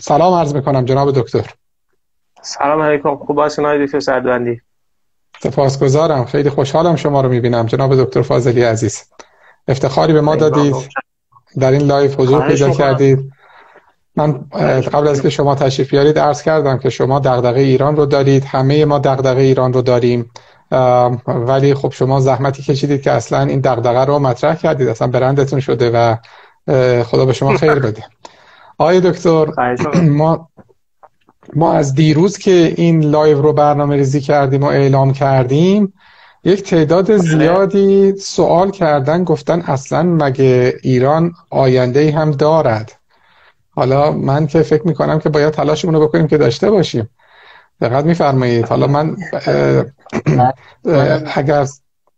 سلام عرض می‌کنم جناب دکتر. سلام علیکم. خوب هستین آقای دکتر سردبندی سپاسگزارم. خیلی خوشحالم شما رو می‌بینم. جناب دکتر فاضلی عزیز. افتخاری به ما دادید. در این live حضور پیدا کردید. من قبل از که شما تشریف بیارید عرض کردم که شما دغدغه ایران رو دارید. همه ما دغدغه ایران رو داریم. ولی خب شما زحمتی کشیدید که اصلا این دغدغه رو مطرح کردید. اصلا برندتون شده و خدا به شما خیر بده. آقای دکتر ما ما از دیروز که این live رو برنامه ریزی کردیم و اعلام کردیم یک تعداد بله. زیادی سوال کردن گفتن اصلا مگه ایران آینده هم دارد؟ حالا من که فکر می‌کنم که باید تلاشمون رو بکنیم که داشته باشیم. دقت میفرمایید. حالا من اگر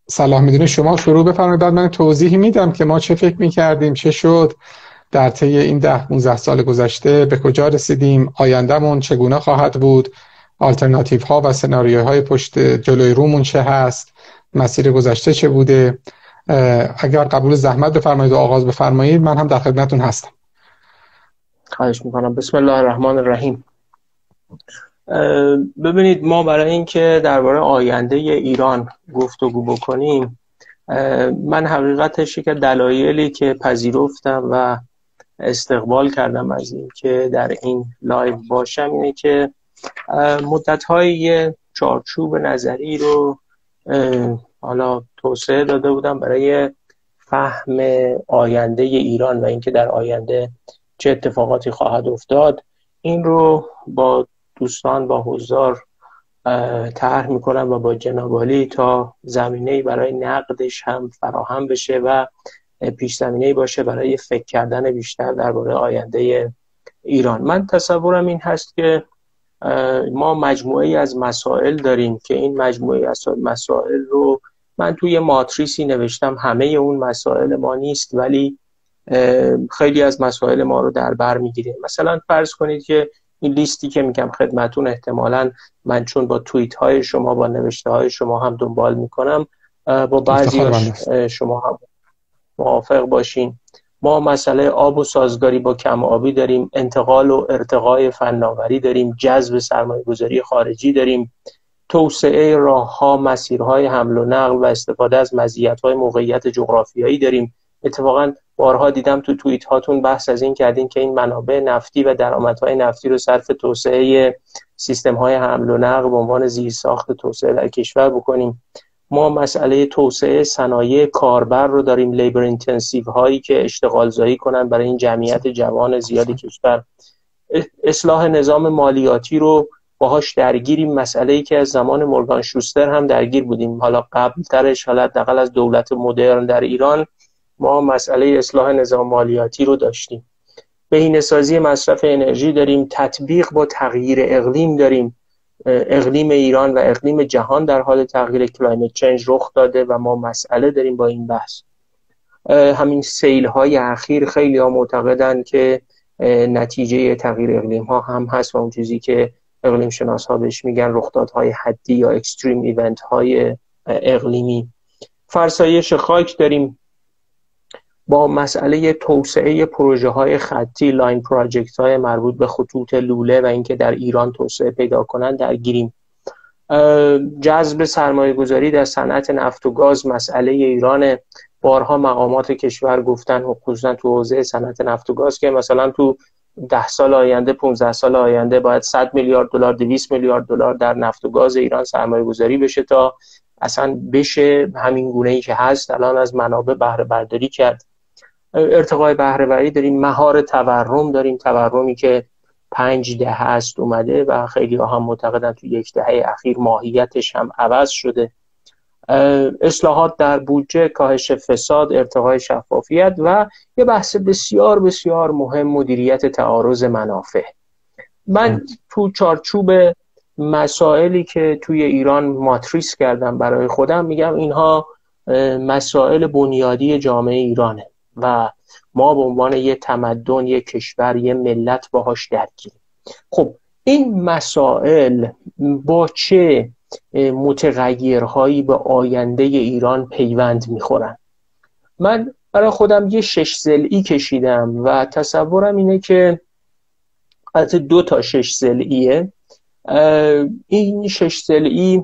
صلاح می‌دونید شما شروع بفرمایید. بعد من توضیحی میدم که ما چه فکر می‌کردیم چه شد. در طی این ده 15 سال گذشته به کجا رسیدیم؟ آیندهمون چگونه خواهد بود؟ آلترناتیو ها و سناریوهای پشت جلوی رومون چه هست؟ مسیر گذشته چه بوده؟ اگر قبول زحمت بفرمایید و آغاز بفرمایید من هم در خدمتتون هستم. خواهش می‌کنم. بسم الله الرحمن الرحیم. ببینید ما برای اینکه درباره آینده ایران گفتگو بکنیم من حقیقتش که دلایلی که پذیرفتم و استقبال کردم از این که در این لایو باشم اینه که مدت های چارچوب نظری رو حالا توسعه داده بودم برای فهم آینده ایران و اینکه در آینده چه اتفاقاتی خواهد افتاد. این رو با دوستان با حضار طرح می‌کنم و با جنابالی تا زمینه برای نقدش هم فراهم بشه و پیش زمینه باشه برای فکر کردن بیشتر درباره آینده ایران. من تصورم این هست که ما مجموعه از مسائل داریم که این مجموعه از مسائل رو من توی ماتریسی نوشتم. همه اون مسائل ما نیست ولی خیلی از مسائل ما رو در بر می‌گیره مثلا فرض کنید که این لیستی که میگم خدمتون احتمالا من چون با توییت های شما با نوشته های شما هم دنبال می‌کنم با بعضی شما هم موافق باشین. ما مسئله آب و سازگاری با کم آبی داریم انتقال و ارتقای فناوری داریم جذب سرمایه گذاری خارجی داریم. توسعه راه ها مسیرهای حمل و نقل و استفاده از مزیت های موقعیت جغرافیایی داریم. اتفاقا بارها دیدم تو توییت هاتون بحث از این کردین که این منابع نفتی و درآمدهای نفتی رو صرف توسعه سیستم های حمل و نقل به عنوان زیرساخت توسعه در کشور بکنیم. ما مسئله توسعه صنایع کاربر رو داریم labor intensive هایی که اشتغال زایی کنن برای این جمعیت جوان زیادی کشور. اصلاح نظام مالیاتی رو باهاش درگیریم. مسئله ای که از زمان مورگان شوستر هم درگیر بودیم. حالا قبل ترش حالا حداقل از دولت مدرن در ایران ما مسئله اصلاح نظام مالیاتی رو داشتیم. بهینه‌سازی مصرف انرژی داریم. تطبیق با تغییر اقلیم داریم. اقلیم ایران و اقلیم جهان در حال تغییر climate change رخ داده و ما مسئله داریم با این بحث. همین سیل های اخیر خیلی ها معتقدن که نتیجه تغییر اقلیم ها هم هست و اون چیزی که اقلیم شناس ها بهش میگن رخدادهای حدی یا extreme event های اقلیمی. فرسایش خاک داریم. با مسئله توسعه پروژه های خطی لاین پراجکت های مربوط به خطوط لوله و اینکه در ایران توسعه پیدا کنند درگیریم. جذب سرمایه گذاری در صنعت نفت و گاز مسئله ایران. بارها مقامات کشور گفتن خصوصا تو حوزه صنعت نفت و گاز که مثلا تو ده سال آینده 15 سال آینده باید 100 میلیارد دلار 200 میلیارد دلار در نفت و گاز ایران سرمایه گذاری بشه تا اصلا بشه همین گونه ای که هست الان از منابع بهره برداری کرد. ارتقای بهرهوری داریم مهار تورم داریم تورمی که پنج دهه است اومده و خیلی هم معتقدن تو یک دهه اخیر ماهیتش هم عوض شده. اصلاحات در بودجه کاهش فساد ارتقای شفافیت و یه بحث بسیار بسیار مهم مدیریت تعارض منافع. من تو چارچوب مسائلی که توی ایران ماتریس کردم برای خودم میگم اینها مسائل بنیادی جامعه ایرانه. و ما به عنوان یه تمدن یه کشور یه ملت باهاش درگیریم. خب این مسائل با چه متغیرهایی به آینده ایران پیوند می‌خورن؟ من برای خودم یه شش زلی کشیدم و تصورم اینه که البته دو تا شش سلعیه این شش سلعی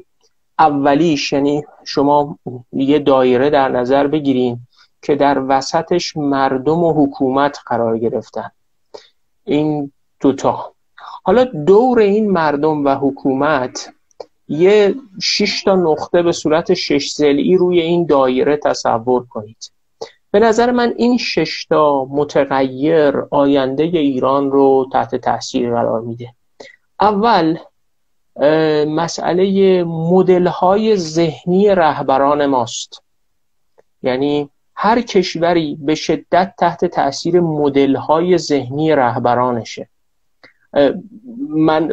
اولیش یعنی شما یه دایره در نظر بگیرین. که در وسطش مردم و حکومت قرار گرفتن. این دوتا. حالا دور این مردم و حکومت یه شش تا نقطه به صورت شش زلی روی این دایره تصور کنید. به نظر من این شش تا متغیر آینده ایران رو تحت تاثیر قرار میده. اول مسئله مدل های ذهنی رهبران ماست. یعنی هر کشوری به شدت تحت تاثیر مدل های ذهنی رهبرانشه. من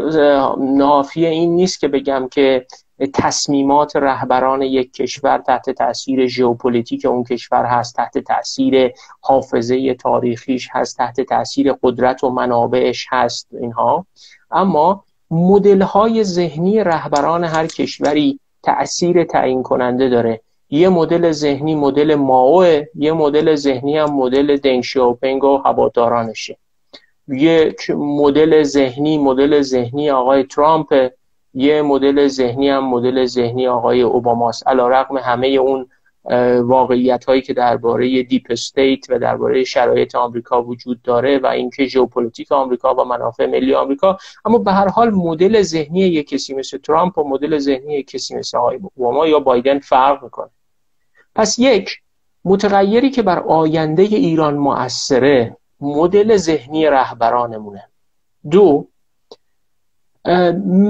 نافیه این نیست که بگم که تصمیمات رهبران یک کشور تحت تاثیر ژئوپلیتیک اون کشور هست تحت تاثیر حافظه تاریخیش هست تحت تاثیر قدرت و منابعش هست اینها. اما مدل های ذهنی رهبران هر کشوری تاثیر تعیین کننده داره. یه مدل ذهنی مدل مائوه یه مدل ذهنی هم مدل دنگ شیائوپینگ و هوادارانشه. یک مدل ذهنی مدل ذهنی آقای ترامپ یه مدل ذهنی هم مدل ذهنی آقای اوباماست علی رغم همه اون واقعیت هایی که درباره deep state و درباره شرایط آمریکا وجود داره و اینکه ژئوپلیتیک آمریکا و منافع ملی آمریکا. اما به هر حال مدل ذهنی یک کسی مثل ترامپ و مدل ذهنی یک کسی مثل آقای اوباما یا بایدن فرق می‌کنه. پس یک متغیری که بر آینده ایران مؤثره مدل ذهنی رهبرانمونه. دو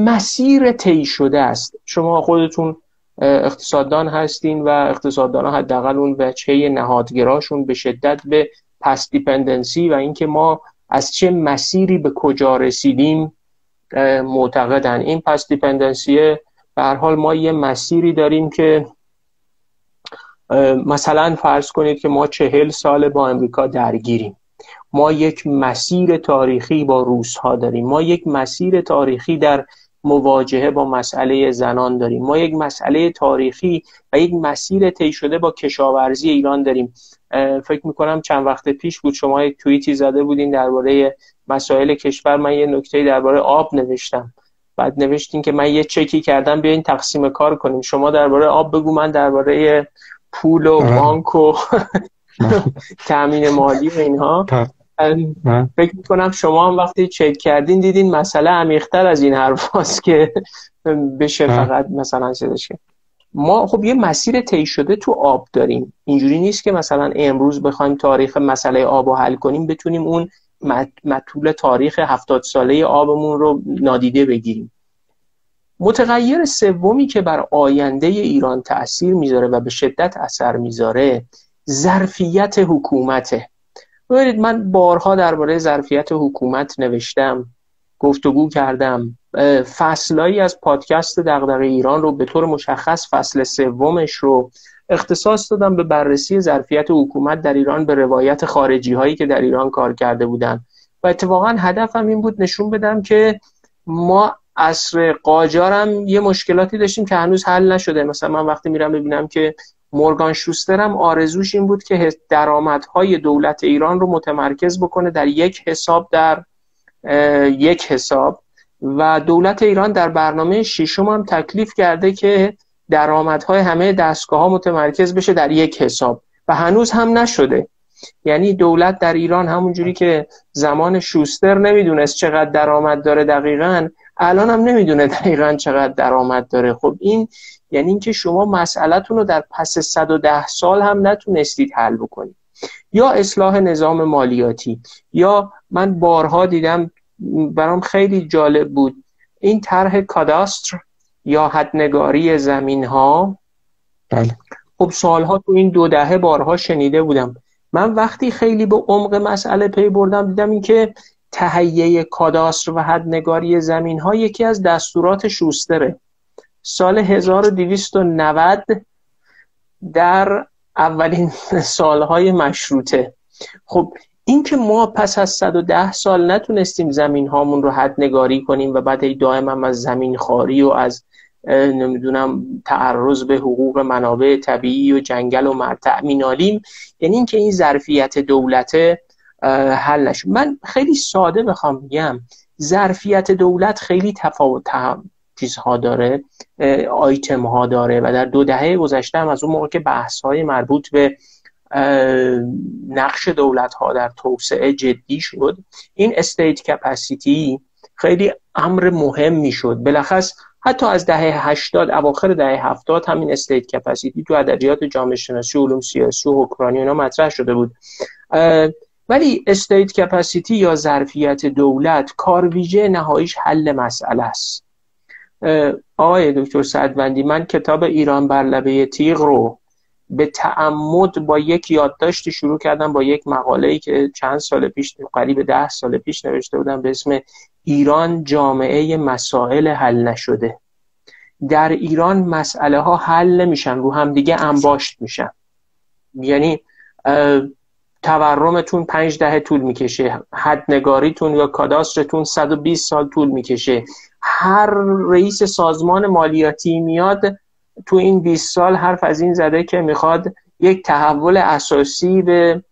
مسیر طی شده است. شما خودتون اقتصاددان هستین و اقتصاددان ها حداقل اون بچه نهادگراشون به شدت به path dependency و اینکه ما از چه مسیری به کجا رسیدیم معتقدن. این path dependency به حال ما یه مسیری داریم که مثلا فرض کنید که ما چهل سال با امریکا درگیریم. ما یک مسیر تاریخی با روس ها داریم. ما یک مسیر تاریخی در مواجهه با مسئله زنان داریم. ما یک مسئله تاریخی و یک مسیر طی شده با کشاورزی ایران داریم. فکر می‌کنم چند وقت پیش بود شما یک توییتی زده بودین درباره مسائل کشور. من یه نکته درباره آب نوشتم. بعد نوشتین که من یه چکی کردم بیاین تقسیم کار کنیم. شما درباره آب بگو من درباره پول و آره. بانک و تامین مالی و اینها. فکر می‌کنم شما هم وقتی چک کردین دیدین مسئله عمیقتر از این حرف که بشه فقط مثلا صداش ما خب یه مسیر طی شده تو آب داریم. اینجوری نیست که مثلا امروز بخوایم تاریخ مسئله آب رو حل کنیم بتونیم اون مطول تاریخ هفتاد ساله آبمون رو نادیده بگیریم. متغیر سومی که بر آینده ایران تاثیر می‌ذاره و به شدت اثر می‌ذاره ظرفیت حکومته. ببینید من بارها درباره ظرفیت حکومت نوشتم گفتگو کردم. فصلایی از پادکست دغدغه ایران رو به طور مشخص فصل سومش رو اختصاص دادم به بررسی ظرفیت حکومت در ایران به روایت خارجی هایی که در ایران کار کرده بودن. و اتفاقا هدفم این بود نشون بدم که ما عصر قاجارم یه مشکلاتی داشتیم که هنوز حل نشده. مثلا من وقتی میرم ببینم که مورگان شوسترم آرزوش این بود که درآمدهای دولت ایران رو متمرکز بکنه در یک حساب در یک حساب. و دولت ایران در برنامه ششم هم تکلیف کرده که درآمدهای همه دستگاه ها متمرکز بشه در یک حساب. و هنوز هم نشده. یعنی دولت در ایران همونجوری که زمان شوستر نمی‌دونست چقدر درآمد داره دقیقا الان هم نمی‌دونه دقیقا چقدر درآمد داره. خب این یعنی اینکه شما مسئلهتون رو در پس 110 سال هم نتونستید حل بکنید. یا اصلاح نظام مالیاتی یا من بارها دیدم برام خیلی جالب بود. این طرح کاداستر یا حدنگاری زمین ها بله. خب سالها تو این دو دهه بارها شنیده بودم. من وقتی خیلی به عمق مسئله پی بردم دیدم اینکه تهیه کاداستر و حدنگاری زمین ها یکی از دستورات شوستره. سال 1290 در اولین سالهای مشروطه. خب این که ما پس از 110 سال نتونستیم زمین هامون رو حد نگاری کنیم و بعد دائم از زمین خاری و از نمی‌دونم تعرض به حقوق منابع طبیعی و جنگل و مرتع مینالیم یعنی اینکه این ظرفیت دولت حل نشد. من خیلی ساده بخوام بگم ظرفیت دولت خیلی تفاوت چیزها داره آیتم ها داره و در دو دهه گذشته هم از اون موقع که بحث های مربوط به نقش دولت ها در توسعه جدی شد این state capacity خیلی امر مهم شد بالاخص حتی از دهه 80 اواخر دهه 70 همین state capacity تو ادبیات جامعه شناسی علوم سیاسی و حکمرانی اینا مطرح شده بود. ولی state capacity یا ظرفیت دولت کار ویژه نهاییش حل مسئله است. آقای دکتر سعدوندی من کتاب ایران بر لبه تیغ رو به تعمد با یک یادداشتی شروع کردم با یک مقاله ای که چند سال پیش قریب ده سال پیش نوشته بودم به اسم ایران جامعه مسائل حل نشده. در ایران مسئله ها حل نمیشن رو هم دیگه انباشت میشن. یعنی تورمتون پنج دهه طول می‌کشه. حد نگاریتون یا کاداسترتون 120 سال طول می‌کشه. هر رئیس سازمان مالیاتی میاد تو این 20 سال حرف از این زده که می‌خواد یک تحول اساسی به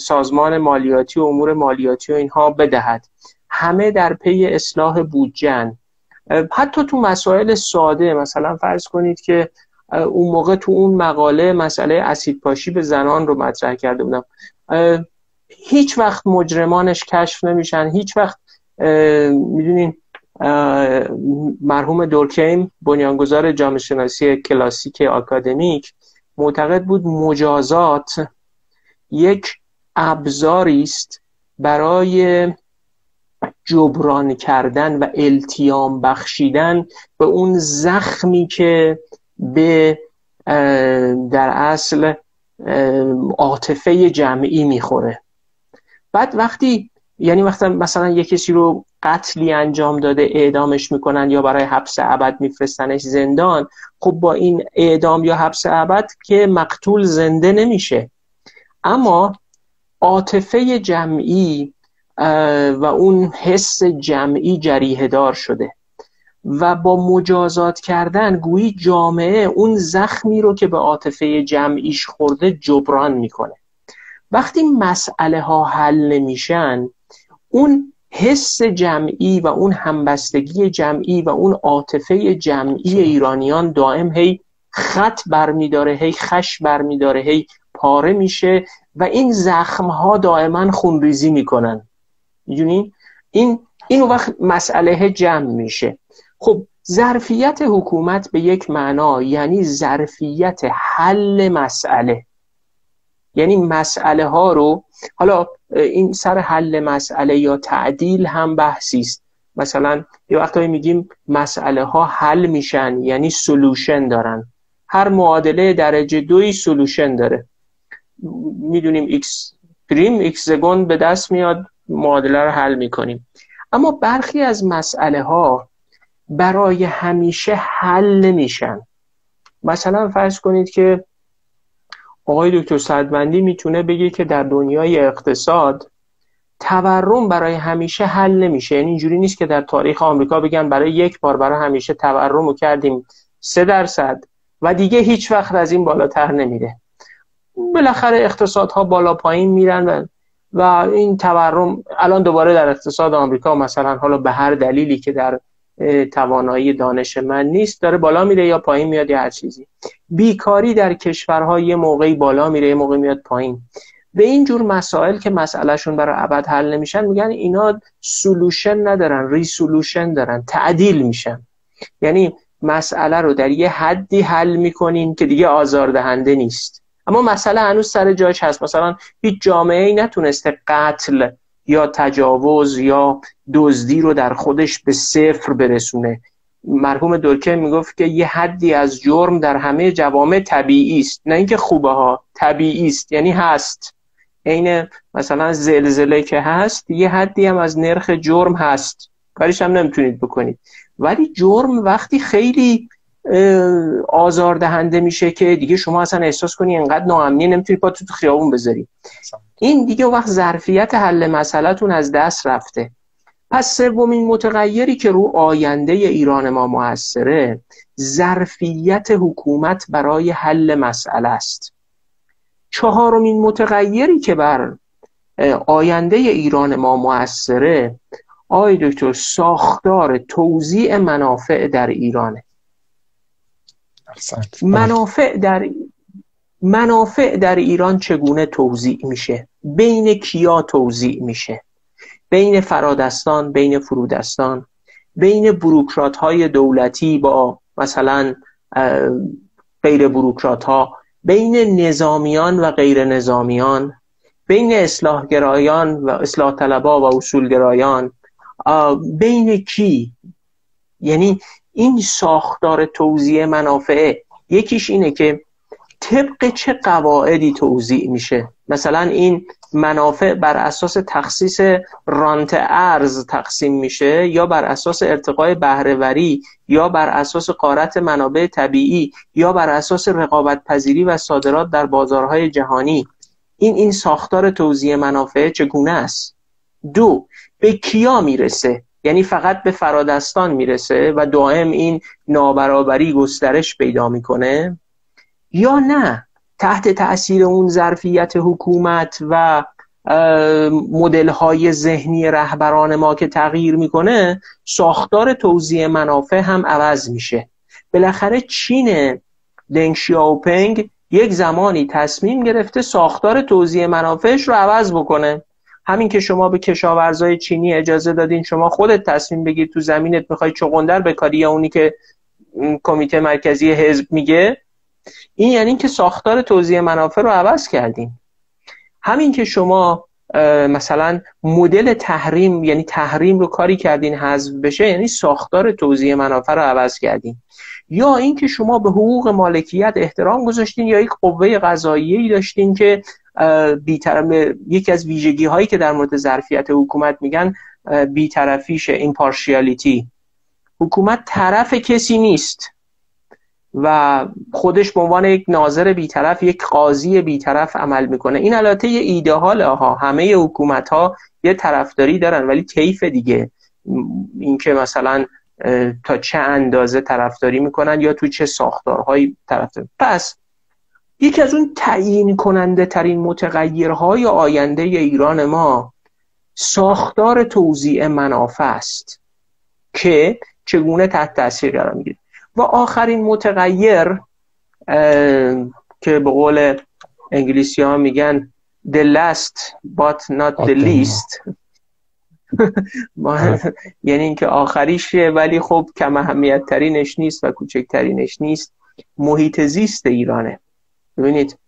سازمان مالیاتی و امور مالیاتی و اینها بدهد. همه در پی اصلاح بودجن حتی تو مسائل ساده مثلا فرض کنید که اون موقع تو اون مقاله مسئله اسید پاشی به زنان رو مطرح کرده بودم. هیچ وقت مجرمانش کشف نمیشن. هیچ وقت می‌دونین مرحوم دورکیم بنیانگذار جامعه شناسی کلاسیک آکادمیک معتقد بود مجازات یک ابزاری است برای جبران کردن و التیام بخشیدن به اون زخمی که به در اصل عاطفه جمعی می‌خوره. بعد وقتی یعنی وقتی مثلا یه کسی رو قتلی انجام داده اعدامش می‌کنن یا برای حبس ابد میفرستنش زندان خب با این اعدام یا حبس ابد که مقتول زنده نمیشه. اما عاطفه جمعی و اون حس جمعی جریه دار شده. و با مجازات کردن گویی جامعه اون زخمی رو که به عاطفه جمعیش خورده جبران می‌کنه. وقتی مسئله ها حل نمیشن اون حس جمعی و اون همبستگی جمعی و اون عاطفه جمعی ایرانیان دائم هی خط برمیداره هی خش برمیداره هی پاره میشه و این زخم ها دائما خونریزی می‌کنن. می‌دونی؟ این این وقت مسئله جمع میشه. خب ظرفیت حکومت به یک معنا یعنی ظرفیت حل مسئله. یعنی مسئله ها رو حالا این سر حل مسئله یا تعدیل هم بحثی است. مثلا یه وقتایی میگیم مسئله ها حل میشن یعنی سلوشن دارن. هر معادله درجه دوی سلوشن داره. می‌دونیم x پریم x زگون به دست میاد معادله رو حل می‌کنیم. اما برخی از مسئله ها برای همیشه حل نمیشن. مثلا فرض کنید که آقای دکتر صدبندی می‌تونه بگه که در دنیای اقتصاد تورم برای همیشه حل نمیشه. یعنی اینجوری نیست که در تاریخ آمریکا بگن برای یک بار برای همیشه تورم رو کردیم سه درصد و دیگه هیچ وقت از این بالاتر نمیره. بالاخره اقتصادها بالا پایین میرن و و این تورم الان دوباره در اقتصاد آمریکا مثلا حالا به هر دلیلی که در توانایی دانش من نیست داره بالا میره یا پایین میاد یا هر چیزی. بیکاری در کشورها یه موقعی بالا میره یه موقعی میاد پایین. به این جور مسائل که مسئلهشون برای ابد حل نمیشن میگن اینا solution ندارن resolution دارن تعدیل میشن. یعنی مسئله رو در یه حدی حل می‌کنین که دیگه آزاردهنده نیست. اما مسئله هنوز سر جاش هست. مثلا هیچ جامعه ای نتونسته قتل یا تجاوز یا دزدی رو در خودش به صفر برسونه. مرحوم دورکه می‌گفت که یه حدی از جرم در همه جوامع طبیعی است. نه اینکه خوبه ها طبیعی است یعنی هست. عین مثلا زلزله که هست یه حدی هم از نرخ جرم هست. کاریش هم نمی‌تونید بکنید. ولی جرم وقتی خیلی آزاردهنده میشه که دیگه شما اصلا احساس کنی انقدر ناامنی نمی‌تونی پا تو خیابون بذاری. این دیگه وقت ظرفیت حل مسئلهتون از دست رفته. پس سومین متغیری که رو آینده ایران ما موثره ظرفیت حکومت برای حل مسئله است. چهارمین متغیری که بر آینده ایران ما موثره آقای دکتر ساختار توزیع منافع در ایرانه. منافع در منافع در ایران چگونه توزیع میشه؟ بین کیا توزیع میشه؟ بین فرادستان بین فرودستان بین بروکرات های دولتی با مثلا غیر بروکرات ها بین نظامیان و غیر نظامیان بین اصلاحگرایان و اصلاح طلبا و اصولگرایان بین کی؟ یعنی این ساختار توزیع منافع یکیش اینه که طبق چه قواعدی توزیع میشه؟ مثلا این منافع بر اساس تخصیص رانت ارز تقسیم میشه یا بر اساس ارتقای بهرهوری یا بر اساس قارت منابع طبیعی یا بر اساس رقابت پذیری و صادرات در بازارهای جهانی. این این ساختار توزیع منافع چگونه است؟ دو به کیا می‌رسه؟ یعنی فقط به فرادستان می‌رسه و دائم این نابرابری گسترش پیدا می‌کنه؟ یا نه؟ تحت تاثیر اون ظرفیت حکومت و مدل های ذهنی رهبران ما که تغییر می‌کنه ساختار توزیع منافع هم عوض میشه. بالاخره چین دنگ شیاوپنگ یک زمانی تصمیم گرفته ساختار توزیع منافعش رو عوض بکنه. همین که شما به کشاورزای چینی اجازه دادین شما خودت تصمیم بگیر تو زمینت می‌خوای چغندر بکاری یا اونی که کمیته مرکزی حزب میگه. این یعنی که ساختار توزیع منافع رو عوض کردیم همین که شما مثلا مدل تحریم یعنی تحریم رو کاری کردین حذف بشه یعنی ساختار توزیع منافع رو عوض کردین. یا اینکه شما به حقوق مالکیت احترام گذاشتین یا یک قوه قضاییه‌ای داشتین که بیطرف یکی از ویژگی هایی که در مورد ظرفیت حکومت میگن بیطرفیش ایمپارشیالیتی حکومت طرف کسی نیست و خودش به عنوان یک ناظر بیطرف یک قاضی بیطرف عمل می‌کنه. این البته یه ایدئال ها همه حکومت ها یه طرفداری دارن ولی کیف دیگه. اینکه مثلا تا چه اندازه طرفداری می‌کنن یا تو چه ساختارهایی طرفداری پس یکی از اون تعیین کننده ترین متغیرهای آینده ایران ما ساختار توزیع منافع است که چگونه تحت تاثیر قرار می‌گیره. و آخرین متغیر که به قول انگلیسی ها میگن the last but not the least. یعنی اینکه آخریشه ولی خب کم اهمیت ترینش نیست و کوچکترینش نیست. محیط زیست ایرانه. ببینید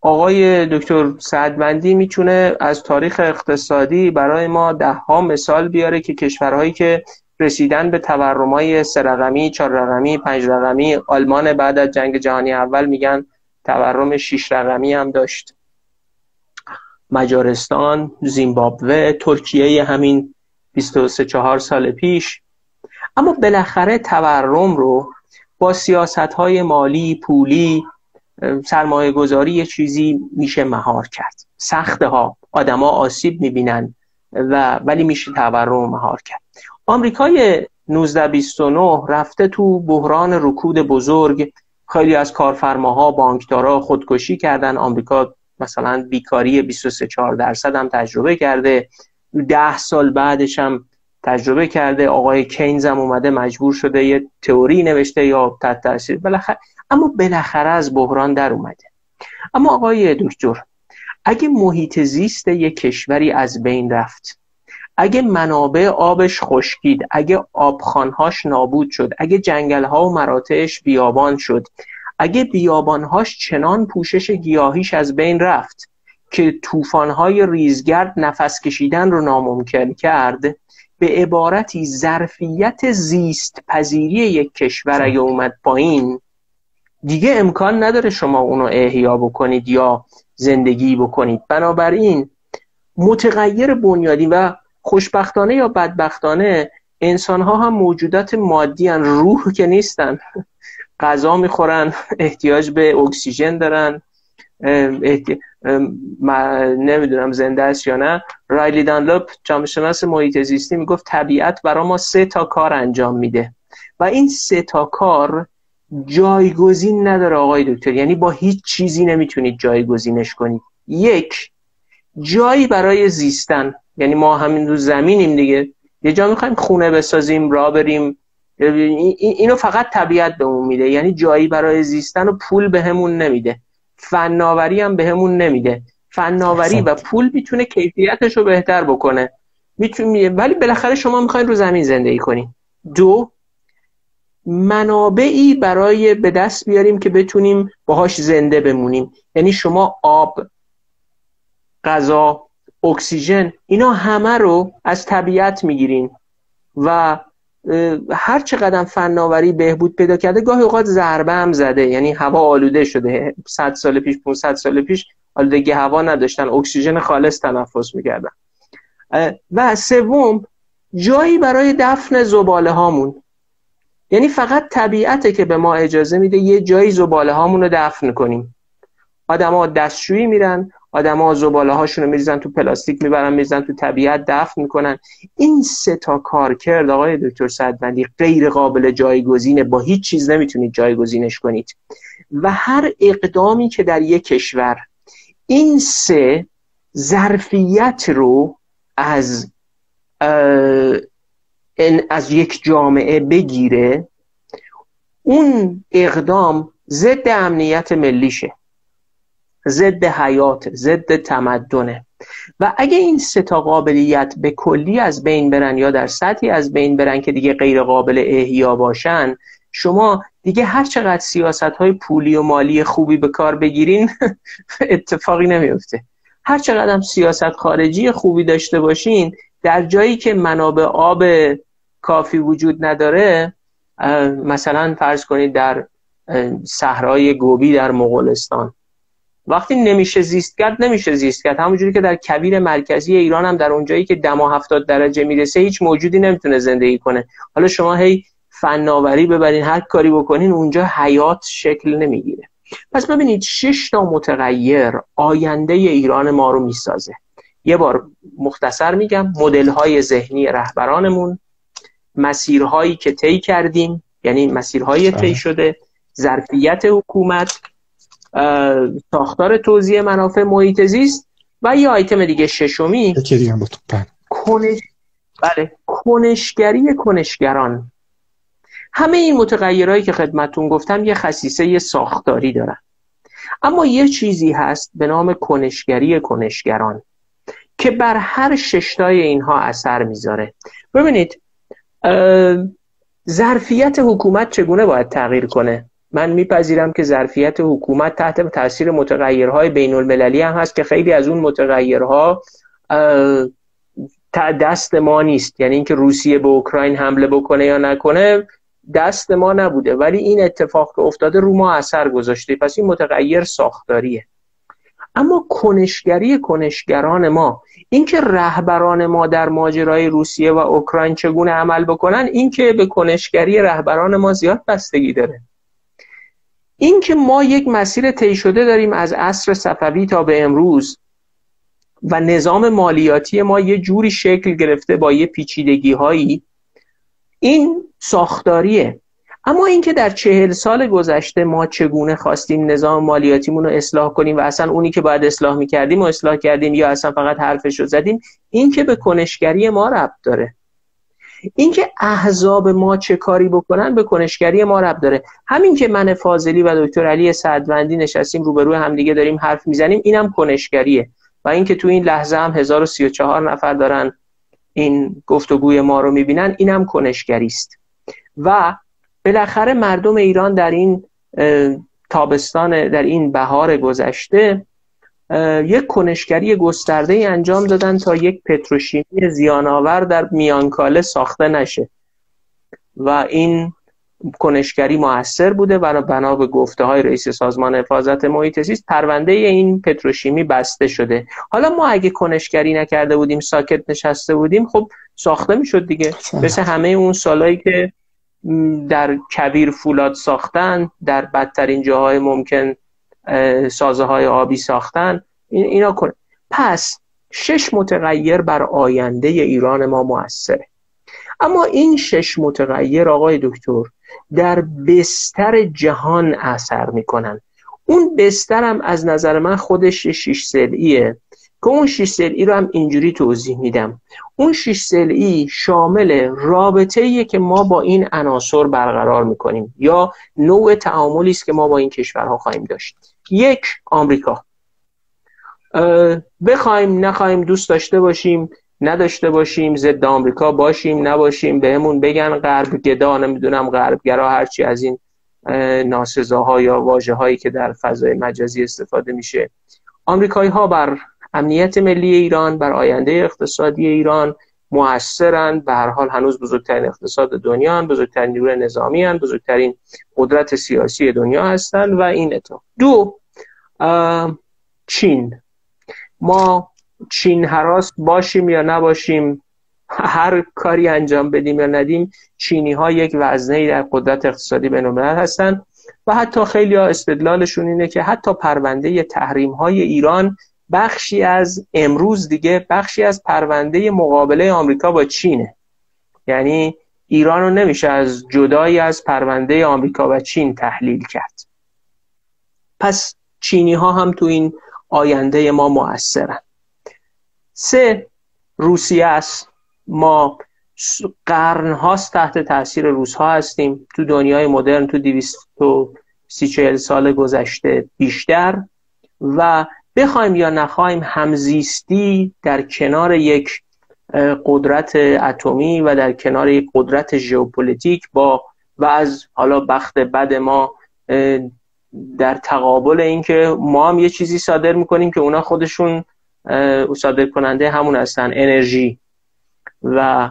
آقای دکتر سعدمندی می‌تونه از تاریخ اقتصادی برای ما ده ها مثال بیاره که کشورهایی که رسیدن به تورمای سه رقمی، چهار رقمی، پنج رقمی آلمان بعد از جنگ جهانی اول میگن تورم شش رقمی هم داشت. مجارستان، زیمبابوه، ترکیه همین 23 4 سال پیش. اما بالاخره تورم رو با سیاست های مالی، پولی، سرمایه گذاری یه چیزی میشه مهار کرد. سخته ها آدما آسیب می‌بینن و ولی میشه تورم مهار کرد. آمریکای 1929 رفته تو بحران رکود بزرگ. خیلی از کارفرماها بانکدارا خودکشی کردن. آمریکا مثلا بیکاری 23 4 درصد هم تجربه کرده. ده سال بعدش هم تجربه کرده آقای کینز هم اومده مجبور شده یه تئوری نوشته یا تحت تاثیر. بالاخره اما بالاخره از بحران در اومده. اما آقای دکتر اگه محیط زیست یک کشوری از بین رفت اگه منابع آبش خشکید اگه آبخانهاش نابود شد اگه جنگلها و مراتعش بیابان شد اگه بیابانهاش چنان پوشش گیاهیش از بین رفت که طوفانهای ریزگرد نفس کشیدن رو ناممکن کرد به عبارتی ظرفیت زیست پذیری یک کشور اگه اومد پایین دیگه امکان نداره شما اونو احیا بکنید یا زندگی بکنید بنابراین متغیر بنیادی و خوشبختانه یا بدبختانه انسان ها هم موجودات مادی هن. روح که نیستن غذا می‌خورن احتیاج به اکسیژن دارن. نمی‌دونم زنده است یا نه. رایلی دانلوپ جامعه شناس محیط زیستی می‌گفت طبیعت برای ما سه تا کار انجام میده. و این سه تا کار جایگزین نداره آقای دکتر. یعنی با هیچ چیزی نمی‌تونید جایگزینش کنید. یک جایی برای زیستن. یعنی ما همین رو زمینیم دیگه. یه جا می‌خوایم خونه بسازیم را بریم. اینو فقط طبیعت بهمون میده. یعنی جایی برای زیستن و پول بهمون نمیده. فناوری هم بهمون نمیده. فناوری و پول می‌تونه کیفیتش رو بهتر بکنه. می‌تونه ولی بالاخره شما می‌خواین رو زمین زندگی کنین. دو منابعی برای به دست بیاریم که بتونیم باهاش زنده بمونیم. یعنی شما آب غذا اکسیژن اینا همه رو از طبیعت می‌گیرین و هر چقدر فناوری بهبود پیدا کرده گاهی اوقات ضربه هم زده. یعنی هوا آلوده شده. 100 سال پیش 500 سال پیش آلودگی هوا نداشتن. اکسیژن خالص تنفس می‌کردن. و سوم جایی برای دفن زباله هامون. یعنی فقط طبیعته که به ما اجازه میده یه جایی زباله هامون رو دفن کنیم. آدما دستشویی میرن آدما زباله هاشون رو میریزن تو پلاستیک می‌برن میریزن تو طبیعت دفن می‌کنن. این سه تا کار کرد آقای دکتر صدبندی غیر قابل جایگزینه. با هیچ چیز نمی‌تونید جایگزینش کنید. و هر اقدامی که در یک کشور این سه ظرفیت رو از از یک جامعه بگیره اون اقدام ضد امنیت ملیشه. ضد حیات ضد تمدنه. و اگه این سه تا قابلیت به کلی از بین برن یا در سطحی از بین برن که دیگه غیر قابل احیا باشن شما دیگه هر چقدر سیاست های پولی و مالی خوبی به کار بگیرین اتفاقی نمیفته هر چقدر هم سیاست خارجی خوبی داشته باشین در جایی که منابع آب کافی وجود نداره مثلا فرض کنید در صحرای گوبی در مغولستان. وقتی نمیشه زیست کرد نمیشه زیست کرد همونجوری که در کویر مرکزی ایران هم در اونجایی که دما هفتاد درجه می‌رسه هیچ موجودی نمی‌تونه زندگی کنه. حالا شما هی فناوری ببرین هر کاری بکنین اونجا حیات شکل نمی‌گیره. پس ببینید شش تا متغیر آینده ایران ما رو می‌سازه. یه بار مختصر میگم مدل های ذهنی رهبرانمون مسیرهایی که طی کردیم یعنی مسیرهای طی. شده ظرفیت حکومت ساختار توزیع منافع محیط زیست و یه آیتم دیگه ششمی. بله. کنش بله. کنشگری کنشگران. همه این متغیرهایی که خدمتون گفتم یه خصیصه یه ساختاری دارن. اما یه چیزی هست به نام کنشگری کنشگران که بر هر ششتای اینها اثر می‌ذاره. ببینید ظرفیت حکومت چگونه باید تغییر کنه؟ من میپذیرم که ظرفیت حکومت تحت تاثیر متغیرهای بین المللی هم هست که خیلی از اون متغیرها دست ما نیست. یعنی اینکه روسیه به اوکراین حمله بکنه یا نکنه دست ما نبوده. ولی این اتفاق که افتاده رو ما اثر گذاشته. پس این متغیر ساختاریه. اما کنشگری کنشگران ما اینکه رهبران ما در ماجرای روسیه و اوکراین چگونه عمل بکنن اینکه به کنشگری رهبران ما زیاد بستگی داره. اینکه ما یک مسیر طی شده داریم از عصر صفوی تا به امروز و نظام مالیاتی ما یه جوری شکل گرفته با یه پیچیدگی هایی این ساختاریه. اما اینکه در چهل سال گذشته ما چگونه خواستیم نظام مالیاتیمون رو اصلاح کنیم و اصلا اونی که باید اصلاح می‌کردیم و اصلاح کردیم یا اصلا فقط حرفش رو زدیم این که به کنشگری ما ربط داره. اینکه احزاب ما چه کاری بکنن به کنشگری ما ربط داره. همین که من فاضلی و دکتر علی سعدوندی نشستیم روبروی همدیگه داریم حرف می‌زنیم اینم کنشگریه. و اینکه تو این لحظه هم 1034 نفر دارن این گفتگوی ما رو می‌بینن اینم کنشگری است. و بالاخره مردم ایران در این تابستان در این بهار گذشته یک کنشگری گسترده ای انجام دادن تا یک پتروشیمی زیانآور در میانکاله ساخته نشه. و این کنشگری موثر بوده و بنا به گفته های رئیس سازمان حفاظت محیط زیست پرونده این پتروشیمی بسته شده. حالا ما اگه کنشگری نکرده بودیم ساکت نشسته بودیم خب ساخته می‌شد دیگه. مثل همه اون سالایی که در کبیر فولاد ساختن در بدترین جاهای ممکن سازه های آبی ساختن اینا کنه پس شش متغیر بر آینده ایران ما موثره. اما این شش متغیر آقای دکتر در بستر جهان اثر می‌کنن. اون بسترم از نظر من خودش شش سلیه که اون شش ای رو هم اینجوری توضیح میدم. اون شش ای شامل رابطه که ما با این عناصر برقرار می‌کنیم یا نوع تعاملی است که ما با این کشورها خواهیم داشت. یک آمریکا. بخوایم نخواهیم دوست داشته باشیم نداشته باشیم ضد آمریکا باشیم نباشیم بهمون بگن غرب گدا نمی‌دونم غربگرا هرچی از این ناسزاها یا واجه هایی که در فضای مجازی استفاده میشه. آمریکایی ها بر امنیت ملی ایران بر آینده اقتصادی ایران موثرند به هر حال هنوز بزرگترین اقتصاد دنیا هن، بزرگترین نیروی نظامی هن، بزرگترین قدرت سیاسی دنیا هستند و این اتفاق. دو چین. ما چین حراس باشیم یا نباشیم هر کاری انجام بدیم یا ندیم چینی ها یک وزنه در قدرت اقتصادی بین هستند و حتی خیلی ها استدلالشون اینه که حتی پرونده تحریم های ایران بخشی از امروز دیگه بخشی از پرونده مقابله آمریکا با چینه. یعنی ایران رو نمیشه از جدایی از پرونده آمریکا و چین تحلیل کرد. پس چینی ها هم تو این آینده ما مؤثرن سه روسیه است. ما قرن هاست تحت تاثیر روس ها هستیم. تو دنیای مدرن تو سی سال گذشته بیشتر. و بخوایم یا نخوایم همزیستی در کنار یک قدرت اتمی و در کنار یک قدرت ژئوپلیتیک با و از حالا بخت بد ما در تقابل اینکه ما هم یه چیزی صادر می‌کنیم که اونا خودشون صادر کننده همون هستن انرژی. و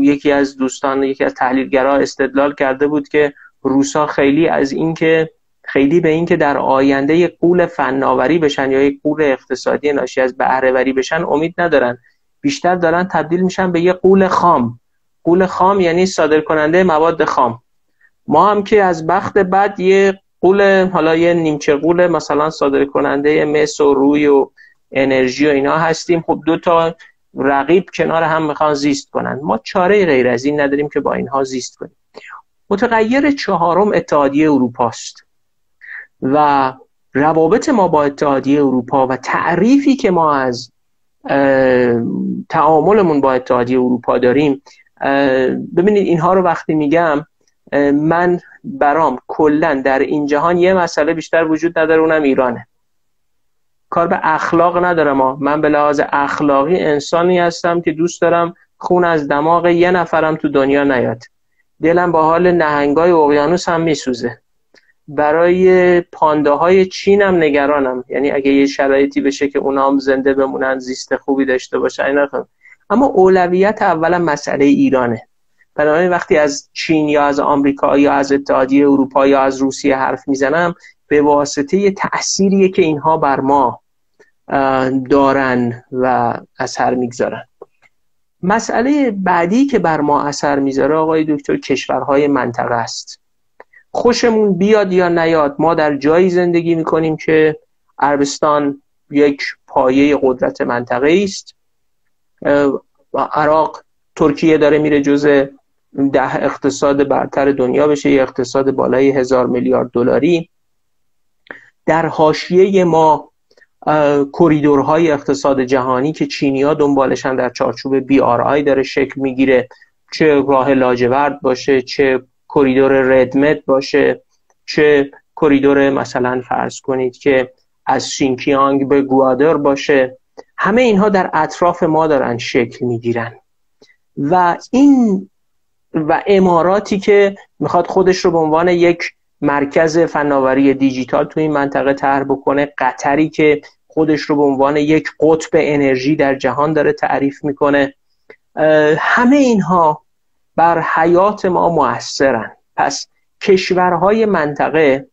یکی از دوستان یکی از تحلیلگرا استدلال کرده بود که روسا خیلی از اینکه خیلی به اینکه در آینده یک قول فناوری بشن یا یک قول اقتصادی ناشی از بهره بشن امید ندارن. بیشتر دارن تبدیل میشن به یک قول خام. قول خام یعنی صادر کننده مواد خام. ما هم که از بخت بعد یه قول حالا یه نیمچه قول مثلا صادر کننده مس و روی و انرژی و اینا هستیم. خب دو تا رقیب کنار هم می‌خوان زیست کنن. ما چاره غیر از این نداریم که با اینها زیست کنیم. متغیر چهارم اتحادیه اروپا است و روابط ما با اتحادیه اروپا و تعریفی که ما از تعاملمون با اتحادیه اروپا داریم ببینید اینها رو وقتی میگم من برام کلا در این جهان یه مسئله بیشتر وجود نداره اونم ایرانه. کار به اخلاق نداره ما من به لحاظ اخلاقی انسانی هستم که دوست دارم خون از دماغ یه نفرم تو دنیا نیاد. دلم با حال نهنگای اقیانوس هم میسوزه. برای پانده های چین هم نگرانم. یعنی اگه یه شرایطی بشه که اونا هم زنده بمونن زیست خوبی داشته باشن اما اولویت اولا مسئله ایرانه. بنابراین وقتی از چین یا از آمریکا یا از اتحادیه اروپا یا از روسیه حرف می‌زنم به واسطه تأثیریه که اینها بر ما دارن و اثر می‌گذارن. مسئله بعدی که بر ما اثر می‌ذاره آقای دکتر کشورهای منطقه است. خوشمون بیاد یا نیاد ما در جایی زندگی می‌کنیم که عربستان یک پایه قدرت منطقه است. عراق ترکیه داره میره جز ده اقتصاد برتر دنیا بشه یه اقتصاد بالای هزار میلیارد دلاری. در حاشیه ما کریدورهای اقتصاد جهانی که چینیا دنبالشن در چارچوب BRI داره شکل می‌گیره چه راه لاجورد باشه چه کریدور ردمت باشه چه کریدور مثلا فرض کنید که از سین‌کیانگ به گوادر باشه. همه اینها در اطراف ما دارن شکل می‌گیرن. و این و اماراتی که می‌خواد خودش رو به عنوان یک مرکز فناوری دیجیتال تو این منطقه طرح بکنه قطری که خودش رو به عنوان یک قطب انرژی در جهان داره تعریف می‌کنه. همه اینها بر حیات ما موثرن. پس کشورهای منطقه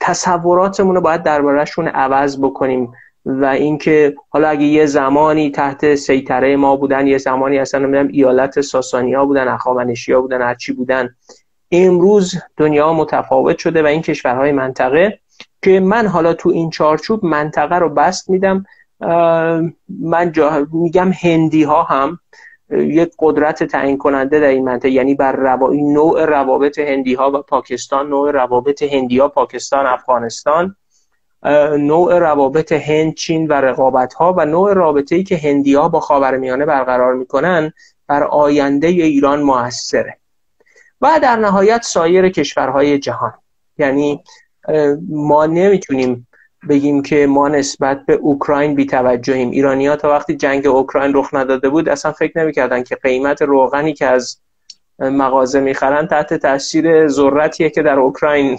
تصوراتمون رو باید دربارهشون عوض بکنیم و اینکه حالا اگه یه زمانی تحت سیطره ما بودن یه زمانی اصلا نمی‌دونم ایالت ساسانیا بودن اخاونشیا بودن هرچی بودن امروز دنیا متفاوت شده و این کشورهای منطقه که من حالا تو این چارچوب منطقه رو بست میدم من میگم هندی ها هم یک قدرت تعیین کننده در این منطقه یعنی بر روا... نوع روابط هندی ها و پاکستان نوع روابط هندی ها پاکستان افغانستان نوع روابط هند چین و رقابت ها و نوع رابطه ای که هندی ها با خاورمیانه برقرار می‌کنن بر آینده ایران موثره. و در نهایت سایر کشورهای جهان. یعنی ما نمی‌تونیم بگیم که ما نسبت به اوکراین بیتوجهیم. ها تا وقتی جنگ اوکراین رخ نداده بود اصلا فکر نمی‌کردن که قیمت روغنی که از مغازه می‌خرن تحت تاثیر ذرتیه که در اوکراین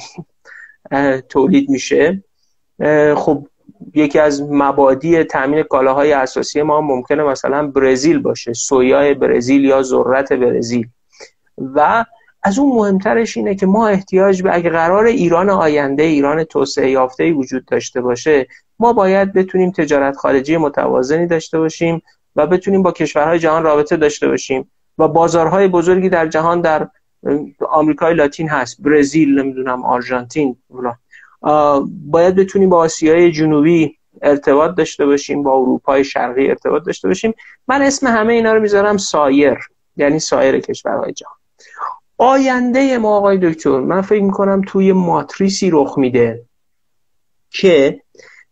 تولید میشه. خب یکی از مبادی تامین کالاهای اساسی ما ممکنه مثلا برزیل باشه. سویای برزیل یا ذرت برزیل. و از اون مهمترش اینه که ما احتیاج به اگه قرار ایران آینده ایران توسعه یافته وجود داشته باشه ما باید بتونیم تجارت خارجی متوازنی داشته باشیم و بتونیم با کشورهای جهان رابطه داشته باشیم و بازارهای بزرگی در جهان در آمریکای لاتین هست برزیل نمی‌دونم آرژانتین باید بتونیم با آسیای جنوبی ارتباط داشته باشیم با اروپای شرقی ارتباط داشته باشیم. من اسم همه اینا رو می‌ذارم سایر یعنی سایر کشورهای جهان. آینده ما آقای دکتر من فکر می‌کنم توی ماتریسی رخ میده که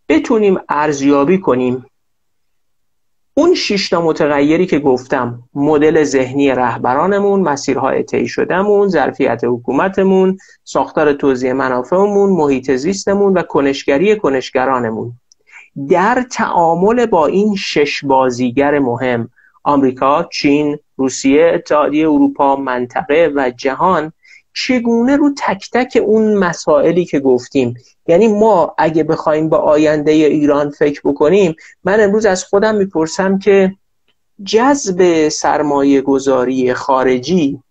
بتونیم ارزیابی کنیم. اون شش تا متغیری که گفتم مدل ذهنی رهبرانمون مسیرهای طی شدهمون ظرفیت حکومتمون ساختار توزیع منافعمون محیط زیستمون و کنشگری کنشگرانمون. در تعامل با این شش بازیگر مهم آمریکا، چین، روسیه، اتحادیه اروپا، منطقه و جهان چگونه رو تک تک اون مسائلی که گفتیم؟ یعنی ما اگه بخوایم به آینده ایران فکر بکنیم من امروز از خودم می‌پرسم که جذب سرمایه گذاری خارجی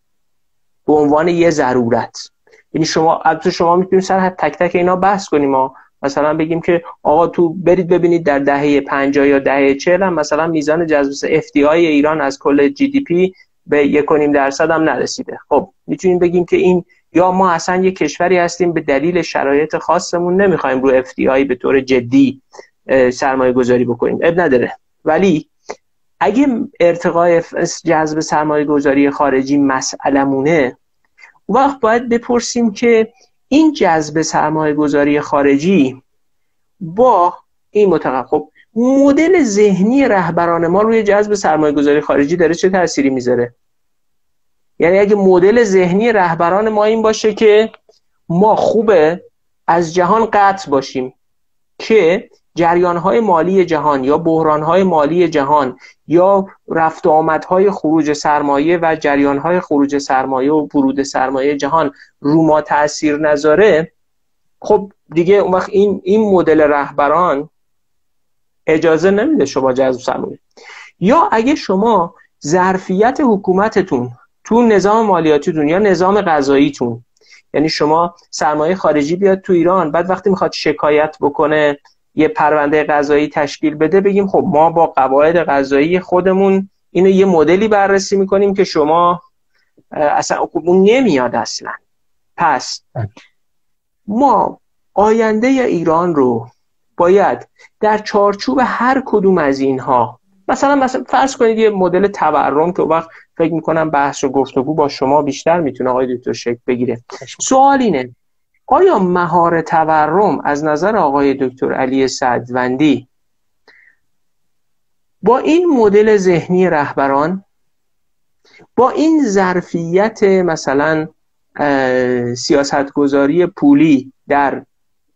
به عنوان یه ضرورت یعنی شما شما می‌تونید سر تک تک اینا بحث کنیم مثلا بگیم که آقا تو برید ببینید در دهه 50 یا دهه 40 هم مثلا میزان جذب FDI ایران از کل جی دی پی به یک درصد هم نرسیده. خب می‌تونیم بگیم که این یا ما اصلا یک کشوری هستیم به دلیل شرایط خاصمون نمی‌خوایم رو FDI به طور جدی سرمایه گذاری بکنیم. اب نداره. ولی اگه ارتقای جذب سرمایه گذاری خارجی مسئلمونه وقت باید بپرسیم که این جذب سرمایه گذاری خارجی با این متقب خب مدل ذهنی رهبران ما روی جذب سرمایه گذاری خارجی داره چه تأثیری می‌ذاره؟ یعنی اگه مدل ذهنی رهبران ما این باشه که ما خوبه از جهان قطع باشیم که جریانهای مالی جهان یا بحرانهای مالی جهان یا رفت و آمدهای خروج سرمایه و جریانهای خروج سرمایه و ورود سرمایه جهان رو ما تاثیر نذاره خب دیگه اون وقت این این مدل رهبران اجازه نمیده شما جذب سرمایه. یا اگه شما ظرفیت حکومتتون تو نظام مالیاتیتون یا نظام غذاییتون یعنی شما سرمایه خارجی بیاد تو ایران بعد وقتی می‌خواد شکایت بکنه یه پرونده قضایی تشکیل بده بگیم خب ما با قواعد قضایی خودمون اینو یه مدلی بررسی می‌کنیم که شما اصلا اون نمیاد اصلا. پس ما آینده ایران رو باید در چارچوب هر کدوم از اینها مثلا مثلا فرض کنید یه مدل تورم که وقت فکر می‌کنم بحث و گفتگو با شما بیشتر می‌تونه آقای دکتر شکل بگیره. سوال اینه آیا مهار تورم از نظر آقای دکتر علی سعدوندی با این مدل ذهنی رهبران با این ظرفیت مثلا سیاستگذاری پولی در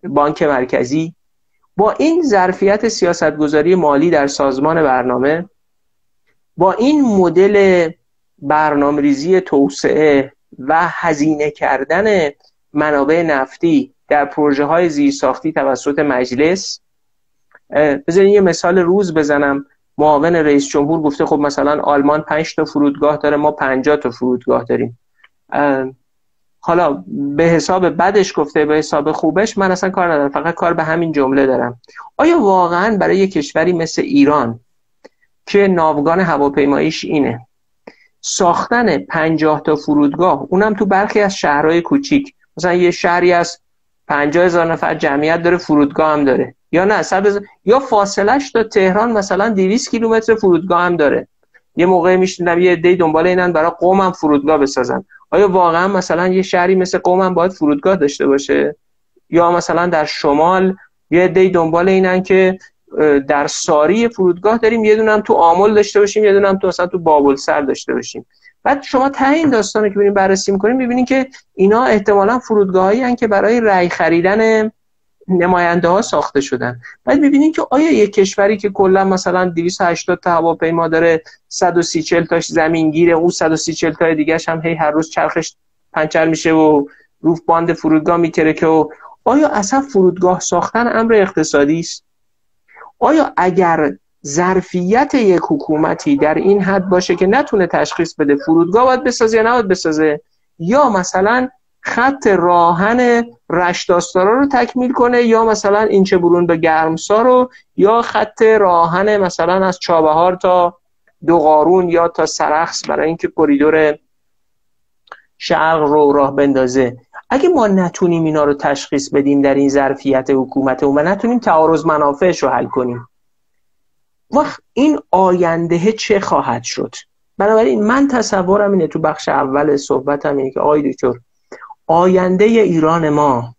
بانک مرکزی با این ظرفیت سیاستگذاری مالی در سازمان برنامه با این مدل برنامه ریزی توسعه و هزینه کردن منابع نفتی در پروژه های زیرساختی توسط مجلس. بذارین یه مثال روز بزنم. معاون رئیس جمهور گفته خب مثلا آلمان 5 تا فرودگاه داره ما 50 تا فرودگاه داریم. حالا به حساب بدش گفته به حساب خوبش من اصلا کار ندارم فقط کار به همین جمله دارم. آیا واقعا برای یک کشوری مثل ایران که ناوگان هواپیماییش اینه ساختن 50 تا فرودگاه اونم تو برخی از شهرهای کوچیک مثلا یه شهری از 50 هزار نفر جمعیت داره فرودگاه هم داره. یا نه صد یا فاصلش تا تهران مثلا 200 کیلومتر فرودگاه هم داره. یه موقع میشنیدم یه دی دنبال اینن برای قوم هم فرودگاه بسازن. آیا واقعا مثلا یه شهری مثل قوم هم باید فرودگاه داشته باشه؟ یا مثلا در شمال یه عده دنبال اینن که در ساری فرودگاه داریم یه دونم تو آمل داشته باشیم یه دونم تو مثلا تو بابل سر داشته باشیم. بعد شما ته این داستان که ببینیم بررسی می‌کنیم می‌بینید که اینا احتمالا فرودگاهایی که برای رأی خریدن نماینده ها ساخته شدن. بعد می‌بینید که آیا یک کشوری که کلا مثلا 280 تا هواپیما داره 130 40 تاش زمین گیره اون 130 40 تا دیگه هم هی هر روز چرخش پنچر میشه و روف باند فرودگاه میترکه و آیا اصلا فرودگاه ساختن امر اقتصادی است؟ آیا اگر ظرفیت یک حکومتی در این حد باشه که نتونه تشخیص بده فرودگاه باید بسازه یا نباید بسازه یا مثلا خط راهن رشتاستارا رو تکمیل کنه یا مثلا اینچه برون به گرمسا رو یا خط راهن مثلا از چابهار تا دوغارون یا تا سرخس برای اینکه کریدور شرق رو راه بندازه. اگه ما نتونیم اینا رو تشخیص بدیم در این ظرفیت حکومت و نتونیم تعارض منافعش رو حل کنیم. وقت این آینده چه خواهد شد؟ بنابراین من تصورم اینه تو بخش اول صحبتم اینه که آی آینده ایران ما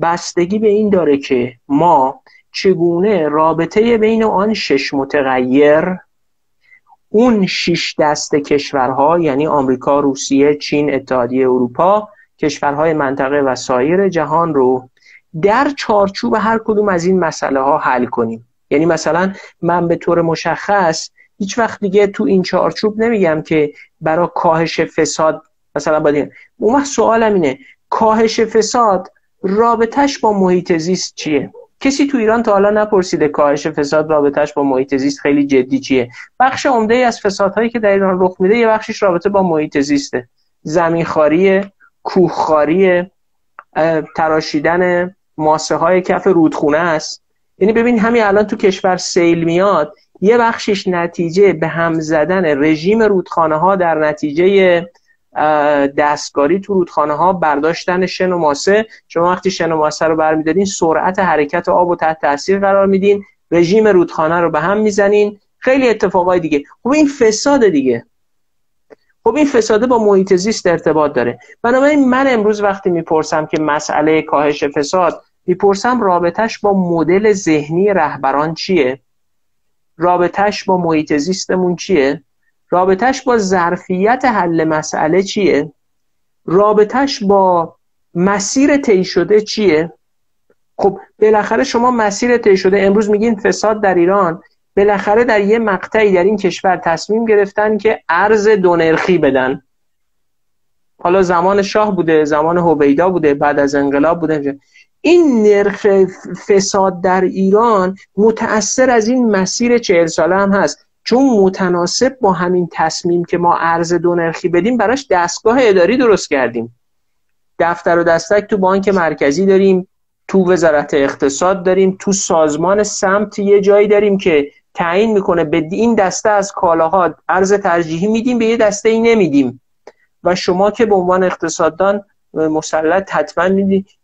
بستگی به این داره که ما چگونه رابطه بین آن شش متغیر اون شش دست کشورها یعنی آمریکا، روسیه، چین، اتحادیه اروپا کشورهای منطقه و سایر جهان رو در چارچوب هر کدوم از این مسئله ها حل کنیم. یعنی مثلا من به طور مشخص هیچ وقت دیگه تو این چارچوب نمیگم که برای کاهش فساد مثلا باید اون وقت سوالم اینه کاهش فساد رابطش با محیط زیست چیه؟ کسی تو ایران تا حالا نپرسیده کاهش فساد رابطش با محیط زیست خیلی جدی چیه؟ بخش عمده از فسادهایی که در ایران رخ میده یه بخشش رابطه با محیط زیسته. زمینخواری کوهخواری تراشیدن ماسه های کف رودخونه است. یعنی ببین همین الان تو کشور سیل میاد یه بخشش نتیجه به هم زدن رژیم رودخانه ها در نتیجه دستکاری تو رودخانه ها برداشتن شن و ماسه. شما وقتی شن و ماسه رو برمیدارین سرعت حرکت آب و تحت تاثیر قرار میدین. رژیم رودخانه رو به هم می‌زنین. خیلی اتفاقای دیگه. خب این فساد دیگه. خب این فساده با محیط زیست ارتباط داره. بنابراین من امروز وقتی می‌پرسم که مسئله کاهش فساد می‌پرسم رابطش با مدل ذهنی رهبران چیه؟ رابطش با محیط زیستمون چیه؟ رابطش با ظرفیت حل مسئله چیه؟ رابطش با مسیر طی شده چیه؟ خب بالاخره شما مسیر طی شده امروز میگین فساد در ایران بالاخره در یه مقطعی در این کشور تصمیم گرفتن که ارز دونرخی بدن. حالا زمان شاه بوده زمان هویدا بوده بعد از انقلاب بوده. این نرخ فساد در ایران متأثر از این مسیر چهل ساله هم هست. چون متناسب با همین تصمیم که ما ارز دو نرخی بدیم براش دستگاه اداری درست کردیم. دفتر و دستک تو بانک مرکزی داریم تو وزارت اقتصاد داریم تو سازمان سمت یه جایی داریم که تعیین می‌کنه به این دسته از کالاها ارز ترجیحی میدیم به یه دسته ای نمیدیم. و شما که به عنوان اقتصاددان مسلط حتما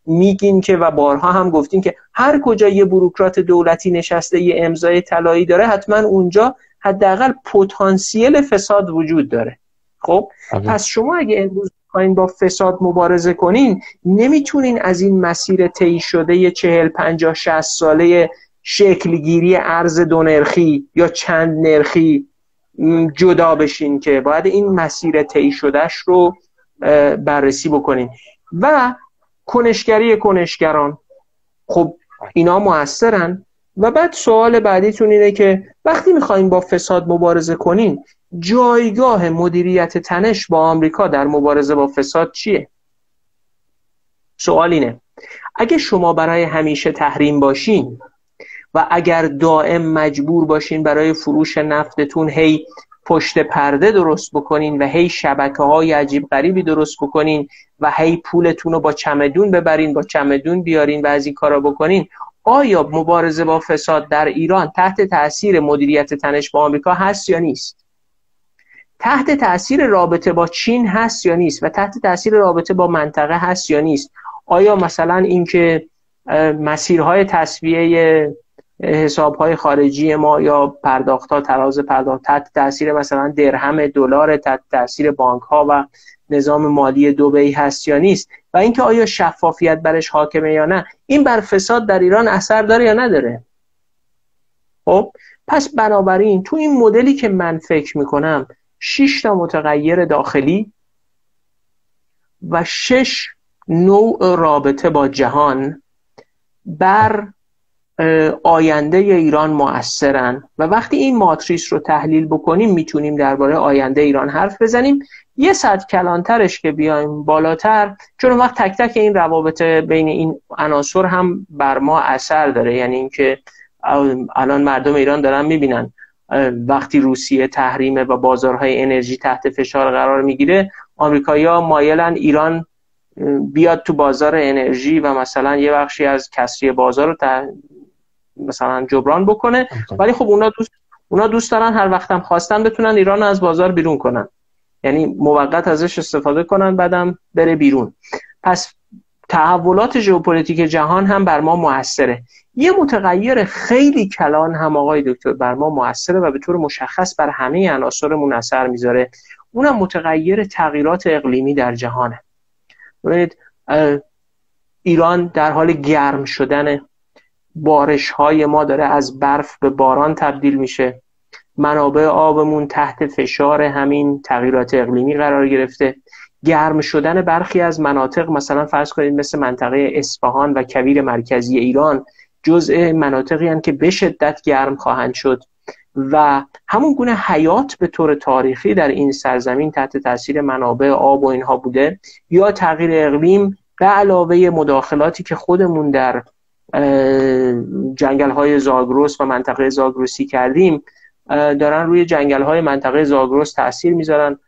میگین که و بارها هم گفتین که هر کجا یه بروکرات دولتی نشسته یه امضای طلایی داره حتما اونجا حداقل پتانسیل فساد وجود داره. خب؟ پس شما اگه امروز با فساد مبارزه کنین نمی‌تونین از این مسیر طی شده چهل پنجاه شست ساله شکلگیری ارز دو نرخی یا چند نرخی جدا بشین که باید این مسیر طی شدهش رو بررسی بکنین و کنشگری کنشگران. خب اینا موثرن. و بعد سوال بعدیتون اینه که وقتی می‌خواین با فساد مبارزه کنین جایگاه مدیریت تنش با آمریکا در مبارزه با فساد چیه؟ سوال اینه. اگه شما برای همیشه تحریم باشین و اگر دائم مجبور باشین برای فروش نفتتون هی پشت پرده درست بکنین و هی شبکه های عجیب غریبی درست بکنین و هی پولتون رو با چمدون ببرین با چمدون بیارین و از این کارا بکنین. آیا مبارزه با فساد در ایران تحت تاثیر مدیریت تنش با آمریکا هست یا نیست؟ تحت تاثیر رابطه با چین هست یا نیست و تحت تاثیر رابطه با منطقه هست یا نیست؟ آیا مثلا اینکه مسیرهای تصویه حسابهای خارجی ما یا پرداخت ها تراز پرداخت تحت تاثیر مثلا درهم دلار تحت تاثیر بانک ها و نظام مالی دوبی هست یا نیست و اینکه آیا شفافیت برش حاکمه یا نه این بر فساد در ایران اثر داره یا نداره؟ خب پس بنابراین تو این مدلی که من فکر می‌کنم 6 تا متغیر داخلی و شش نوع رابطه با جهان بر آینده ایران مؤثرن و وقتی این ماتریس رو تحلیل بکنیم می‌تونیم درباره آینده ایران حرف بزنیم. یه صد کلانترش که بیایم بالاتر چون وقت تک تک این روابط بین این عناصر هم بر ما اثر داره. یعنی اینکه الان مردم ایران دارن می‌بینن وقتی روسیه تحریمه و بازارهای انرژی تحت فشار قرار می‌گیره آمریکایی‌ها مایلن ایران بیاد تو بازار انرژی و مثلا یه بخشی از کسری بازار رو مثلا جبران بکنه. ولی خب اونا دوست اونا دوست دارن هر وقت هم خواستن بتونن ایران از بازار بیرون کنن. یعنی موقت ازش استفاده کنن بعدم بره بیرون. پس تحولات ژئوپلیتیک جهان هم بر ما موثره. یه متغیر خیلی کلان هم آقای دکتر بر ما موثره و به طور مشخص بر همه عناصرمون اثر می‌ذاره. اونم متغیر تغییرات اقلیمی در جهانه. ببینید ایران در حال گرم شدن بارش های ما داره از برف به باران تبدیل میشه. منابع آبمون تحت فشار همین تغییرات اقلیمی قرار گرفته. گرم شدن برخی از مناطق مثلا فرض کنید مثل منطقه اصفهان و کویر مرکزی ایران جزء مناطقی هستند که به شدت گرم خواهند شد. و همون گونه حیات به طور تاریخی در این سرزمین تحت تاثیر منابع آب و اینها بوده. یا تغییر اقلیم به علاوه مداخلاتی که خودمون در جنگل های زاگرس و منطقه زاگرسی کردیم دارن روی جنگل های منطقه زاگرس تاثیر می‌ذارن.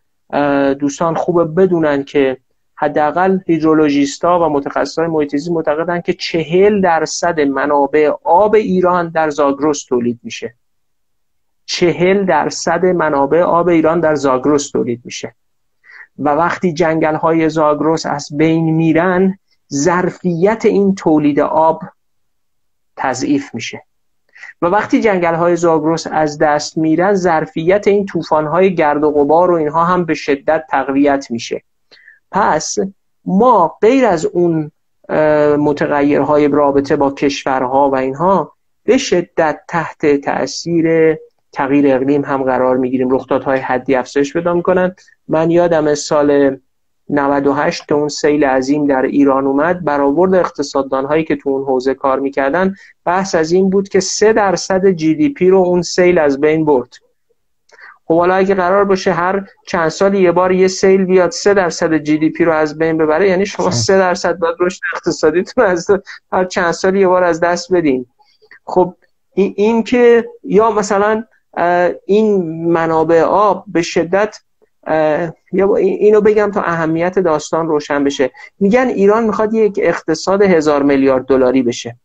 دوستان خوبه بدونن که حداقل هیدرولوژیستا و متخصصان محیط زیست معتقدن که چهل درصد منابع آب ایران در زاگرس تولید میشه. چهل درصد منابع آب ایران در زاگرس تولید میشه. و وقتی جنگل های زاگرس از بین میرن ظرفیت این تولید آب تضعیف میشه. و وقتی جنگل های زاگرس از دست میرن ظرفیت این طوفان های گرد و غبار و اینها هم به شدت تقویت میشه. پس ما غیر از اون متغیرهای رابطه با کشورها و اینها به شدت تحت تاثیر تغییر اقلیم هم قرار می‌گیریم. رخدادهای حدی افزایش پیدا می‌کنن. من یادم سال 98 که اون سیل عظیم در ایران اومد. برآورد اقتصاددان هایی که تو اون حوزه کار می‌کردن. بحث از این بود که 3 درصد GDP رو اون سیل از بین برد. خب حالا اگه قرار باشه هر چند سال یه بار یه سیل بیاد 3 درصد GDP رو از بین ببره یعنی شما 3 درصد باید رشد اقتصادیتون از هر چند سال یه بار از دست بدین. خب این, این که یا مثلا این منابع آب به شدت یا اینو بگم تا اهمیت داستان روشن بشه. میگن ایران می‌خواد یک اقتصاد هزار میلیارد دلاری بشه.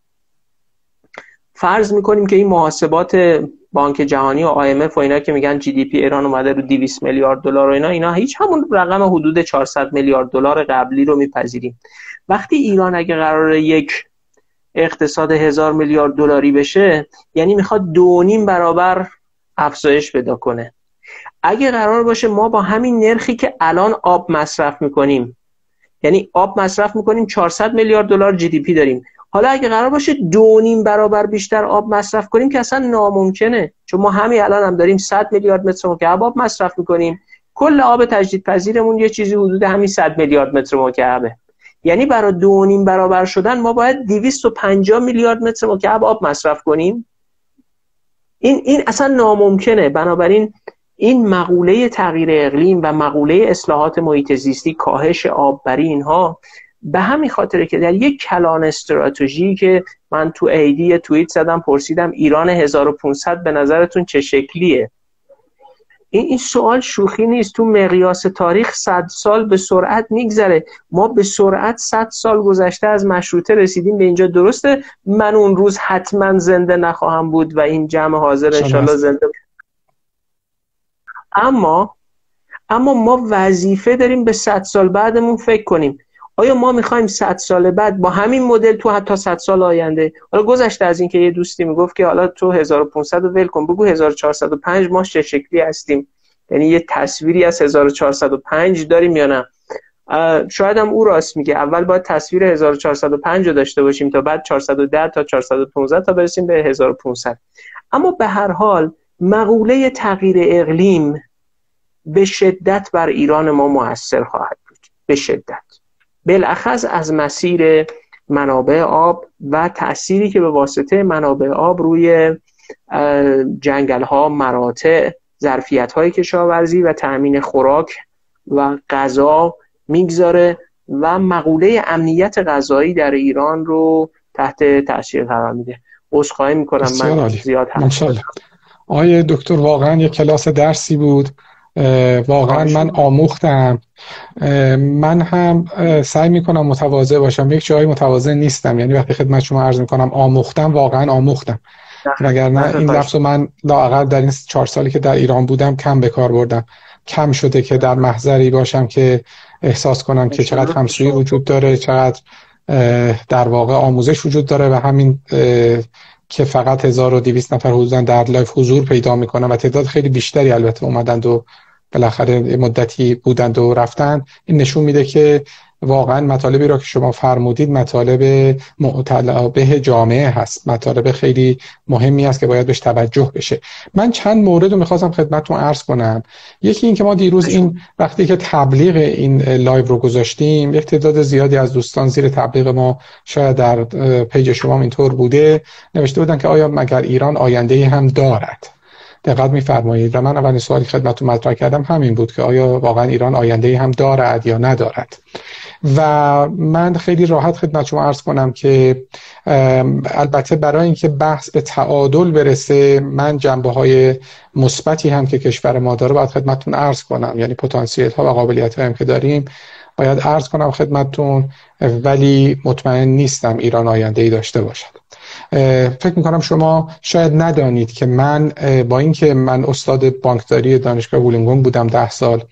فرض می‌کنیم که این محاسبات بانک جهانی و IMF و اینا که میگن جی دی پی ایران اومده رو 200 میلیارد دلار و اینا اینا هیچ همون رقم حدود 400 میلیارد دلار قبلی رو میپذیریم. وقتی ایران اگه قرار یک اقتصاد هزار میلیارد دلاری بشه یعنی می‌خواد دو نیم برابر افزایش پیدا کنه. اگه قرار باشه ما با همین نرخی که الان آب مصرف می‌کنیم یعنی آب مصرف می‌کنیم 400 میلیارد دلار جی دی پی داریم. حالا اگه قرار باشه دو نیم برابر بیشتر آب مصرف کنیم که اصلا ناممکنه چون ما همین الان هم داریم 100 میلیارد متر مکعب آب مصرف می‌کنیم. کل آب تجدید پذیرمون یه چیزی حدود همین 100 میلیارد متر مکعبه. یعنی برای دو نیم برابر شدن ما باید 250 میلیارد متر مکعب آب مصرف کنیم. این این اصلا ناممکنه. بنابراین این مقوله تغییر اقلیم و مقوله اصلاحات محیط زیستی کاهش آببری اینها به همین خاطره که در یک کلان استراتژی که من تو ایدی توییت زدم پرسیدم ایران 1500 به نظرتون چه شکلیه؟ این این سوال شوخی نیست. تو مقیاس تاریخ 100 سال به سرعت میگذره. ما به سرعت 100 سال گذشته از مشروطه رسیدیم. به اینجا درسته. من اون روز حتما زنده نخواهم بود و این جمع حاضر انشالله زنده اما اما ما وظیفه داریم به 100 سال بعدمون فکر کنیم. آیا ما می‌خوایم 100 سال بعد با همین مدل تو حتی 100 سال آینده؟ حالا گذشته از اینکه یه دوستی می‌گفت که حالا تو 1500 رو ول کن بگو 1405 ما چه شکلی هستیم. یعنی یه تصویری از 1405 داریم یا نه؟ شاید هم او راست میگه. اول باید تصویر 1405 رو داشته باشیم تا بعد 410 تا 415 تا برسیم به 1500 اما به هر حال مقوله تغییر اقلیم به شدت بر ایران ما موثر خواهد بود. به شدت. بالاخص از مسیر منابع آب و تأثیری که به واسطه منابع آب روی جنگل ها مراتع ظرفیت های کشاورزی و تأمین خوراک و غذا می‌گذاره و مقوله امنیت غذایی در ایران رو تحت تاثیر قرار میده. عذرخواهی می‌کنم. من زیاد آقای دکتر واقعا یک کلاس درسی بود. واقعا من آموختم. من هم سعی می‌کنم متواضع باشم. یک جایی متواضع نیستم. یعنی وقتی خدمت شما عرض می‌کنم آموختم واقعا آموختم. وگرنه این لفظ من لااقل در این چهار سالی که در ایران بودم کم به کار بردم. کم شده که در محضری باشم که احساس کنم که چقدر همسویی وجود داره چقدر در واقع آموزش وجود داره و همین که فقط 1200 نفر حضورن در لایو حضور پیدا می‌کنن و تعداد خیلی بیشتری البته اومدند و بالاخره مدتی بودند و رفتند. این نشون میده که واقعا مطالبی را که شما فرمودید مطالب به جامعه هست. مطالب خیلی مهمی است که باید بهش توجه بشه. من چند مورد رو می‌خواستم خدمتتون عرض کنم. یکی این که ما دیروز این وقتی که تبلیغ این لایو رو گذاشتیم یک تعداد زیادی از دوستان زیر تبلیغ ما شاید در پیج شما اینطور بوده نوشته بودن که آیا مگر ایران آینده هم دارد؟ دقت میفرمایید. و من اولین سوالی خدمتتون مطرح کردم همین بود که آیا واقعا ایران آینده هم دارد یا ندارد. و من خیلی راحت خدمت شما ارز کنم که البته برای اینکه بحث به تعادل برسه من جنبه های مثبتی هم که کشور ما داره باید خدمتتون ارز کنم. یعنی پتانسیل ها و قابلیت هم که داریم باید ارز کنم خدمتتون ولی مطمئن نیستم ایران آینده ای داشته باشد. فکر می‌کنم شما شاید ندانید که من با اینکه من استاد بانکداری دانشگاه وولنگون بودم ده سال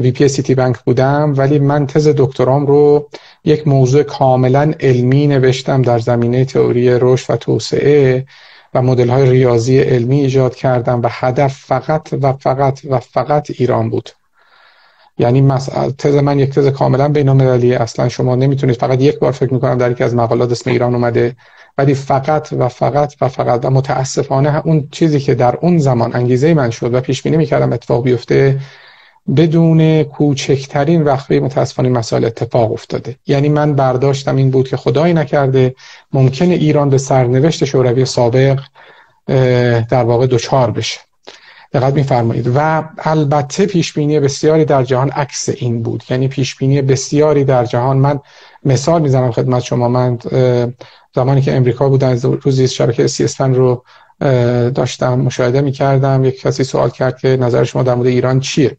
وی پی سیتی بانک بودم ولی من تز دکترام رو یک موضوع کاملا علمی نوشتم در زمینه تئوری رشد و توسعه و مدل های ریاضی علمی ایجاد کردم و هدف فقط و فقط و فقط ایران بود. یعنی تز من یک تز کاملا بین المللی اصلا شما نمی‌تونید فقط یک بار فکر می‌کنم در یکی از مقالات اسم ایران اومده ولی فقط و فقط و فقط و متاسفانه اون چیزی که در اون زمان انگیزه من شد و پیش بینی می‌کردم اتفاق بیفته بدون کوچکترین وقفه متاسفانه مسائل اتفاق افتاده. یعنی من برداشتم این بود که خدایی نکرده ممکنه ایران به سرنوشت شوروی سابق در واقع دچار بشه. دقت میفرمایید. و البته پیش بینی بسیاری در جهان عکس این بود. یعنی پیش بینی بسیاری در جهان. من مثال می‌زنم خدمت شما. من زمانی که امریکا بودن روزی شبکه سی رو داشتم مشاهده می‌کردم. یک کسی سوال کرد که نظر شما در مورد ایران چیه؟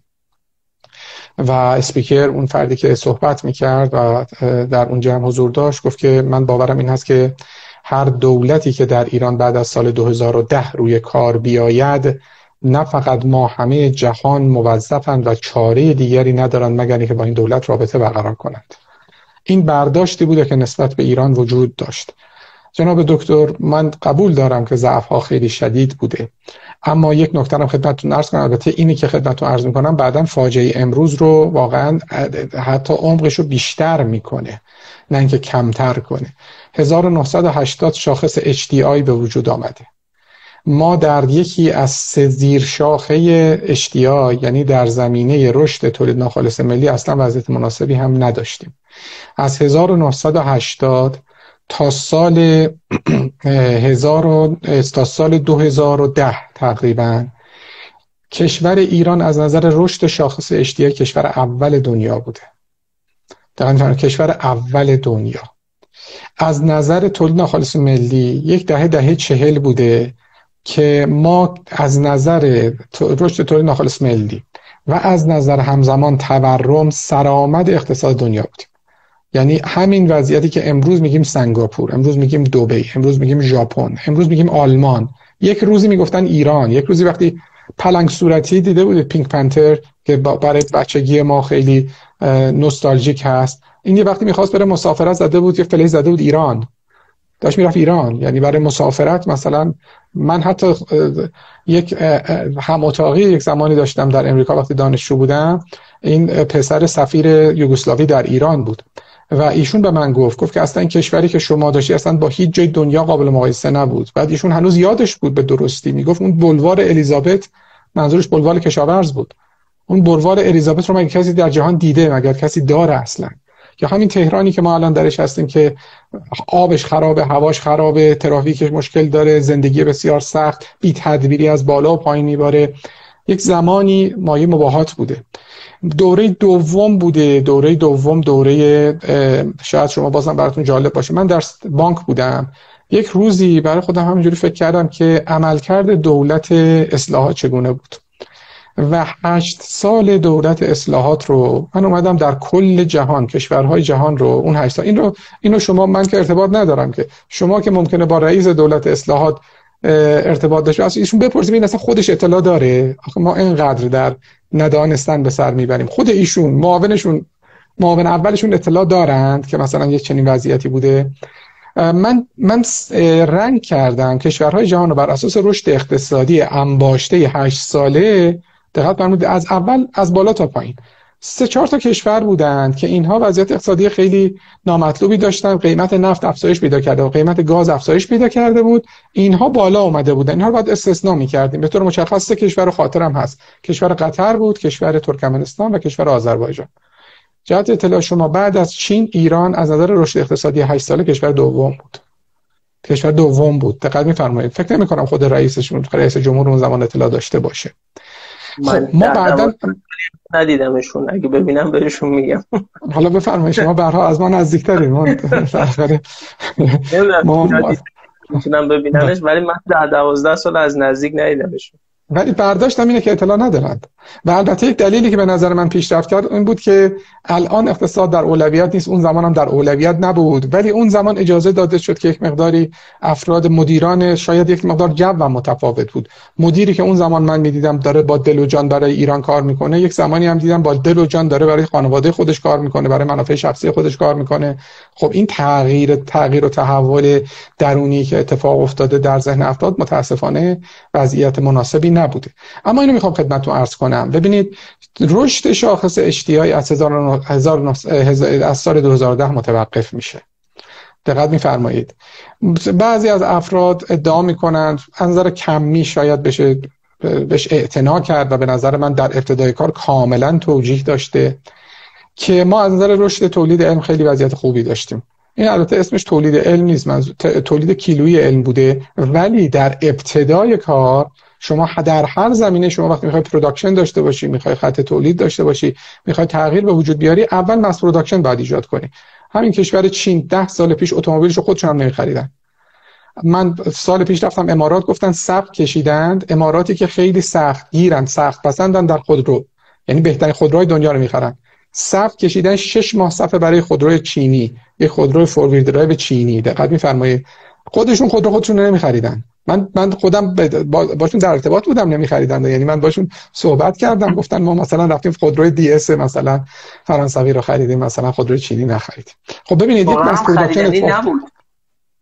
و اسپیکر اون فردی که صحبت می‌کرد و در اون جمع حضور داشت گفت که من باورم این هست که هر دولتی که در ایران بعد از سال 2010 روی کار بیاید نه فقط ما همه جهان موظفند و چاره دیگری ندارند مگر اینکه با این دولت رابطه برقرار کنند. این برداشتی بوده که نسبت به ایران وجود داشت. جناب دکتر من قبول دارم که ضعف ها خیلی شدید بوده. اما یک نکته هم خدمتتون عرض کنم. البته اینی که خدمتتون عرض می‌کنم بعدا فاجعه امروز رو واقعا حتی عمقش رو بیشتر می‌کنه نه اینکه کمتر کنه. 1980 شاخص HDI به وجود آمده. ما در یکی از سه زیر شاخه HDI یعنی در زمینه رشد تولید ناخالص ملی اصلا وضعیت مناسبی هم نداشتیم. از 1980 تا سال هزار تا سال 2010 تقریبا کشور ایران از نظر رشد شاخص اشتیا کشور اول دنیا بوده. در کشور اول دنیا. از نظر تولید ناخالص ملی یک دهه دهه چهل بوده که ما از نظر رشد تولید ناخالص ملی و از نظر همزمان تورم سرآمد اقتصاد دنیا بودیم. یعنی همین وضعیتی که امروز میگیم سنگاپور امروز میگیم دوبی امروز میگیم ژاپن امروز میگیم آلمان. یک روزی می‌گفتن ایران. یک روزی وقتی پلنگ صورتی دیده بود پینک پنتر که برای بچگی ما خیلی نوستالژیک هست. این یه وقتی می‌خواست بره مسافرت زده بود یه فلز زده بود ایران. داشت می‌رفت ایران. یعنی برای مسافرت مثلا من حتی یک هم یک زمانی داشتم در امریکا وقتی دانشجو بودم. این پسر سفیر یوگسلاوی در ایران بود. و ایشون به من گفت گفت که اصلا این کشوری که شما داشتی اصلا با هیچ جای دنیا قابل مقایسه نبود. بعد ایشون هنوز یادش بود به درستی. می‌گفت اون بلوار الیزابت منظورش بلوار کشاورز بود. اون بلوار الیزابت رو مگه کسی در جهان دیده مگر کسی داره اصلا؟ یا همین تهرانی که ما الان درش هستیم که آبش خرابه هواش خرابه ترافیکش مشکل داره زندگی بسیار سخت بی تدبیری از بالا و پایین میباره. یک زمانی مایه مباهات بوده. دوره دوم بوده. دوره دوم دوره شاید شما بازم براتون جالب باشه. من در بانک بودم. یک روزی برای خودم همینجوری فکر کردم که عملکرد دولت اصلاحات چگونه بود. و هشت سال دولت اصلاحات رو من اومدم در کل جهان کشورهای جهان رو اون هشت سال این رو اینو شما من که ارتباط ندارم که شما که ممکنه با رئیس دولت اصلاحات ارتباط داشته از ایشون بپرسیم این اصلا خودش اطلاع داره؟ آخه ما اینقدر در ندانستن به سر می‌بریم. خود ایشون معاونشون معاون اولشون اطلاع دارند که مثلا یک چنین وضعیتی بوده. من من رنگ کردم کشورهای جهان رو بر اساس رشد اقتصادی انباشته هشت ساله دقت فرمودید از اول از بالا تا پایین. سه چهار تا کشور بودند که اینها وضعیت اقتصادی خیلی نامطلوبی داشتن قیمت نفت افزایش پیدا کرده و قیمت گاز افزایش پیدا کرده بود. اینها بالا اومده بودن. اینها رو باید استثنا می‌کردیم. به طور مشخص سه کشور خاطرم هست. کشور قطر بود کشور ترکمنستان و کشور آذربایجان. جهت اطلاع شما بعد از چین ایران از نظر رشد اقتصادی 8 ساله کشور دوم بود. کشور دوم بود. دقت می‌فرمایید. فکر نمی کنم خود رئیسشون رئیس جمهور اون زمان اطلاع داشته باشه. خب ما بعدا ندیدمشون. اگه ببینم بهشون میگم. حالا بفرمایید شما برها از ما نزدیکترین. ما می‌تونم ببینمش ولی من در دوازده سال از نزدیک ندیدمشون. ولی برداشتم اینه که اطلاع ندارند و البته یک دلیلی که به نظر من پیشرفت کرد این بود که الان اقتصاد در اولویت نیست اون زمان هم در اولویت نبود. ولی اون زمان اجازه داده شد که یک مقداری افراد مدیران شاید یک مقدار جو و متفاوت بود. مدیری که اون زمان من می‌دیدم داره با دل و جان برای ایران کار می‌کنه یک زمانی هم دیدم با دل و جان داره برای خانواده خودش کار می‌کنه برای منافع شخصی خودش کار می‌کنه. خب این تغییر تغییر و تحول درونی که اتفاق افتاده در ذهن افراد متاسفانه وضعیت مناسبی نبوده. اما اینو می‌خوام خدمتتون عرض کنم. ببینید رشد شاخص اشتیای از, از سال 2010 متوقف میشه. دقت میفرمایید. بعضی از افراد ادعا می‌کنند از کمی شاید بشه بهش اعتنا کرد و به نظر من در ابتدای کار کاملا توجیه داشته که ما از نظر رشد تولید علم خیلی وضعیت خوبی داشتیم. این البته اسمش تولید علم نیست من تولید کیلویی علم بوده ولی در ابتدای کار شما در هر زمینه شما وقتی می‌خوای production داشته باشی می‌خوای خط تولید داشته باشی می‌خوای تغییر به وجود بیاری اول mass production باید ایجاد کنی. همین کشور چین ده سال پیش اتومبیلشو خودشون هم نمیخریدن. من سال پیش رفتم امارات گفتن صف کشیدند اماراتی که خیلی سخت گیرن سخت پسندن در خودرو. یعنی بهترین خودروی دنیا رو می‌خرن. صف کشیدن شش ماه صفه برای خودروی چینی یه خودروی four wheel drive چینی. دقت میفرمایید. خودشون خودرو خودشون نمیخریدن. من من خودم باشون در ارتباط بودم نمیخریدن یعنی من باشون صحبت کردم گفتن ما مثلا رفتیم خودروی DS مثلا فرانسوی رو خریدیم مثلا خودروی چینی نخریدیم. خب ببینید یک mass نبود.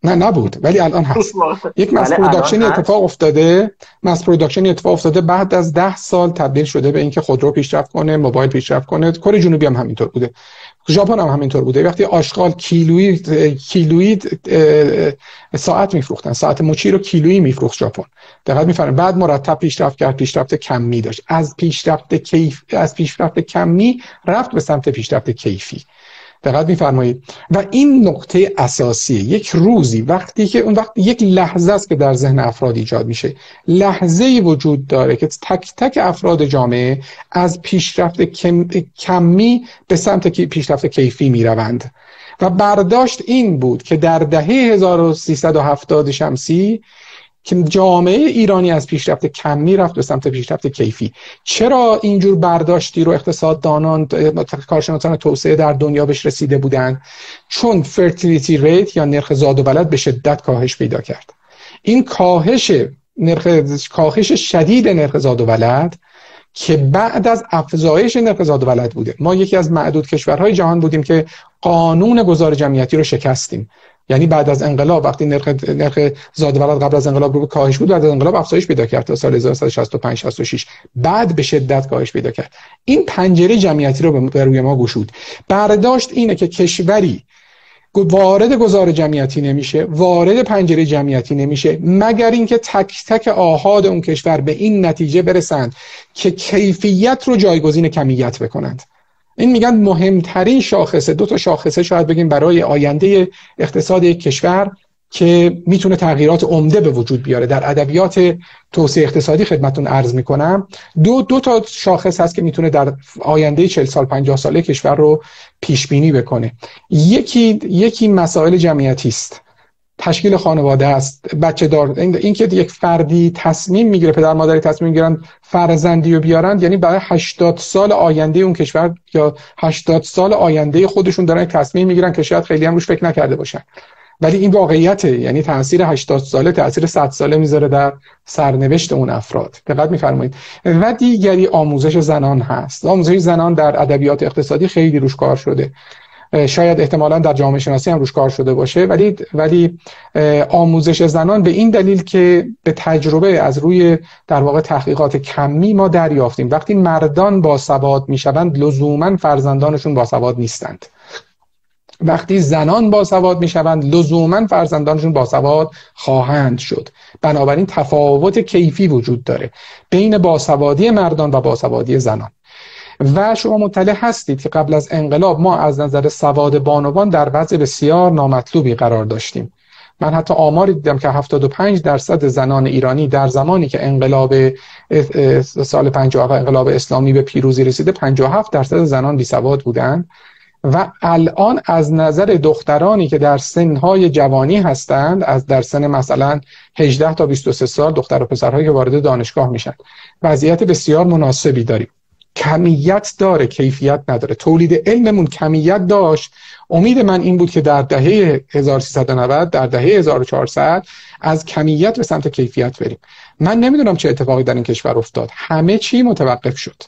نه نبود. ولی الان هست. یک mass production اتفاق افتاده. mass production اتفاق افتاده. بعد از ده سال تبدیل شده به اینکه خودرو پیشرفت کنه موبایل پیشرفت کنه. کره جنوبی هم همینطور بوده. ژاپن هم همینطور بوده. وقتی آشغال کیلویی کیلویی ساعت میفروختن. ساعت مچی رو کیلویی میفروخت ژاپن. دقت میفرمایید. بعد مرتب پیشرفت کرد پیشرفت کمی داشت. از پیشرفت کیف از پیشرفت کمی رفت به سمت پیشرفت کیفی. دقت میفرمایید. و این نقطه اساسی یک روزی وقتی که اون وقت یک لحظه است که در ذهن افراد ایجاد میشه. لحظه وجود داره که تک تک افراد جامعه از پیشرفت کمی به سمت پیشرفت کیفی می‌روند. و برداشت این بود که در دهه 1370 شمسی که جامعه ایرانی از پیشرفت کمی رفت به سمت پیشرفت کیفی. چرا اینجور برداشتی رو اقتصاددانان کارشناسان توسعه در دنیا بهش رسیده بودند چون fertility rate یا نرخ زاد و ولد به شدت کاهش پیدا کرد. این کاهش نرخ کاهش شدید نرخ زاد و ولد که بعد از افزایش نرخ زاد و ولد بوده. ما یکی از معدود کشورهای جهان بودیم که قانون گذار جمعیتی رو شکستیم. یعنی بعد از انقلاب وقتی نرخ نرخ زاد ولد قبل از انقلاب رو کاهش بود بعد از انقلاب افزایش پیدا کرد تا سال 1965 66 بعد به شدت کاهش پیدا کرد. این پنجره جمعیتی رو به روی ما گشود. برداشت اینه که کشوری وارد گذار جمعیتی نمیشه وارد پنجره جمعیتی نمیشه مگر اینکه تک تک آهاد اون کشور به این نتیجه برسند که کیفیت رو جایگزین کمیت بکنند. این میگن مهمترین شاخصه. دو تا شاخصه شاید بگیم برای آینده اقتصاد یک کشور که می‌تونه تغییرات عمده به وجود بیاره. در ادبیات توسعه اقتصادی خدمتون عرض می‌کنم. دو دو تا شاخص هست که می‌تونه در آینده 40 سال 50 ساله کشور رو پیش بینی بکنه. یکی یکی مسائل جمعیتی است. تشکیل خانواده است. بچه دار این که یک فردی تصمیم می‌گیره پدر مادری تصمیم می‌گیرن فرزندی رو بیارن یعنی برای 80 سال آینده اون کشور یا 80 سال آینده خودشون دارن تصمیم می‌گیرن که شاید خیلی هم روش فکر نکرده باشن. ولی این واقعیته یعنی تاثیر 80 ساله تاثیر 100 ساله می‌ذاره در سرنوشت اون افراد. دقت میفرمایید. و دیگری آموزش زنان هست. آموزش زنان در ادبیات اقتصادی خیلی روش کار شده. شاید احتمالا در جامعه شناسی هم روش کار شده باشه. ولی ولی آموزش زنان به این دلیل که به تجربه از روی در واقع تحقیقات کمی ما دریافتیم. وقتی مردان با سواد می‌شوند لزوما فرزندانشون با سواد نیستند. وقتی زنان باسواد می‌شوند لزوما فرزندانشون باسواد خواهند شد. بنابراین تفاوت کیفی وجود داره بین باسوادی مردان و باسوادی زنان. و شما مطلع هستید که قبل از انقلاب ما از نظر سواد بانوان در وضع بسیار نامطلوبی قرار داشتیم. من حتی آماری دیدم که 75 درصد زنان ایرانی در زمانی که انقلاب سال 57 انقلاب اسلامی به پیروزی رسیده 57 درصد زنان بی سواد بودند و الان از نظر دخترانی که در سنهای جوانی هستند از در سن مثلا 18 تا 23 سال دختر و پسرهایی که وارد دانشگاه میشن وضعیت بسیار مناسبی داریم. کمیت داره کیفیت نداره. تولید علممون کمیت داشت. امید من این بود که در دهه 1390 در دهه 1400 از کمیت به سمت کیفیت بریم. من نمی‌دونم چه اتفاقی در این کشور افتاد. همه چی متوقف شد.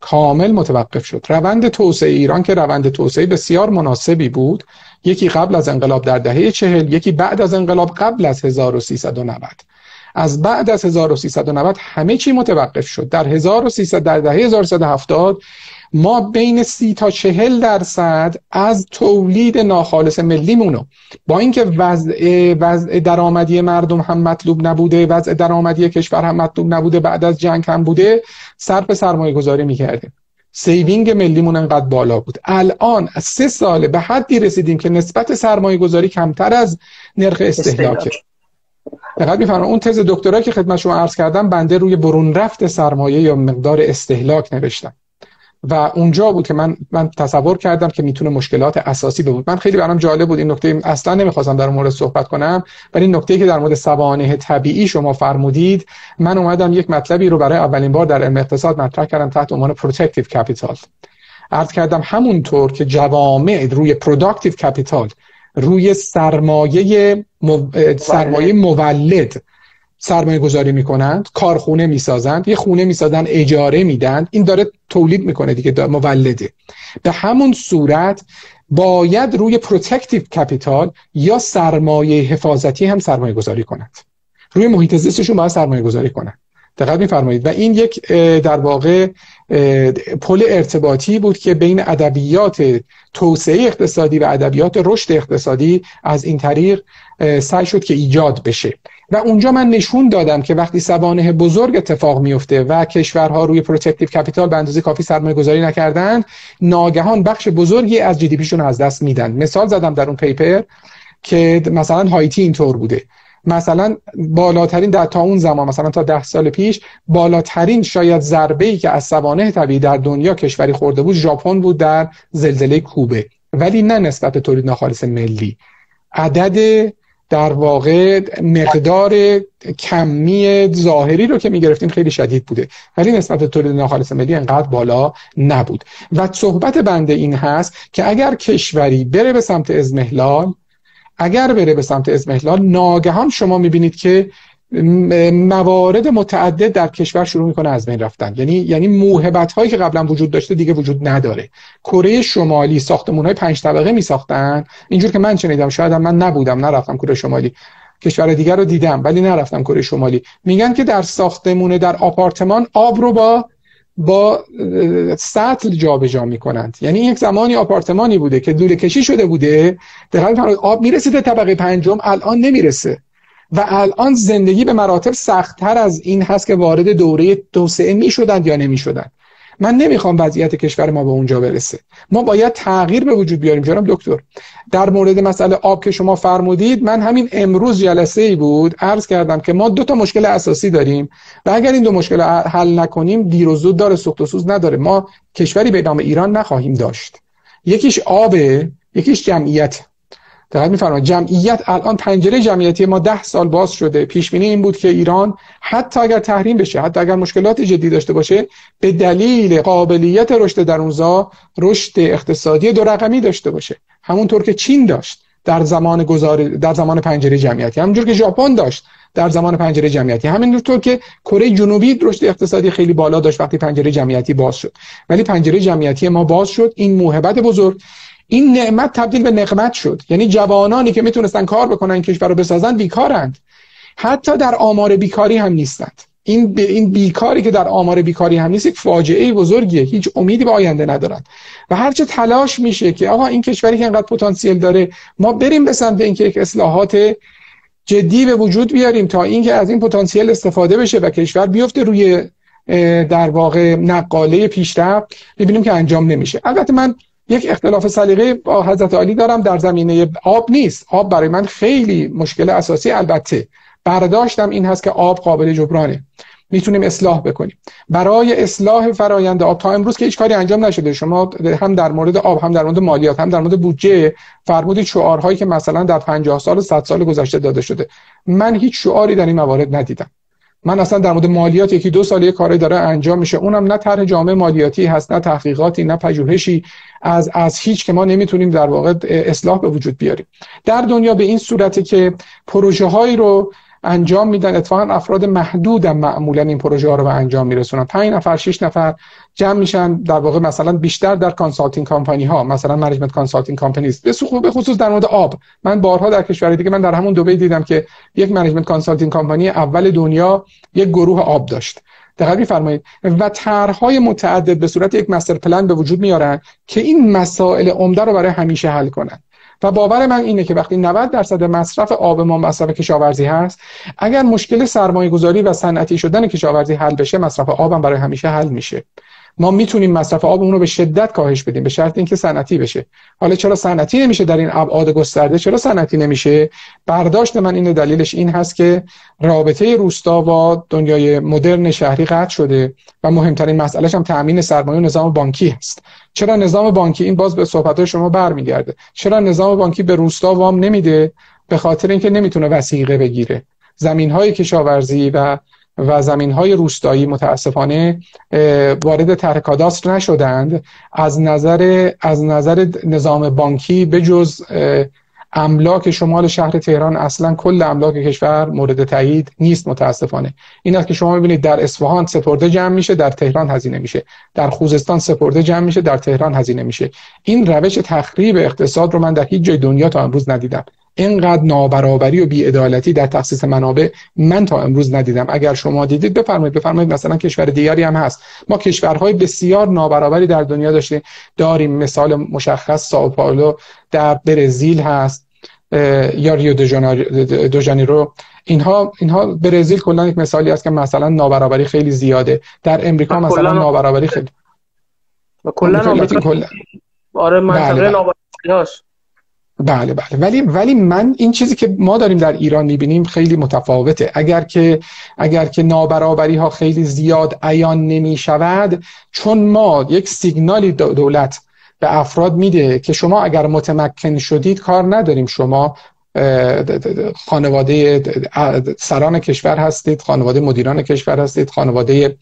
کامل متوقف شد. روند توسعه ایران که روند توسعه بسیار مناسبی بود. یکی قبل از انقلاب در دهه چهل یکی بعد از انقلاب قبل از 1390 از بعد از 1390 همه چی متوقف شد. در 1300 در دهه 1370 ما بین سی تا چهل درصد از تولید ناخالص ملیمونو با اینکه وضع, وضع درآمدی مردم هم مطلوب نبوده وضع درآمدی کشور هم مطلوب نبوده بعد از جنگ هم بوده صرف سرمایه گذاری می‌کردیم. saving ملیمون انقدر بالا بود. الان سه ساله به حدی رسیدیم که نسبت سرمایه گذاری کمتر از نرخ استهلاکه. دقت میفرمایید. اون تز دکترا که خدمت شما عرض کردم بنده روی برون رفت سرمایه یا مقدار استهلاک نوشتم. و اونجا بود که من من تصور کردم که می‌تونه مشکلات اساسی بود من خیلی برام جالب بود این نکته. اصلا نمی‌خواستم در مورد صحبت کنم ولی نکته که در مورد سوانح طبیعی شما فرمودید من اومدم یک مطلبی رو برای اولین بار در علم اقتصاد مطرح کردم تحت عنوان protective capital عرض کردم همونطور که جوامع روی productive capital روی سرمایه سرمایه مولد سرمایه گذاری می‌کنند کارخونه می‌سازند یه خونه می‌سازن اجاره میدن. این داره تولید می‌کنه دیگه مولده. به همون صورت باید روی protective capital یا سرمایه حفاظتی هم سرمایه گذاری کنند. روی محیط زیستشون باید سرمایه گذاری کنند. دقت میفرمایید. و این یک در واقع پل ارتباطی بود که بین ادبیات توسعه اقتصادی و ادبیات رشد اقتصادی از این طریق سعی شد که ایجاد بشه. و اونجا من نشون دادم که وقتی سوانح بزرگ اتفاق میفته و کشورها روی protective capital به اندازه کافی سرمایه گذاری نکردن ناگهان بخش بزرگی از GDP شون از دست میدن. مثال زدم در اون paper که مثلا هایتی اینطور بوده. مثلا بالاترین در تا اون زمان مثلا تا ده سال پیش بالاترین شاید ضربه ای که از سوانه طبیعی در دنیا کشوری خورده بود ژاپن بود در زلزله کوبه. ولی نه نسبت به تولید ناخالص ملی. عدد در واقع مقدار کمی ظاهری رو که می‌گرفتیم خیلی شدید بوده. ولی نسبت به تولید ناخالص ملی انقدر بالا نبود. و صحبت بنده این هست که اگر کشوری بره به سمت ازمهلال اگر بره به سمت ازمهلال ناگهان شما می‌بینید که موارد متعدد در کشور شروع می‌کنه از بین رفتن. یعنی یعنی موهبت هایی که قبلا وجود داشته دیگه وجود نداره. کره شمالی ساختمون های پنج طبقه می ساختن اینجور که من شنیدم شاید من نبودم نرفتم کره شمالی. کشور دیگر رو دیدم ولی نرفتم کره شمالی. میگن که در ساختمونه در آپارتمان آب رو با با سطل جابجا می‌کنند. یعنی یک زمانی آپارتمانی بوده که دوله کشی شده بوده در آب می‌رسیده طبقه پنجم الان نمی‌رسه. و الان زندگی به مراتب سختتر از این هست که وارد دوره توسعه می شدند یا نمی شدند من نمی‌خوام وضعیت کشور ما به اونجا برسه. ما باید تغییر به وجود بیاریم جناب دکتر. در مورد مسئله آب که شما فرمودید من همین امروز جلسه ای بود عرض کردم که ما دو تا مشکل اساسی داریم و اگر این دو مشکل حل نکنیم دیر و زود داره سوخت و سوز نداره. ما کشوری به نام ایران نخواهیم داشت. یکیش آبه یکیش جمعیت. دقت میفرمایید. جمعیت الان پنجره جمعیتی ما ده سال باز شده. پیش بینی این بود که ایران حتی اگر تحریم بشه حتی اگر مشکلات جدی داشته باشه به دلیل قابلیت رشد در اونجا رشد اقتصادی دو رقمی داشته باشه. همونطور که چین داشت در زمان گذار در زمان پنجره جمعیتی. همونجور که ژاپن داشت در زمان پنجره جمعیتی. همینطور که کره جنوبی رشد اقتصادی خیلی بالا داشت وقتی پنجره جمعیتی باز شد. ولی پنجره جمعیتی ما باز شد. این موهبت بزرگ این نعمت تبدیل به نقمت شد. یعنی جوانانی که می‌تونستن کار بکنن کشور رو بسازن بیکارند. حتی در آمار بیکاری هم نیستند. این این بیکاری که در آمار بیکاری هم نیست یک فاجعه بزرگیه. هیچ امیدی به آینده ندارند. و هرچه تلاش میشه که آقا این کشوری که انقدر پتانسیل داره ما بریم به سمت اینکه یک اصلاحات جدی به وجود بیاریم تا اینکه از این پتانسیل استفاده بشه و کشور بیفته روی در واقع نقاله پیشرفت. ببینیم که انجام نمیشه. البته من یک اختلاف سلیقه با حضرت علی دارم در زمینه آب نیست. آب برای من خیلی مشکل اساسی البته برداشتم این هست که آب قابل جبرانه. می‌تونیم اصلاح بکنیم. برای اصلاح فرایند آب تا امروز که هیچ کاری انجام نشده. شما هم در مورد آب هم در مورد مالیات هم در مورد بودجه فرمودید شعارهایی که مثلا در 50 سال و 100 سال گذشته داده شده. من هیچ شعاری در این موارد ندیدم. من اصلا در مورد مالیات یکی دو سال کاری داره انجام میشه. اونم نه طرح جامعه مالیاتی هست نه تحقیقاتی نه پژوهشی. از از هیچ که ما نمی‌تونیم در واقع اصلاح به وجود بیاریم. در دنیا به این صورتی که پروژه هایی رو انجام میدن اتفاقا افراد محدودم معمولا این پروژه ها رو به انجام میرسونن. 5 نفر 6 نفر جمع میشن در واقع مثلا بیشتر در consulting company ها مثلا management consulting companies به خصوص در مورد آب. من بارها در کشور دیگه من در همون دبی دیدم که یک management consulting company اول دنیا یک گروه آب داشت. دقت میفرمایید و طرحهای متعدد به صورت یک master plan به وجود میارن که این مسائل عمده رو برای همیشه حل کنن. و باور من اینه که وقتی 90 درصد مصرف آب ما مصرف کشاورزی هست اگر مشکل سرمایه گذاری و صنعتی شدن کشاورزی حل بشه مصرف آبم برای همیشه حل میشه. ما می‌تونیم مصرف آبمون رو به شدت کاهش بدیم به شرط اینکه صنعتی بشه. حالا چرا صنعتی نمیشه در این ابعاد گسترده؟ چرا صنعتی نمیشه؟ برداشت من این دلیلش این هست که رابطه روستا با دنیای مدرن شهری قطع شده و مهمترین مسئلهش هم تامین سرمایه و نظام بانکی هست. چرا نظام بانکی این باز به صحبت شما برمیگرده؟ چرا نظام بانکی به روستا وام نمیده؟ به خاطر اینکه نمی‌تونه وسیقه بگیره. زمین های کشاورزی و و زمین های روستایی متاسفانه وارد طرح کاداستر نشدند. از نظر از نظر نظام بانکی به جز املاک شمال شهر تهران اصلا کل املاک کشور مورد تایید نیست متاسفانه. این است که شما می‌بینید در اصفهان سپرده جمع میشه در تهران هزینه میشه. در خوزستان سپرده جمع میشه در تهران هزینه میشه. این روش تخریب اقتصاد رو من در هیچ جای دنیا تا امروز ندیدم. اینقدر نابرابری و بیعدالتی در تخصیص منابع من تا امروز ندیدم. اگر شما دیدید بفرمایید بفرمایید. مثلا کشور دیگری هم هست. ما کشورهای بسیار نابرابری در دنیا داشتیم. داریم مثال مشخص ساو پائولو در برزیل هست یا ریو دو جانیرو اینها اینها برزیل کلا یک مثالی است که مثلا نابرابری خیلی زیاده. در امریکا مثلا نابرابری خیلی کلا آره منطقه بله، بله. بله بله. ولی ولی من این چیزی که ما داریم در ایران می‌بینیم خیلی متفاوته. اگر که اگر که نابرابری ها خیلی زیاد عیان نمی شود چون ما یک سیگنالی دولت به افراد میده که شما اگر متمکن شدید کار نداریم. شما خانواده سران کشور هستید خانواده مدیران کشور هستید خانواده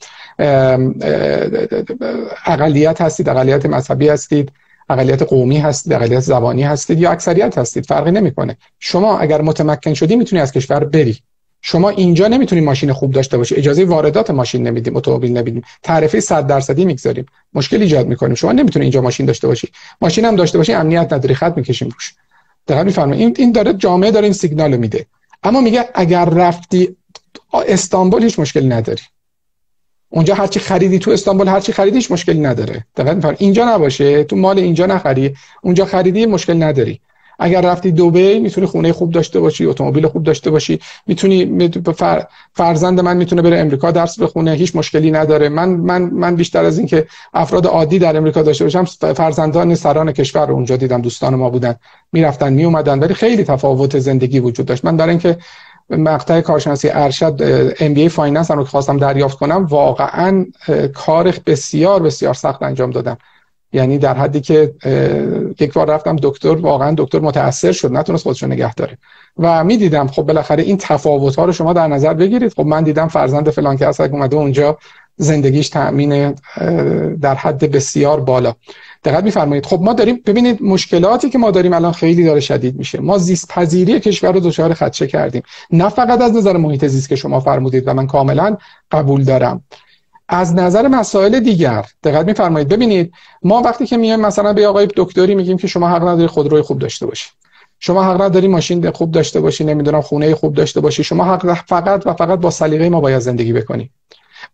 اقلیت هستید اقلیت مذهبی هستید. اقلیت قومی هستید اقلیت زبانی هستید یا اکثریت هستید فرقی نمی‌کنه. شما اگر متمکن شدی می‌تونی از کشور بری. شما اینجا نمی‌تونید ماشین خوب داشته باشی. اجازه واردات ماشین نمیدیم اتومبیل نمیدیم. تعرفه 100 درصدی می‌گذاریم. مشکل ایجاد می‌کنیم. شما نمی‌تونید اینجا ماشین داشته باشی. ماشین هم داشته باشی امنیت نداری. خط می‌کشیم روش. دقیقاً میفرمایید این این داره جامعه داره این سیگنال میده. اما میگه اگر رفتی استانبول هیچ مشکلی نداری. اونجا هرچی خریدی تو استانبول هرچی خریدیش مشکلی نداره. دقیقاً اینجا نباشه تو مال اینجا نخری اونجا خریدی مشکل نداری. اگر رفتی دبی می‌تونی خونه خوب داشته باشی اتومبیل خوب داشته باشی می‌تونی فر... فرزند من می‌تونه بره امریکا درس بخونه هیچ مشکلی نداره. من من من بیشتر از اینکه افراد عادی در امریکا داشته باشم فرزندان سران کشور رو اونجا دیدم دوستان ما بودن می‌رفتن میومدن ولی خیلی تفاوت زندگی وجود داشت. من برای اینکه مقطع کارشناسی ارشد بی finance رو خواستم دریافت کنم واقعا کار بسیار بسیار سخت انجام دادم. یعنی در حدی که یک بار رفتم دکتر واقعا دکتر متاثر شد نتونست خودشو نگه داره. و می‌دیدم خب بالاخره این تفاوت ها رو شما در نظر بگیرید. خب من دیدم فرزند فلان که اصلا اومده اونجا زندگیش تأمین در حد بسیار بالا. دقت میفرمایید. خب ما داریم ببینید مشکلاتی که ما داریم الان خیلی داره شدید میشه. ما زیست پذیری کشور رو دچار خدشه کردیم. نه فقط از نظر محیط زیست که شما فرمودید و من کاملا قبول دارم. از نظر مسائل دیگر دقت میفرمایید. ببینید ما وقتی که میایم مثلا به آقای دکتری میگیم که شما حق نداری خودروی خوب داشته باشی. شما حق نداری ماشین خوب داشته باشی نمی‌دونم خونه خوب داشته باشی. شما حق فقط و فقط با سلیقه ما باید زندگی بکنی.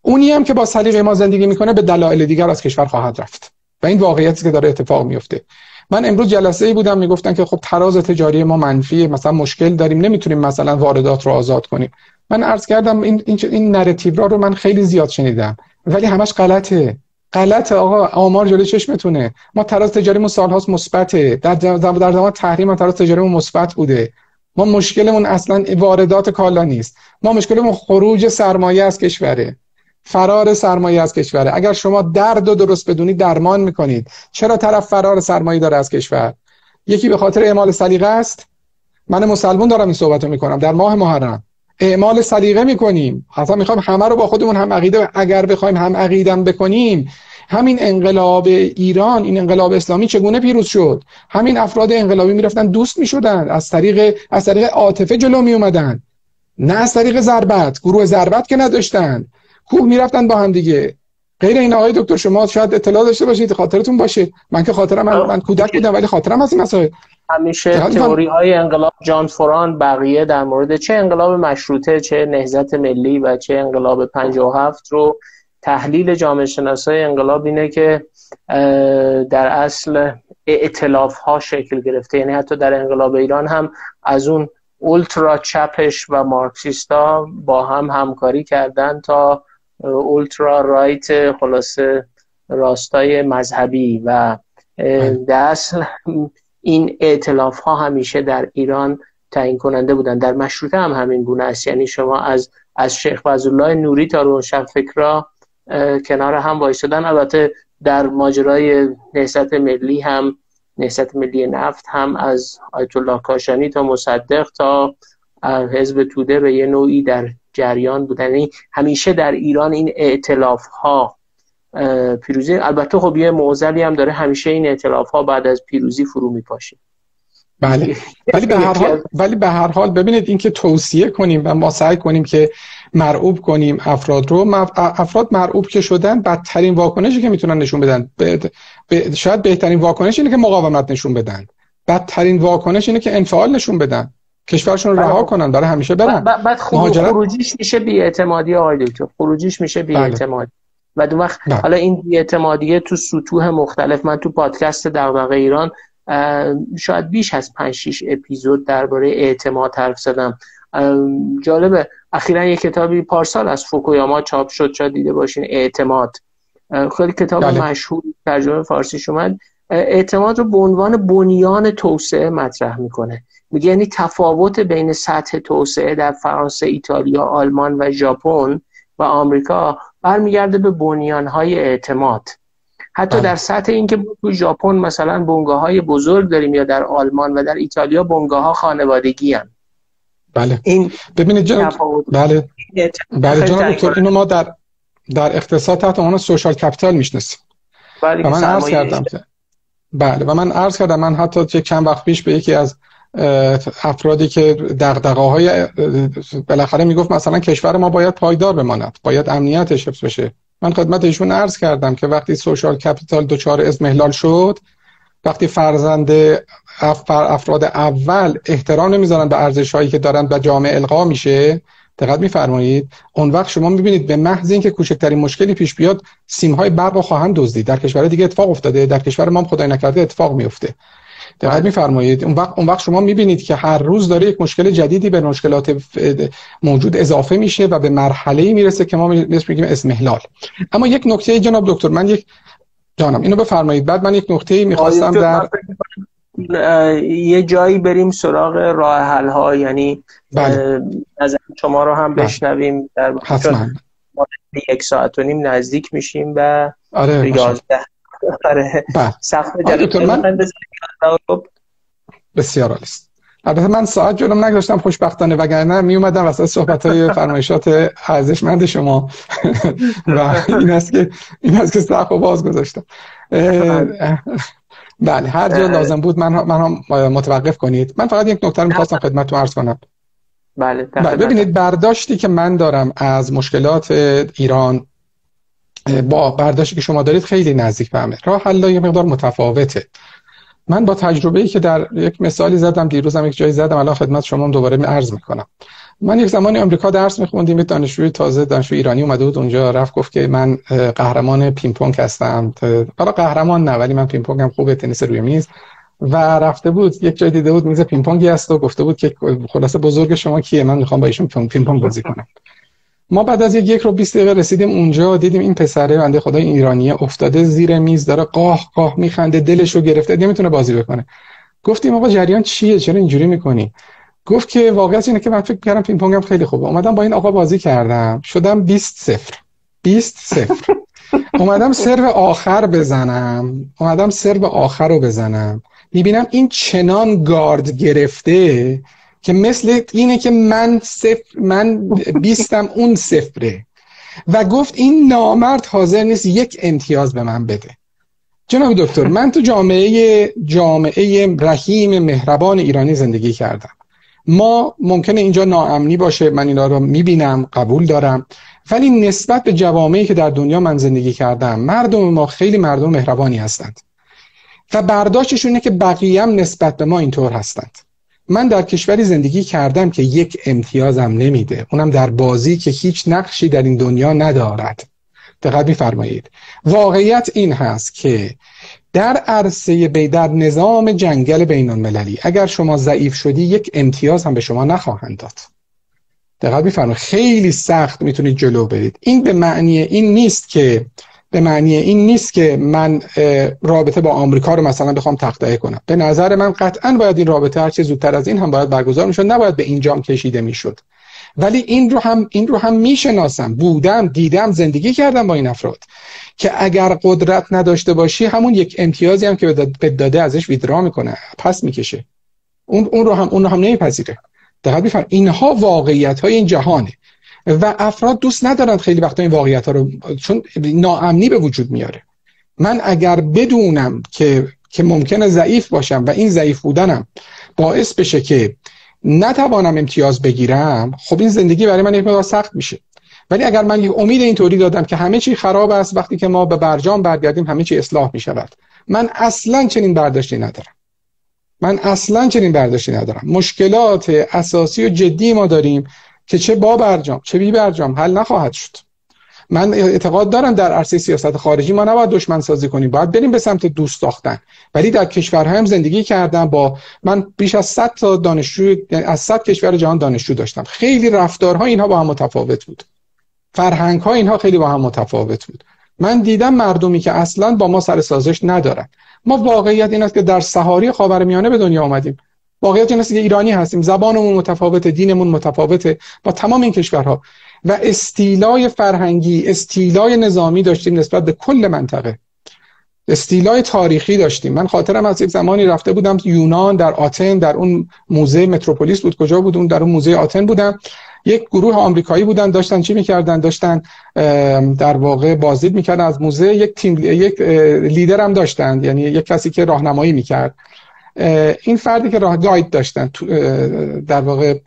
اونی هم که با سلیقه ما زندگی می‌کنه به دلایل دیگر از کشور خواهد رفت. و این واقعیتی که داره اتفاق میفته. من امروز جلسه ای بودم می‌گفتن که خب تراز تجاری ما منفیه مثلا مشکل داریم نمی‌تونیم مثلا واردات رو آزاد کنیم. من عرض کردم این این, این نراتیو رو من خیلی زیاد شنیدم ولی همش غلطه. غلطه آقا آمار جلوی چشمتونه. ما تراز تجاریمون سالهاست مثبته. در در زمان تحریم تراز تجاریمون مثبت بوده. ما مشکلمون اصلا واردات کالا نیست. ما مشکلمون خروج سرمایه از کشوره. فرار سرمایه از کشوره اگر شما درد و درست بدونی درمان می‌کنید. چرا طرف فرار سرمایه داره از کشور؟ یکی به خاطر اعمال سلیقه است. من مسلمون دارم این صحبت رو می‌کنم. در ماه محرم. اعمال سلیقه می‌کنیم. حتی می‌خوایم همه رو با خودمون هم عقیده اگر بخوایم هم عقیدم بکنیم همین انقلاب ایران این انقلاب اسلامی چگونه پیروز شد؟ همین افراد انقلابی می‌رفتن دوست می‌شدن. از طریق از طریق عاطفه جلو می اومدن نه از طریق ضربت. گروه ضربت که نداشتن. کوه می‌رفتن با هم دیگه. غیر این آقای دکتر شما شاید اطلاع داشته باشید خاطرتون باشه. من که خاطرم من, من کودک بودم ولی خاطرم از این مسائل. همیشه تئوری های انقلاب جان فوران بقیه در مورد چه انقلاب مشروطه چه نهضت ملی و چه انقلاب 57 رو تحلیل جامعه شناسای انقلاب اینه که در اصل اعتلاف ها شکل گرفته. یعنی حتی در انقلاب ایران هم از اون اولترا چپش و مارکسیستا با هم همکاری کردن تا اولترا رایت خلاصه راستای مذهبی و اصل این اعتلاف ها همیشه در ایران تعیین کننده بودن. در مشروطه هم همین گونه است. یعنی شما از از شیخ فضلالله نوری تا روشن فکرا کنار هم وایسادن البته در ماجرای نهضت ملی هم نهضت ملی نفت هم از آیت الله کاشانی تا مصدق تا حزب توده به یه نوعی در جریان بودن. یعنی همیشه در ایران این اعتلاف ها پیروزی. البته خب یه معضلی هم داره همیشه این اعتلاف ها بعد از پیروزی فرو میپاشه. بله. ولی به هر حال ولی به هر حال ببینید اینکه توصیه کنیم و ما سعی کنیم که مرعوب کنیم افراد رو. افراد مرعوب که شدن بدترین واکنشی که می‌تونن نشون بدن. شاید بهترین واکنش اینه که مقاومت نشون بدن. بدترین واکنش اینه که انفعال نشون بدن. کشورشون رو رها کنن برای همیشه برن. بعد خروجیش میشه بی‌اعتمادی آقای دکتر. خروجیش میشه بی‌اعتمادی. و دو وقت بله. حالا این اعتمادیه تو سطوح مختلف. من تو پادکست دغدغه ایران شاید بیش از 5 6 اپیزود درباره اعتماد حرف زدم. جالبه. اخیرا یه کتابی پارسال از فوکویاما چاپ شد. شاید دیده باشین. اعتماد. خیلی کتاب بله. مشهور ترجمه فارسی اومد. اعتماد رو به عنوان بنیان توسعه مطرح می‌کنه. میگه یعنی تفاوت بین سطح توسعه در فرانسه، ایتالیا، آلمان و ژاپن و آمریکا برمیگرده به بنیانهای اعتماد. حتی بله. در سطح اینکه تو ژاپن مثلا بنگاه های بزرگ داریم یا در آلمان و در ایتالیا بنگاه ها خانوادگی هم. بله. این ببینید جناب بله. بله جناب دکتر اینو ما در در اقتصاد تحت عنوان سوشال کپیتال می‌شناسیم. بله من عرض کردم بله و من عرض کردم من حتی چه چند وقت پیش به یکی از افرادی که دغدغه های بالاخره می‌گفت مثلا کشور ما باید پایدار بماند باید امنیتش حفظ بشه. من خدمت ایشون عرض کردم که وقتی سوشال کپیتال دچار محلال شد وقتی فرزند افراد اول احترام نمی‌ذارن به ارزش هایی که دارن به جامعه القا میشه دقت میفرمایید اون وقت شما می‌بینید به محض اینکه کوچکترین مشکلی پیش بیاد سیم های برق رو خواهند دزدید. در کشور دیگه اتفاق افتاده در کشور ما هم خدای نکرده اتفاق میفته دقت بله. میفرمایید. اون وقت اون وقت شما می‌بینید که هر روز داره یک مشکل جدیدی به مشکلات موجود اضافه میشه و به مرحله می‌رسه که ما میگیم اسمهلال اما یک نکته جناب دکتر من یک جانم اینو بفرمایید. بعد من یک نکته می‌خواستم در یه جایی بریم سراغ راه حل ها یعنی بله. از شما رو هم بله. بشنویم. در یک ساعت و نیم نزدیک میشیم و آره یازده آره. بله. من... بسیار عالی. البته من ساعت جلوم نگذاشتم خوشبختانه وگرنه می اومدم وسط صحبت های فرمایشات ارزشمند شما. و این است که این است که سخت باز گذاشتم. بله هر جا لازم بود من من هم متوقف کنید. من فقط یک نکته رو می‌خواستم خدمتتون عرض کنم. بله, بله ببینید برداشتی که من دارم از مشکلات ایران با برداشتی که شما دارید خیلی نزدیک به همه. راه حل یه مقدار متفاوته. من با تجربه ای که در یک مثالی زدم دیروزم یک جایی زدم الان خدمت شما دوباره عرض می‌کنم. من یک زمانی آمریکا درس میخوندیم دانشجوی تازه دانشجو ایرانی اومده بود اونجا رفت گفت که من قهرمان پینگ پونگ هستم. حالا قهرمان نه ولی من پینگ پونگم خوبه تنیس روی میز. و رفته بود یک جای دیده بود میز پینگ پونگی هست و گفته بود که خلاصه بزرگ شما کیه؟ من می‌خوام با ایشون پینگ پونگ بازی کنم. ما بعد از یک یک ربع 20 دقیقه رسیدیم اونجا دیدیم این پسره بنده خدای ایرانیه افتاده زیر میز داره قاه قاه میخنده دلش رو گرفته نمی‌تونه بازی بکنه. گفتیم آقا جریان چیه؟ چرا اینجوری می‌کنی؟ گفت که واقعیت اینه که من فکر کردم پینگ پونگم خیلی خوبه. اومدم با این آقا بازی کردم. شدم 20 0 20 0 اومدم سرو آخر بزنم. اومدم سرو آخر رو بزنم. می‌بینم این چنان گارد گرفته که مثل اینه که من صفر من بیستم اون صفره. و گفت این نامرد حاضر نیست یک امتیاز به من بده. جناب دکتر من تو جامعه جامعه رحیم مهربان ایرانی زندگی کردم. ما ممکنه اینجا ناامنی باشه من اینا رو می‌بینم قبول دارم. ولی نسبت به جوامعی که در دنیا من زندگی کردم مردم ما خیلی مردم مهربانی هستند. و برداشتشونه که بقیه هم نسبت به ما اینطور هستند. من در کشوری زندگی کردم که یک امتیازم نمیده. اونم در بازی که هیچ نقشی در این دنیا ندارد. دقت میفرمایید. واقعیت این هست که در عرصه بی در نظام جنگل بین المللی اگر شما ضعیف شدی یک امتیاز هم به شما نخواهند داد. دقت میفرمایید. خیلی سخت می‌تونید جلو برید. این به معنی این نیست که به معنی این نیست که من رابطه با آمریکا رو مثلا بخوام تخته کنم. به نظر من قطعا باید این رابطه هر چه زودتر از این هم باید برگزار می‌شد نباید به اینجام کشیده می‌شد. ولی این رو هم این رو هم می‌شناسم. بودم دیدم زندگی کردم با این افراد که اگر قدرت نداشته باشی همون یک امتیازی هم که به داده ازش ویدرا می‌کنه پس می‌کشه. اون اون رو هم اون رو هم نمیپذیره. دقت بفرم اینها واقعیت های این جهانه. و افراد دوست ندارن خیلی وقتا این واقعیت ها رو چون ناامنی به وجود میاره. من اگر بدونم که که ممکنه ضعیف باشم و این ضعیف بودنم باعث بشه که نتوانم امتیاز بگیرم خب این زندگی برای من یک سخت میشه. ولی اگر من یک امید اینطوری دادم که همه چی خراب است وقتی که ما به برجام برگردیم همه چی اصلاح می شود من اصلا چنین برداشتی ندارم. من اصلا چنین برداشتی ندارم. مشکلات اساسی و جدی ما داریم. که چه با برجام چه بی برجام حل نخواهد شد. من اعتقاد دارم در عرصه سیاست خارجی ما نباید دشمن سازی کنیم. باید بریم به سمت دوست ساختن. ولی در کشورهایم زندگی کردم با من بیش از 100 تا دانشجو یعنی از 100 کشور جهان دانشجو داشتم. خیلی رفتارها اینها با هم متفاوت بود. فرهنگ ها اینها خیلی با هم متفاوت بود. من دیدم مردمی که اصلا با ما سر سازش ندارن. ما واقعیت این است که در سهاری خاورمیانه به دنیا آمدیم واقعیت این است که ایرانی هستیم. زبانمون متفاوته دینمون متفاوته با تمام این کشورها. و استیلای فرهنگی استیلای نظامی داشتیم نسبت به کل منطقه. استیلای تاریخی داشتیم. من خاطرم از یک زمانی رفته بودم یونان در آتن در اون موزه متروپولیس بود. کجا بود؟ اون در اون موزه آتن بودم. یک گروه آمریکایی بودن داشتن چی می‌کردن؟ داشتن در واقع بازدید می‌کردن. از موزه یک تیم یک لیدر هم داشتن. یعنی یک کسی که راهنمایی می‌کرد. این فردی که راه گاید داشتن در واقع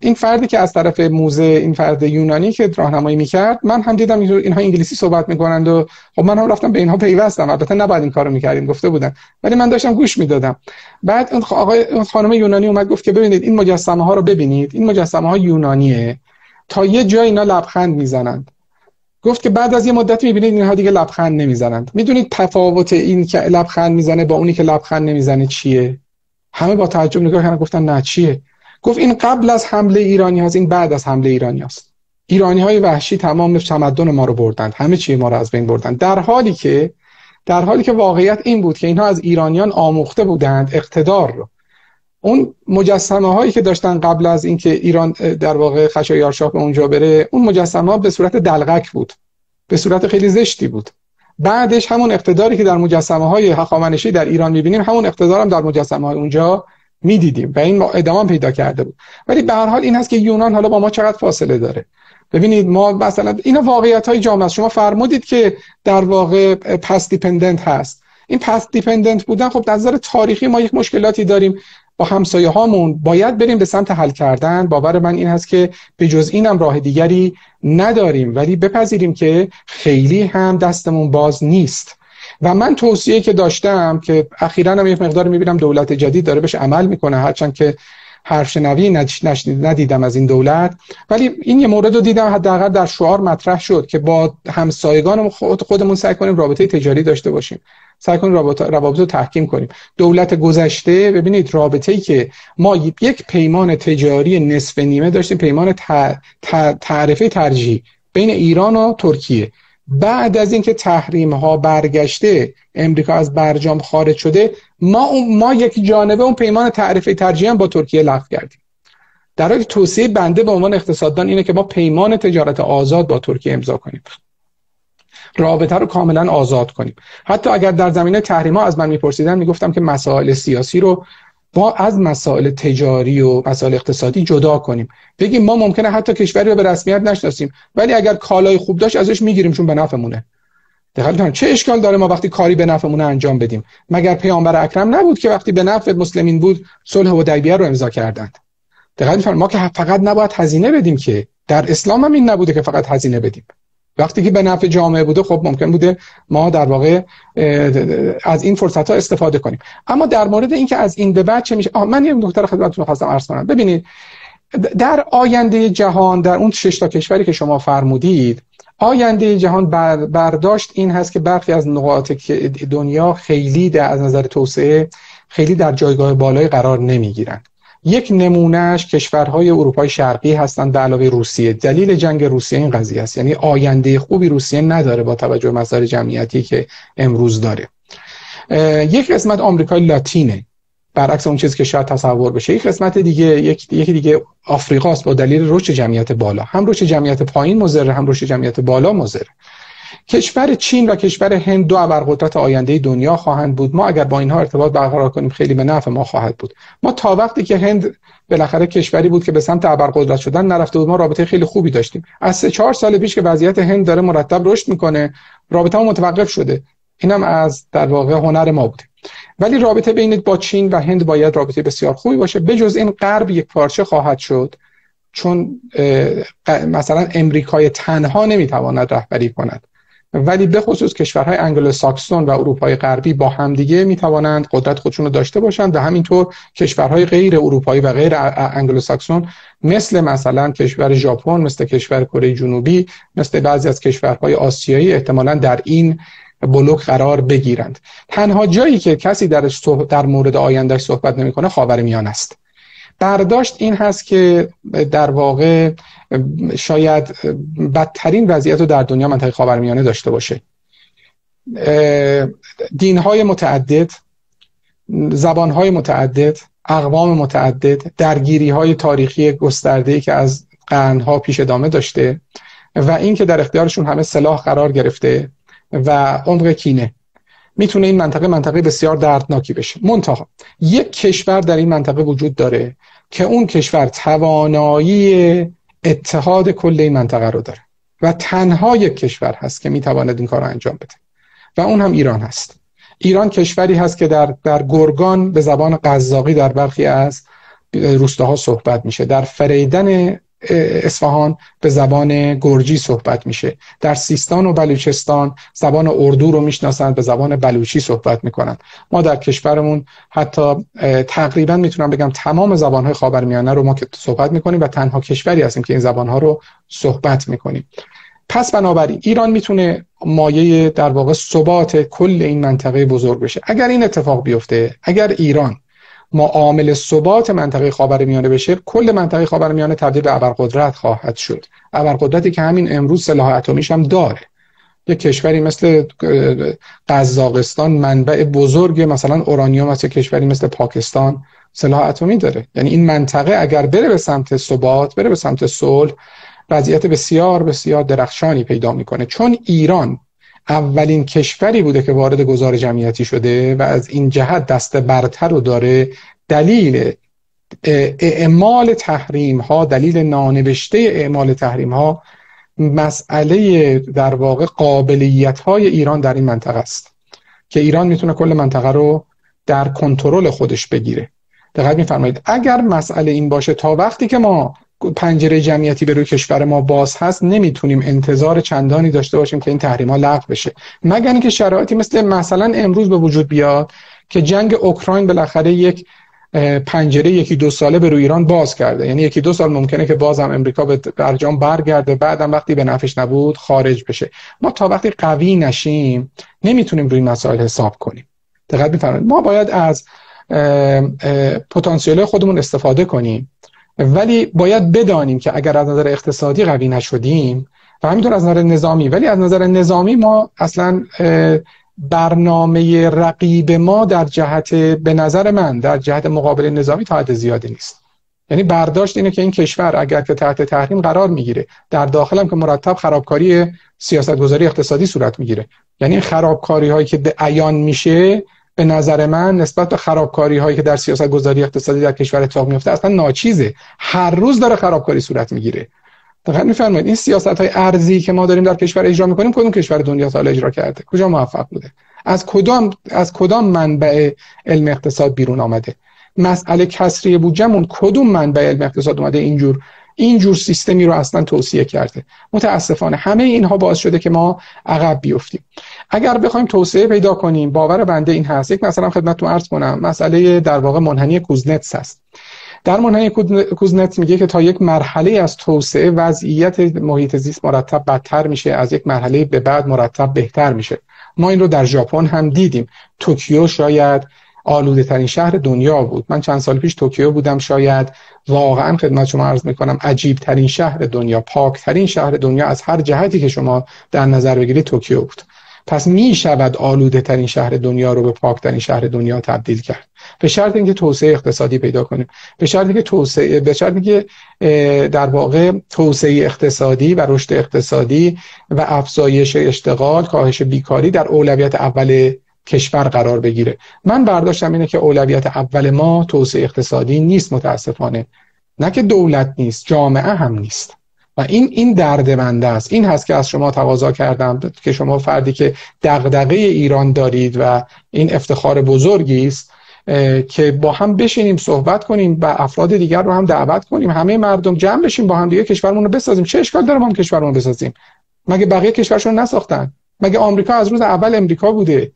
این فردی که از طرف موزه این فرد یونانی که راهنمایی می‌کرد من هم دیدم اینها انگلیسی صحبت می‌کنند و خب من هم رفتم به اینها پیوستم. البته نباید این کارو می‌کردیم گفته بودن. ولی من داشتم گوش می‌دادم. بعد اون آقای خانم یونانی اومد گفت که ببینید این مجسمه ها رو ببینید. این مجسمه ها یونانیه. تا یه جای اینا لبخند می‌زنند. گفت که بعد از یه مدت می‌بینید اینها دیگه لبخند نمی‌زنند. می‌دونید تفاوت این که لبخند می‌زنه با اونی که لبخند نمی‌زنه چیه؟ همه با تعجب نگاه کردن گفتن نه چیه؟ گفت این قبل از حمله ایرانی هست این بعد از حمله ایرانی هست ایرانی های وحشی تمام تمدن ما رو بردند. همه چی ما رو از بین بردند. در حالی که در حالی که واقعیت این بود که اینها از ایرانیان آموخته بودند اقتدار رو. اون مجسمه هایی که داشتن قبل از اینکه ایران در واقع خشایارشاه به اونجا بره اون مجسمه ها به صورت دلغک بود. به صورت خیلی زشتی بود. بعدش همون اقتداری که در مجسمه های هخامنشی در ایران می‌بینیم همون اقتدار هم در مجسمه های اونجا می‌دیدیم و این ادامه پیدا کرده بود. ولی به هر حال این هست که یونان حالا با ما چقدر فاصله داره. ببینید ما مثلا این واقعیت های جامعه شما فرمودید که در واقع پس دیپندنت هست. این پس دیپندنت بودن خب نظر تاریخی ما یک مشکلاتی داریم. با همسایه هامون باید بریم به سمت حل کردن. باور من این هست که به جز اینم راه دیگری نداریم. ولی بپذیریم که خیلی هم دستمون باز نیست. و من توصیه که داشتم که اخیرا هم یک مقدار می‌بینم دولت جدید داره بهش عمل می‌کنه هرچند که حرف شنوی ندیدم از این دولت. ولی این یه مورد رو دیدم حداقل در شعار مطرح شد که با همسایگان خودمون سعی کنیم رابطه تجاری داشته باشیم. سعی کنیم روابط رو تحکیم کنیم. دولت گذشته ببینید رابطه ای که ما یک پیمان تجاری نصف نیمه داشتیم پیمان تعرفه ترجیح بین ایران و ترکیه. بعد از اینکه تحریم ها برگشته امریکا از برجام خارج شده ما ما یک جانبه اون پیمان تعرفه ترجیح با ترکیه لغو کردیم. در حالی توصیه بنده به عنوان اقتصاددان اینه که ما پیمان تجارت آزاد با ترکیه امضا کنیم. رابطه رو کاملا آزاد کنیم. حتی اگر در زمینه تحریم ها از من میپرسیدن می‌گفتم که مسائل سیاسی رو ما از مسائل تجاری و مسائل اقتصادی جدا کنیم. بگیم ما ممکنه حتی کشوری رو به رسمیت نشناسیم ولی اگر کالای خوب داشت ازش می‌گیریم چون به نفعمونه. دقیقاً چه اشکال داره ما وقتی کاری به نفعمونه انجام بدیم؟ مگر پیامبر اکرم نبود که وقتی به نفع مسلمین بود صلح حدیبیه رو امضا کردند؟ دقیقاً ما که فقط نباید هزینه بدیم که در اسلام هم این نبوده که فقط هزینه بدیم. وقتی که به نفع جامعه بوده خب ممکن بوده ما در واقع از این فرصت ها استفاده کنیم. اما در مورد اینکه از این به بعد چه میشه من یه نکته خدمتتون خواستم عرض کنم. ببینید در آینده جهان در اون شش تا کشوری که شما فرمودید آینده جهان برداشت این هست که برخی از نقاط دنیا خیلی در از نظر توسعه خیلی در جایگاه بالای قرار نمی‌گیرند یک نمونهش کشورهای اروپای شرقی هستند به علاوه روسیه. دلیل جنگ روسیه این قضیه است. یعنی آینده خوبی روسیه نداره با توجه به مسائل جمعیتی که امروز داره. یک قسمت آمریکای لاتینه. برعکس اون چیزی که شاید تصور بشه. یک قسمت دیگه یک یکی دیگه آفریقاست با دلیل رشد جمعیت بالا. هم رشد جمعیت پایین مضر هم رشد جمعیت بالا مضر کشور چین و کشور هند دو ابرقدرت آینده دنیا خواهند بود. ما اگر با اینها ارتباط برقرار کنیم خیلی به نفع ما خواهد بود. ما تا وقتی که هند بالاخره کشوری بود که به سمت ابرقدرت شدن نرفته بود ما رابطه خیلی خوبی داشتیم. از سه چهار سال پیش که وضعیت هند داره مرتب رشد می‌کنه رابطه ما متوقف شده. اینم از در واقع هنر ما بوده. ولی رابطه بین با چین و هند باید رابطه بسیار خوبی باشه. بجز این غرب یک پارچه خواهد شد. چون مثلا امریکای تنها نمی‌تواند رهبری کند. ولی به خصوص کشورهای انگلو ساکسون و اروپای غربی با همدیگه می توانند قدرت خودشون رو داشته باشند و همینطور کشورهای غیر اروپایی و غیر انگلو ساکسون مثل مثلا کشور ژاپن مثل کشور کره جنوبی مثل بعضی از کشورهای آسیایی احتمالا در این بلوک قرار بگیرند. تنها جایی که کسی در در مورد آیندهش صحبت نمی‌کنه خاورمیانه است. برداشت این هست که در واقع شاید بدترین وضعیت رو در دنیا منطقه خاورمیانه داشته باشه. دینهای متعدد زبانهای متعدد اقوام متعدد درگیری های تاریخی گسترده که از قرنها پیش ادامه داشته و اینکه در اختیارشون همه سلاح قرار گرفته و عمق کینه. می‌تونه این منطقه منطقه بسیار دردناکی بشه. منتها یک کشور در این منطقه وجود داره که اون کشور توانایی اتحاد کل این منطقه رو داره و تنها یک کشور هست که می‌تواند این کار رو انجام بده و اون هم ایران هست. ایران کشوری هست که در در گرگان به زبان قزاقی در برخی از روستاها صحبت میشه. در فریدن اصفهان به زبان گرجی صحبت میشه. در سیستان و بلوچستان زبان اردو رو می‌شناسند به زبان بلوچی صحبت می‌کنن. ما در کشورمون حتی تقریبا می‌تونم بگم تمام زبانهای خاورمیانه رو ما که صحبت می‌کنیم و تنها کشوری هستیم که این زبانها رو صحبت می‌کنیم. پس بنابراین ایران می‌تونه مایه در واقع ثبات کل این منطقه بزرگ بشه. اگر این اتفاق بیفته اگر ایران معامل ثبات منطقه خاورمیانه بشه کل منطقه خاورمیانه تبدیل به ابرقدرت خواهد شد. ابرقدرتی که همین امروز سلاح اتمیش هم داره. یک کشوری مثل قزاقستان منبع بزرگ مثلا اورانیوم است کشوری مثل پاکستان سلاح اتمی داره. یعنی این منطقه اگر بره به سمت ثبات بره به سمت صلح وضعیت بسیار بسیار درخشانی پیدا می‌کنه. چون ایران اولین کشوری بوده که وارد گذار جمعیتی شده و از این جهت دست برتر رو داره دلیل اعمال تحریم ها دلیل نانوشته اعمال تحریم ها مسئله در واقع قابلیت های ایران در این منطقه است که ایران می‌تونه کل منطقه رو در کنترل خودش بگیره. دقت میفرمایید. اگر مسئله این باشه تا وقتی که ما پنجره جمعیتی به روی کشور ما باز هست نمی‌تونیم انتظار چندانی داشته باشیم که این تحریم ها لغو بشه. مگر اینکه شرایطی مثل مثلا امروز به وجود بیاد که جنگ اوکراین بالاخره یک پنجره یکی دو ساله به روی ایران باز کرده. یعنی یکی دو سال ممکنه که بازم امریکا به برجام برگرده بعدم وقتی به نفش نبود خارج بشه. ما تا وقتی قوی نشیم نمی‌تونیم روی مسائل حساب کنیم. دقت میفرمایید. ما باید از پتانسیل خودمون استفاده کنیم. ولی باید بدانیم که اگر از نظر اقتصادی قوی نشدیم و همینطور از نظر نظامی ولی از نظر نظامی ما اصلا برنامه رقیب ما در جهت به نظر من در جهت مقابل نظامی تا حد زیادی نیست. یعنی برداشت اینه که این کشور اگر که تحت تحریم قرار می‌گیره در داخلم که مرتب خرابکاری سیاست گذاری اقتصادی صورت می‌گیره. یعنی این خرابکاری هایی که عیان میشه به نظر من نسبت به خرابکاری هایی که در سیاست گذاری اقتصادی در کشور اتفاق میفته اصلا ناچیزه. هر روز داره خرابکاری صورت می‌گیره. دقیقاً میفرمایید این سیاست های ارزی که ما داریم در کشور اجرا می‌کنیم کدوم کشور دنیا تا اجرا کرده؟ کجا موفق بوده؟ از کدام از کدام منبع علم اقتصاد بیرون آمده؟ مسئله کسری بودجهمون کدوم منبع علم اقتصاد اومده اینجور اینجور سیستمی رو اصلا توصیه کرده؟ متاسفانه همه اینها باعث شده که ما عقب بیفتیم. اگر بخوایم توسعه پیدا کنیم باور بنده این هست. یک مثلا خدمتتون عرض کنم. مسئله در واقع منحنی کوزنتس هست در منحنی کوزنتس میگه که تا یک مرحله از توسعه وضعیت محیط زیست مرتب بدتر میشه از یک مرحله به بعد مرتب بهتر میشه. ما این رو در ژاپن هم دیدیم. توکیو شاید آلوده ترین شهر دنیا بود. من چند سال پیش توکیو بودم. شاید واقعا خدمت شما عرض می‌کنم عجیب ترین شهر دنیا پاک ترین شهر دنیا از هر جهتی که شما در نظر بگیرید توکیو بود. پس می شود آلوده ترین شهر دنیا رو به پاک ترین شهر دنیا تبدیل کرد. به شرط اینکه توسعه اقتصادی پیدا کنیم. به شرط اینکه توسعه به شرط اینکه در واقع توسعه اقتصادی و رشد اقتصادی و افزایش اشتغال کاهش بیکاری در اولویت اول کشور قرار بگیره. من برداشتم اینه که اولویت اول ما توسعه اقتصادی نیست متاسفانه. نه که دولت نیست جامعه هم نیست. و این این درد است. این هست که از شما تقاضا کردم که شما فردی که دغدغه ایران دارید و این افتخار بزرگی است که با هم بشینیم صحبت کنیم و افراد دیگر رو هم دعوت کنیم. همه مردم جمع بشیم با هم دیگه کشورمون رو بسازیم. چه اشکال داره ما هم کشورمون بسازیم؟ مگه بقیه کشورشون نساختن؟ مگه آمریکا از روز اول امریکا بوده؟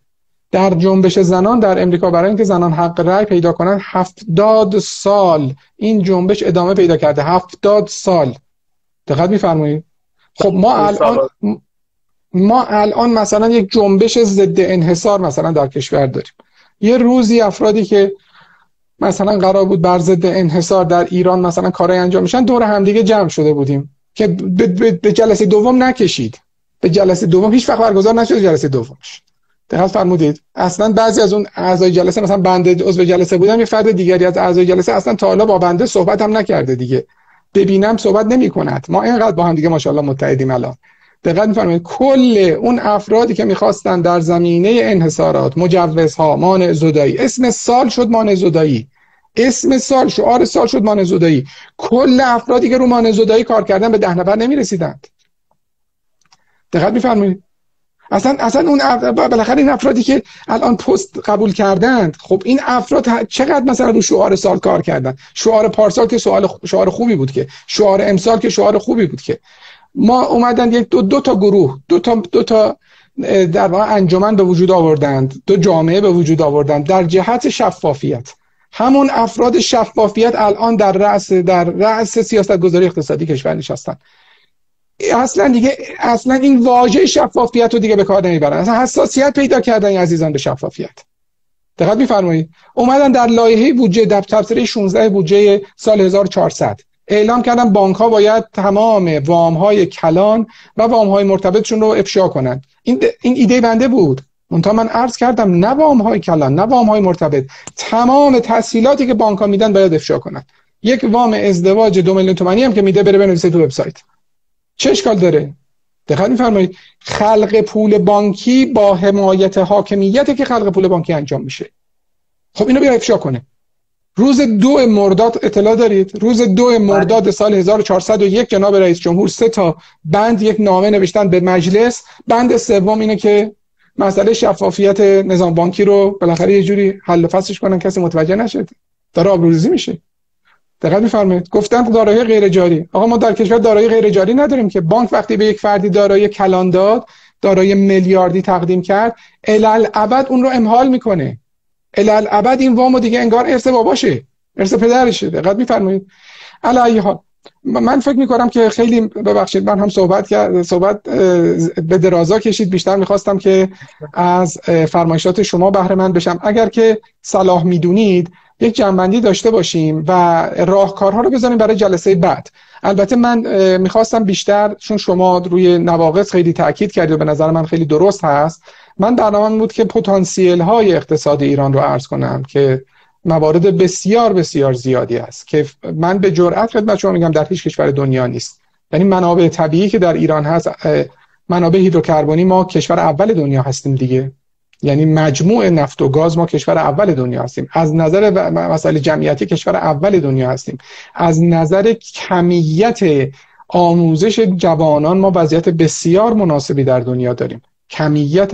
در جنبش زنان در امریکا برای اینکه زنان حق رأی پیدا کنن هفتاد سال این جنبش ادامه پیدا کرده. هفتاد سال. دقت میفرمایید. خب ما الان ما الان مثلا یک جنبش ضد انحصار مثلا در کشور داریم. یه روزی افرادی که مثلا قرار بود بر ضد انحصار در ایران مثلا کارای انجام میشن دور همدیگه جمع شده بودیم که به جلسه دوم نکشید. به جلسه دوم هیچ وقت برگزار نشد جلسه دومش. دقت فرمودید. اصلا بعضی از اون اعضای جلسه مثلا بنده عضو جلسه بودم یه فرد دیگری از اعضای جلسه اصلا تا حالا با بنده صحبت هم نکرده دیگه. ببینم صحبت نمی کند ما اینقدر با هم دیگه ماشاءالله متحدیم الان. دقت میفرمایید کل اون افرادی که می‌خواستن در زمینه انحصارات مجوزها مانع زدایی اسم سال شد مانع زدایی. اسم سال شعار سال شد مانع زدایی. کل افرادی که رو مانع زدایی کار کردن به ده نفر نمی‌رسیدند. دقت میفرمایید. اصلا اصلا اون بالاخره این افرادی که الان پست قبول کردند خب این افراد چقدر مثلا رو شعار سال کار کردن؟ شعار پارسال که سوال شعار خوبی بود که. شعار امسال که شعار خوبی بود که. ما اومدن یک دو, دو تا گروه دو تا دو تا در واقع انجمن به وجود آوردند. دو جامعه به وجود آوردند. در جهت شفافیت. همون افراد شفافیت الان در رأس در رأس سیاست گذاری اقتصادی کشور نشستن. اصلا دیگه اصلا این واژه شفافیت رو دیگه به کار نمی‌برن. اصلا حساسیت پیدا کردن عزیزان به شفافیت. دقت میفرمایید اومدن در لایحه بودجه در تبصره 16 بودجه سال 1400 اعلام کردن بانک ها باید تمام وام های کلان و وام های مرتبطشون رو افشا کنن. این این ایده بنده بود. منتها من عرض کردم نه وام های کلان نه وام های مرتبط. تمام تسهیلاتی که بانک ها میدن باید افشا کنن. یک وام ازدواج دو میلیون تومانی هم که میده بره بنویسه تو وبسایت. چه اشکال داره؟ دقت میفرمایید. خلق پول بانکی با حمایت حاکمیت که خلق پول بانکی انجام میشه. خب اینو بیا افشا کنه. روز دو مرداد اطلاع دارید؟ روز دو مرداد سال 1401 جناب رئیس جمهور سه تا بند یک نامه نوشتن به مجلس. بند سوم اینه که مسئله شفافیت نظام بانکی رو بالاخره یه جوری حل و فصلش کنن کسی متوجه نشه. داره آبروریزی میشه. دقت میفرمایید. گفتن دارایی غیر جاری. آقا ما در کشور دارایی غیر جاری نداریم که بانک وقتی به یک فردی دارایی کلان داد دارایی میلیاردی تقدیم کرد ابد اون رو امحال می‌کنه. ابد این وامو دیگه انگار ارث باباشه ارث پدرشه. دقت میفرمایید. علی حال من فکر می‌کنم که خیلی ببخشید من هم صحبت کرد صحبت به درازا کشید. بیشتر می‌خواستم که از فرمایشات شما بهره من بشم. اگر که صلاح می‌دونید یک جنبندی داشته باشیم و راهکارها رو بزنیم برای جلسه بعد. البته من می‌خواستم بیشتر چون شما روی نواقص خیلی تاکید کردید و به نظر من خیلی درست هست من برنامه بود که پتانسیل های اقتصاد ایران رو عرض کنم که موارد بسیار بسیار زیادی است که من به جرئت خدمت شما میگم در هیچ کشور دنیا نیست. یعنی منابع طبیعی که در ایران هست منابع هیدروکربنی ما کشور اول دنیا هستیم دیگه. یعنی مجموع نفت و گاز ما کشور اول دنیا هستیم. از نظر مسائل جمعیتی کشور اول دنیا هستیم. از نظر کمیت آموزش جوانان ما وضعیت بسیار مناسبی در دنیا داریم. کمیت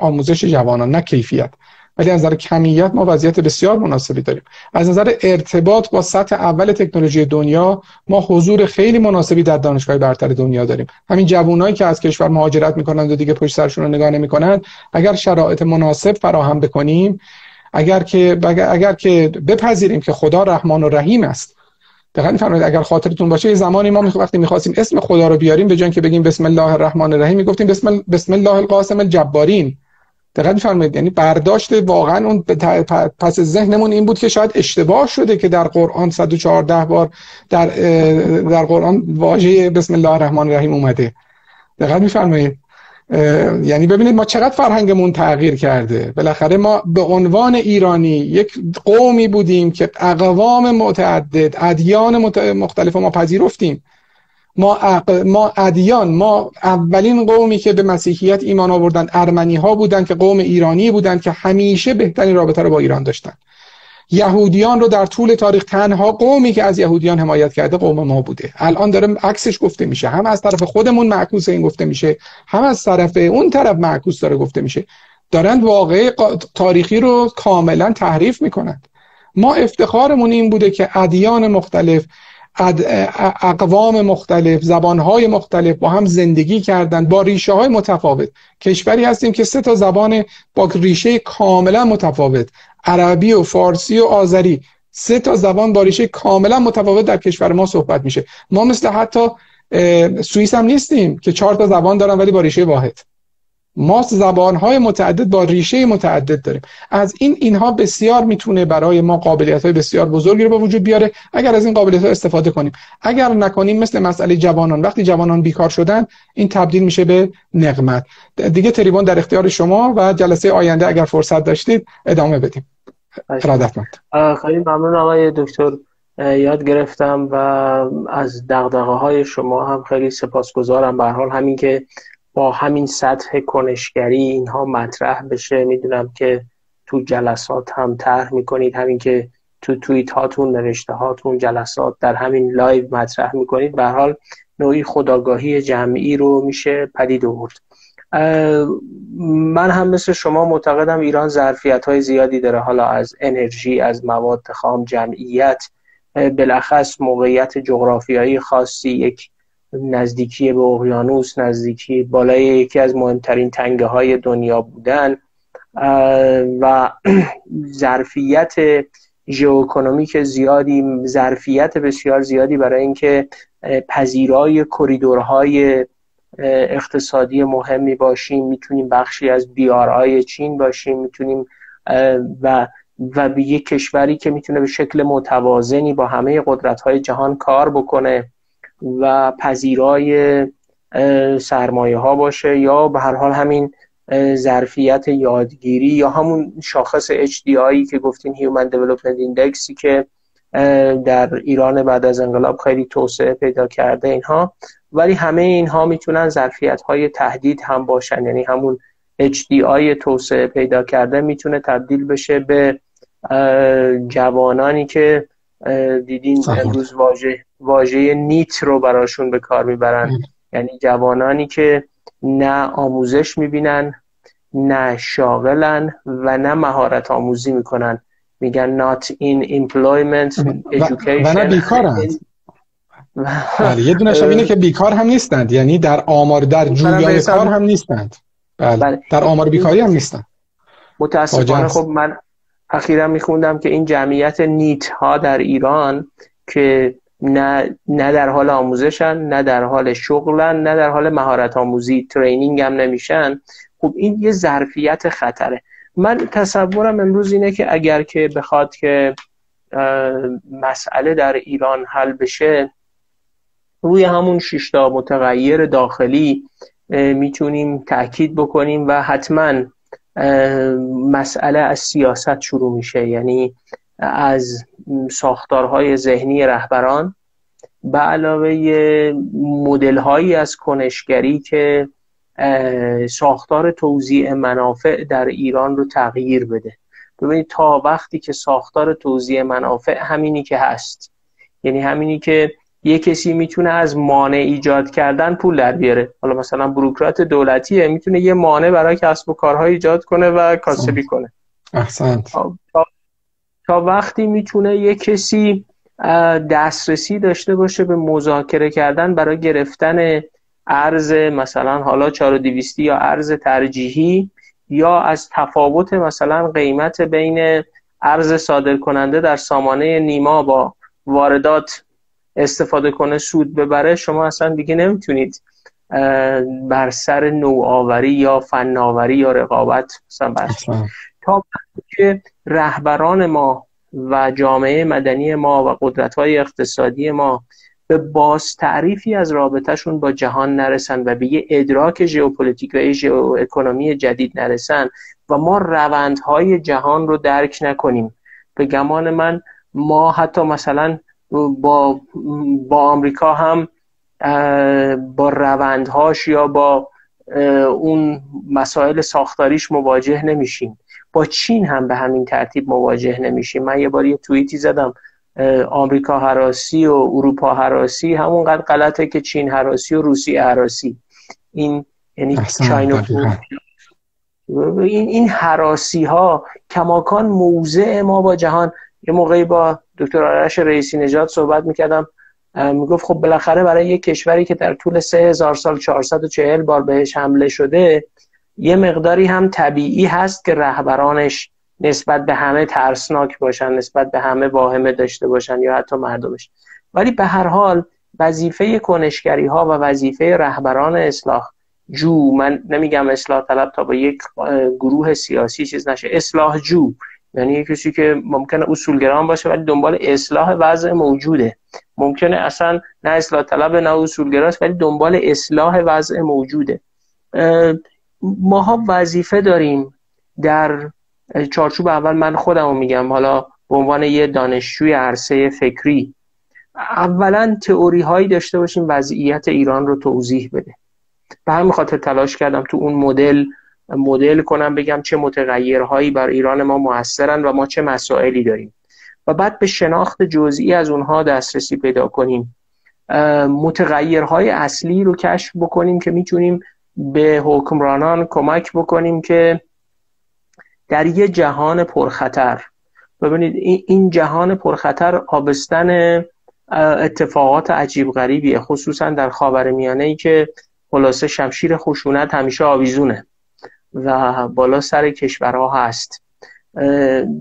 آموزش جوانان نه کیفیت. ولی از نظر کمیت ما وضعیت بسیار مناسبی داریم. از نظر ارتباط با سطح اول تکنولوژی دنیا ما حضور خیلی مناسبی در دانشگاه برتر دنیا داریم. همین جوانایی که از کشور مهاجرت می‌کنند و دیگه پشت سرشون رو نگاه نمی‌کنند اگر شرایط مناسب فراهم بکنیم اگر که اگر که بپذیریم که خدا رحمان و رحیم است. دقیقاً فرمایید اگر خاطرتون باشه یه زمانی ما وقتی می‌خواستیم اسم خدا رو بیاریم به جای که بگیم بسم الله الرحمن الرحیم می‌گفتیم بسم, بسم الله القاسم الجبارین. دقت میفرمایید. یعنی برداشت واقعا اون پس ذهنمون این بود که شاید اشتباه شده که در قرآن 114 بار در در قرآن واژه بسم الله الرحمن الرحیم اومده. دقت میفرمایید. یعنی ببینید ما چقدر فرهنگمون تغییر کرده. بالاخره ما به عنوان ایرانی یک قومی بودیم که اقوام متعدد ادیان مختلف ما پذیرفتیم. ما ما ادیان ما اولین قومی که به مسیحیت ایمان آوردن ارمنی ها بودن که قوم ایرانی بودن که همیشه بهترین رابطه رو با ایران داشتن. یهودیان رو در طول تاریخ تنها قومی که از یهودیان حمایت کرده قوم ما بوده. الان داره عکسش گفته میشه. هم از طرف خودمون معکوس این گفته میشه هم از طرف اون طرف معکوس داره گفته میشه. دارند واقع تاریخی رو کاملا تحریف می‌کنند ما افتخارمون این بوده که ادیان مختلف اقوام مختلف زبانهای مختلف با هم زندگی کردن با ریشه های متفاوت. کشوری هستیم که سه تا زبان با ریشه کاملا متفاوت. عربی و فارسی و آذری. سه تا زبان با ریشه کاملا متفاوت در کشور ما صحبت میشه. ما مثل حتی سوئیس هم نیستیم که چهار تا زبان دارن ولی با ریشه واحد. ما زبانهای متعدد با ریشه متعدد داریم. از این اینها بسیار می‌تونه برای ما قابلیت های بسیار بزرگی رو به وجود بیاره. اگر از این قابلیت ها استفاده کنیم. اگر نکنیم مثل مسئله جوانان. وقتی جوانان بیکار شدن این تبدیل میشه به نقمت. دیگه تریبون در اختیار شما و جلسه آینده اگر فرصت داشتید ادامه بدیم. ارادتمند خیلی ممنون آقای دکتر. یاد گرفتم و از دغدغه های شما هم خیلی سپاسگزارم. به حال همین که با همین سطح کنشگری اینها مطرح بشه. می‌دونم که تو جلسات هم طرح می‌کنید. همین که تو توییت هاتون نوشته هاتون جلسات در همین لایو مطرح می‌کنید. به حال نوعی خداگاهی جمعی رو میشه پدید آورد. من هم مثل شما معتقدم ایران ظرفیت های زیادی داره. حالا از انرژی از مواد خام جمعیت بالاخص موقعیت جغرافیایی خاصی یک نزدیکی به اقیانوس نزدیکی بالای یکی از مهمترین تنگه های دنیا بودن و ظرفیت ژئواکونومیک زیادی ظرفیت بسیار زیادی برای اینکه پذیرای کریدورهای اقتصادی مهمی باشیم می‌تونیم بخشی از آی چین باشیم می‌تونیم و و به یک کشوری که می‌تونه به شکل متوازنی با همه قدرت های جهان کار بکنه. و پذیرای سرمایه ها باشه یا به هر حال همین ظرفیت یادگیری یا همون شاخص HDI که گفتین Human Development Index که در ایران بعد از انقلاب خیلی توسعه پیدا کرده اینها. ولی همه اینها می‌تونن ظرفیت های تهدید هم باشن. یعنی همون HDI توسعه پیدا کرده می‌تونه تبدیل بشه به جوانانی که دیدین امروز واژه واژه نیت رو براشون به کار می‌برن. یعنی جوانانی که نه آموزش می‌بینن نه شاغلن و نه مهارت آموزی می‌کنن. میگن not in employment education. و, نه بیکارند. بله یه دونه اینه که بیکار هم نیستند. یعنی در آمار در جویای کار هم نیستند. بله. بله. در آمار بیکاری هم نیستند. متاسفانه خب من اخیرا میخوندم که این جمعیت نیت ها در ایران که نه, نه در حال آموزشن نه در حال شغلن نه در حال مهارت آموزی ترینینگ هم نمیشن. خب این یه ظرفیت خطره. من تصورم امروز اینه که اگر که بخواد که مسئله در ایران حل بشه روی همون ششتا متغیر داخلی می‌تونیم تاکید بکنیم و حتما مسئله از سیاست شروع میشه. یعنی از ساختارهای ذهنی رهبران به علاوه مدل هایی از کنشگری که ساختار توزیع منافع در ایران رو تغییر بده. ببینید تا وقتی که ساختار توزیع منافع همینی که هست یعنی همینی که یه کسی می‌تونه از مانع ایجاد کردن پول در بیاره. حالا مثلا بروکرات دولتیه می‌تونه یه مانع برای کسب و کارهای ایجاد کنه و کاسبی کنه. احسنت. تا وقتی می‌تونه یه کسی دسترسی داشته باشه به مذاکره کردن برای گرفتن ارز مثلا حالا 4200 یا ارز ترجیحی یا از تفاوت مثلا قیمت بین ارز صادر کننده در سامانه نیما با واردات استفاده کنه سود ببره شما اصلا دیگه نمی‌تونید بر سر نوآوری یا فناوری یا رقابت مثلا تا که رهبران ما و جامعه مدنی ما و قدرت های اقتصادی ما به باز تعریفی از رابطهشون با جهان نرسن و به یه ادراک ژئوپلیتیک و ژئواکونومی جدید نرسن و ما روندهای جهان رو درک نکنیم. به گمان من ما حتی مثلا با با آمریکا هم با روندهاش یا با اون مسائل ساختاریش مواجه نمیشیم. با چین هم به همین ترتیب مواجه نمیشیم. من یه بار یه توییتی زدم آمریکا حراسی و اروپا حراسی همونقدر غلطه که چین حراسی و روسیه حراسی. این یعنی چاین این این حراسی ها کماکان موضع ما با جهان. یه موقعی با دکتر آرش رئیسی نجات صحبت می‌کردم می‌گفت خب بالاخره برای یک کشوری که در طول سه هزار سال 440 بار بهش حمله شده یه مقداری هم طبیعی هست که رهبرانش نسبت به همه ترسناک باشن نسبت به همه واهمه داشته باشن یا حتی مردمش. ولی به هر حال وظیفه کنشگری ها و وظیفه رهبران اصلاح جو من نمیگم اصلاح طلب تا با یک گروه سیاسی چیز نشه. اصلاح جو یعنی کسی که ممکنه اصولگران باشه ولی دنبال اصلاح وضع موجوده. ممکنه اصلا نه اصلاح طلب نه اصولگراست ولی دنبال اصلاح وضع موجوده. ماها وظیفه داریم در چارچوب اول من خودمو میگم حالا به عنوان یه دانشجوی عرصه فکری اولا تئوری هایی داشته باشیم وضعیت ایران رو توضیح بده. به همین خاطر تلاش کردم تو اون مدل مدل کنم بگم چه متغیرهایی بر ایران ما موثرن و ما چه مسائلی داریم. و بعد به شناخت جزئی از اونها دسترسی پیدا کنیم. متغیرهای اصلی رو کشف بکنیم که می‌تونیم به حکمرانان کمک بکنیم که در یه جهان پرخطر. ببینید این جهان پرخطر آبستن اتفاقات عجیب غریبیه خصوصا در خاور میانه ای که خلاصه شمشیر خشونت همیشه آویزونه و بالا سر کشورها هست.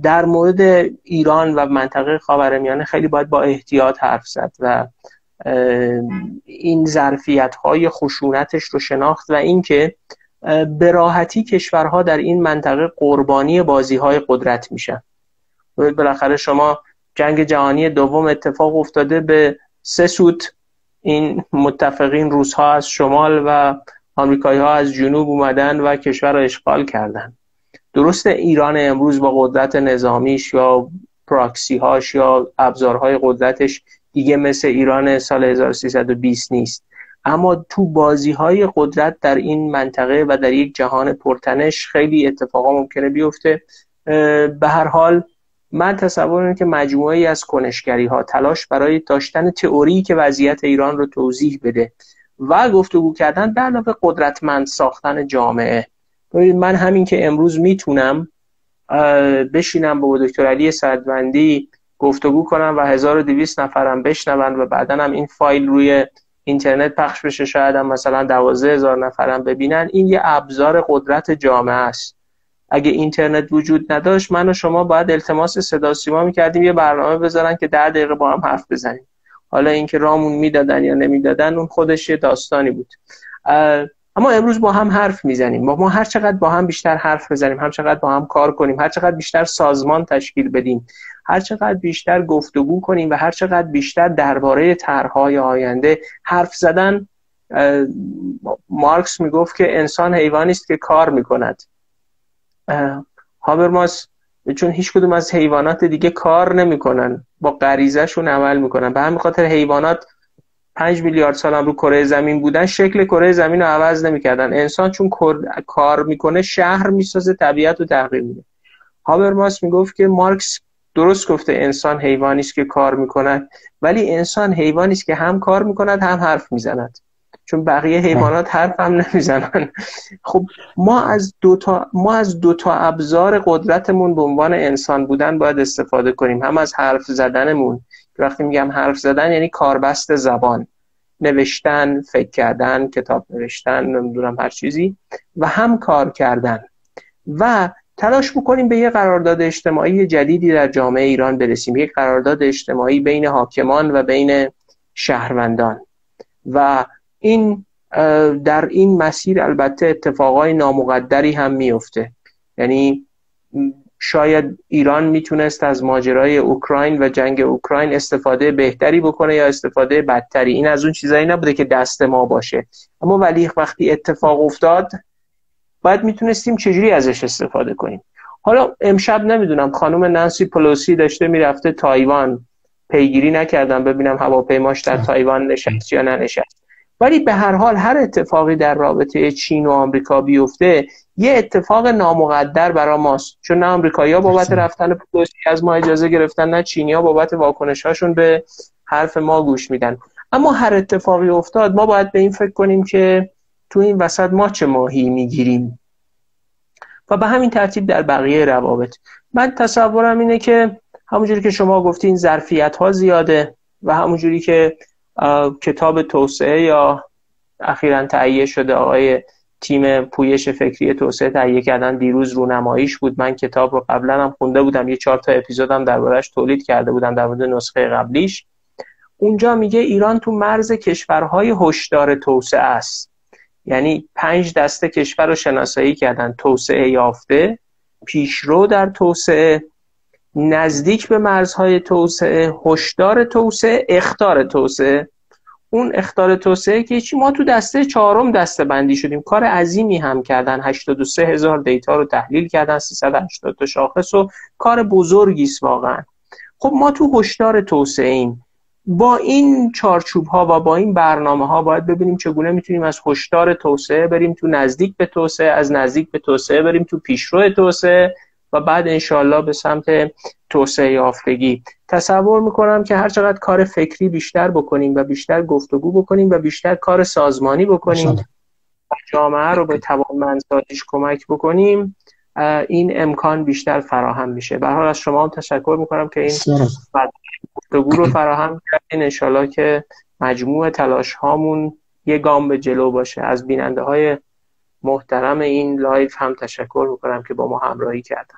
در مورد ایران و منطقه خاورمیانه خیلی باید با احتیاط حرف زد و این ظرفیت های خشونتش رو شناخت و اینکه به راحتی کشورها در این منطقه قربانی بازی های قدرت میشن. بالاخره شما جنگ جهانی دوم اتفاق افتاده به سه سوت. این متفقین روس ها از شمال و آمریکایی ها از جنوب اومدن و کشور را اشغال کردن. درست ایران امروز با قدرت نظامیش یا پراکسی هاش یا ابزارهای قدرتش دیگه مثل ایران سال 1320 نیست. اما تو بازی های قدرت در این منطقه و در یک جهان پرتنش خیلی اتفاقا ممکنه بیفته. به هر حال من تصور اینه که مجموعه ای از کنشگری ها تلاش برای داشتن تئوری که وضعیت ایران رو توضیح بده و گفتگو کردن به علاوه قدرتمند ساختن جامعه. من همین که امروز می‌تونم بشینم با دکتر علی صدوندی گفتگو کنم و 1200 نفرم بشنون و بعدا هم این فایل روی اینترنت پخش بشه شاید هم مثلا 12000 هزار نفرم ببینن. این یه ابزار قدرت جامعه است. اگه اینترنت وجود نداشت من و شما باید التماس صدا سیما می‌کردیم یه برنامه بذارن که ده دقیقه با هم حرف بزنیم. حالا اینکه رامون می‌دادن یا نمی‌دادن اون خودش یه داستانی بود. اما امروز با هم حرف می‌زنیم. ما, ما هر چقدر با هم بیشتر حرف بزنیم هر چقدر با هم کار کنیم هر چقدر بیشتر سازمان تشکیل بدیم هر چقدر بیشتر گفتگو کنیم و هر چقدر بیشتر درباره طرحهای آینده حرف زدن مارکس می‌گفت که انسان حیوانی است که کار می‌کند. هابرماس چون هیچ کدوم از حیوانات دیگه کار نمی‌کنن با غریزهشون عمل می‌کنن. به همین خاطر حیوانات پنج میلیارد سال هم رو کره زمین بودن شکل کره زمین رو عوض نمی‌کردن. انسان چون کار می‌کنه شهر می‌سازه طبیعت رو تغییر میده. هابرماس می‌گفت که مارکس درست گفته انسان حیوانی است که کار می‌کند. ولی انسان حیوانی است که هم کار می‌کند هم حرف می‌زند. چون بقیه حیوانات حرف هم نمی‌زنن. خب ما از دو تا ما از دو تا ابزار قدرتمون به عنوان انسان بودن باید استفاده کنیم. هم از حرف زدنمون وقتی میگم حرف زدن یعنی کاربست زبان. نوشتن فکر کردن کتاب نوشتن نمی‌دونم هر چیزی. و هم کار کردن. و تلاش بکنیم به یه قرارداد اجتماعی جدیدی در جامعه ایران برسیم. یک قرارداد اجتماعی بین حاکمان و بین شهروندان. و این در این مسیر البته اتفاقای نامقدری هم میفته یعنی شاید ایران می‌تونست از ماجرای اوکراین و جنگ اوکراین استفاده بهتری بکنه یا استفاده بدتری. این از اون چیزایی نبوده که دست ما باشه. اما ولی وقتی اتفاق افتاد باید می‌تونستیم چجوری ازش استفاده کنیم. حالا امشب نمی‌دونم خانم نانسی پلوسی داشته می‌رفته تایوان. پیگیری نکردم ببینم هواپیماش در تایوان نشست یا ننشست. ولی به هر حال هر اتفاقی در رابطه چین و آمریکا بیفته یه اتفاق نامقدر برای ماست. چون نه آمریکایی‌ها بابت رفتن پلوسی از ما اجازه گرفتن نه چینی‌ها بابت واکنش‌هاشون به حرف ما گوش میدن. اما هر اتفاقی افتاد ما باید به این فکر کنیم که تو این وسط ما چه ماهی می‌گیریم. و به همین ترتیب در بقیه روابط. من تصورم اینه که همونجوری که شما گفتین ظرفیت ها زیاده و همونجوری که کتاب توسعه یا اخیرا تهیه شده آقای تیم پویش فکری توسعه تهیه کردن دیروز رونماییش بود. من کتاب رو قبلا هم خونده بودم. یه چهار تا اپیزودم دربارهش تولید کرده بودم در مورد نسخه قبلیش. اونجا میگه ایران تو مرز کشورهای هشدار توسعه است. یعنی پنج دسته کشور رو شناسایی کردن. توسعه یافته پیشرو در توسعه نزدیک به مرزهای توسعه هشدار توسعه اختار توسعه. اون اختار توسعه که چی؟ ما تو دسته چهارم دسته بندی شدیم. کار عظیمی هم کردن. 83 هزار دیتا رو تحلیل کردن 380 تا شاخص و کار بزرگی است واقعا. خب ما تو هشدار توسعه ایم. با این چارچوب ها و با این برنامه ها باید ببینیم چگونه می‌تونیم از هشدار توسعه بریم تو نزدیک به توسعه از نزدیک به توسعه بریم تو پیشرو توسعه. و بعد انشالله به سمت توسعه یافتگی. تصور می‌کنم که هر چقدر کار فکری بیشتر بکنیم و بیشتر گفتگو بکنیم و بیشتر کار سازمانی بکنیم جامعه رو به توانمندسازیش کمک بکنیم این امکان بیشتر فراهم میشه. به حال از شما هم تشکر می‌کنم که این گفتگو رو فراهم کردین. انشالله که مجموع تلاش هامون یه گام به جلو باشه. از بیننده های محترم این لایو هم تشکر می‌کنم که با ما همراهی کردن.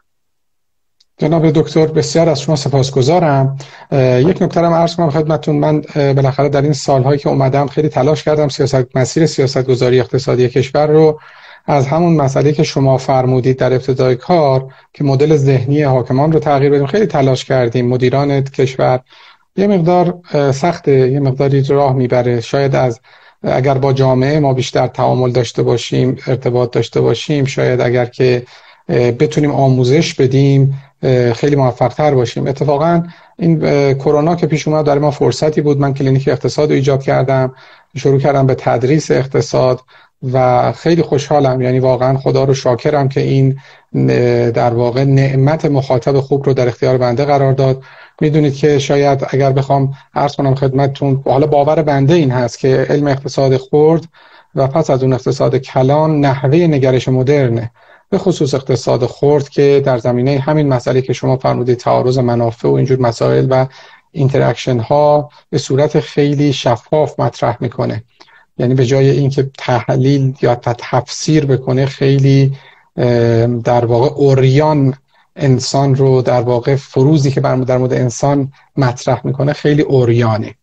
جناب دکتر بسیار از شما سپاسگزارم. یک نکته هم عرض کنم خدمتتون. من بالاخره در این سالهایی که اومدم خیلی تلاش کردم سیاست مسیر سیاست گذاری اقتصادی کشور رو از همون مسئله که شما فرمودید در ابتدای کار که مدل ذهنی حاکمان رو تغییر بدیم خیلی تلاش کردیم. مدیران کشور یه مقدار سخته یه مقداری راه می‌بره. شاید از اگر با جامعه ما بیشتر تعامل داشته باشیم ارتباط داشته باشیم شاید اگر که بتونیم آموزش بدیم خیلی موفق تر باشیم. اتفاقا این کرونا که پیش اومد در ما فرصتی بود. من کلینیک اقتصاد رو ایجاد کردم شروع کردم به تدریس اقتصاد و خیلی خوشحالم. یعنی واقعا خدا رو شاکرم که این در واقع نعمت مخاطب خوب رو در اختیار بنده قرار داد. می‌دونید که شاید اگر بخوام عرض کنم خدمتتون حالا باور بنده این هست که علم اقتصاد خورد و پس از اون اقتصاد کلان نحوه نگرش مدرنه. به خصوص اقتصاد خورد که در زمینه همین مسئله که شما فرمودید تعارض منافع و اینجور مسائل و interaction ها به صورت خیلی شفاف مطرح می‌کنه. یعنی به جای اینکه تحلیل یا تفسیر بکنه خیلی در واقع عریان انسان رو در واقع فروضی که در مورد انسان مطرح می‌کنه خیلی عریانه.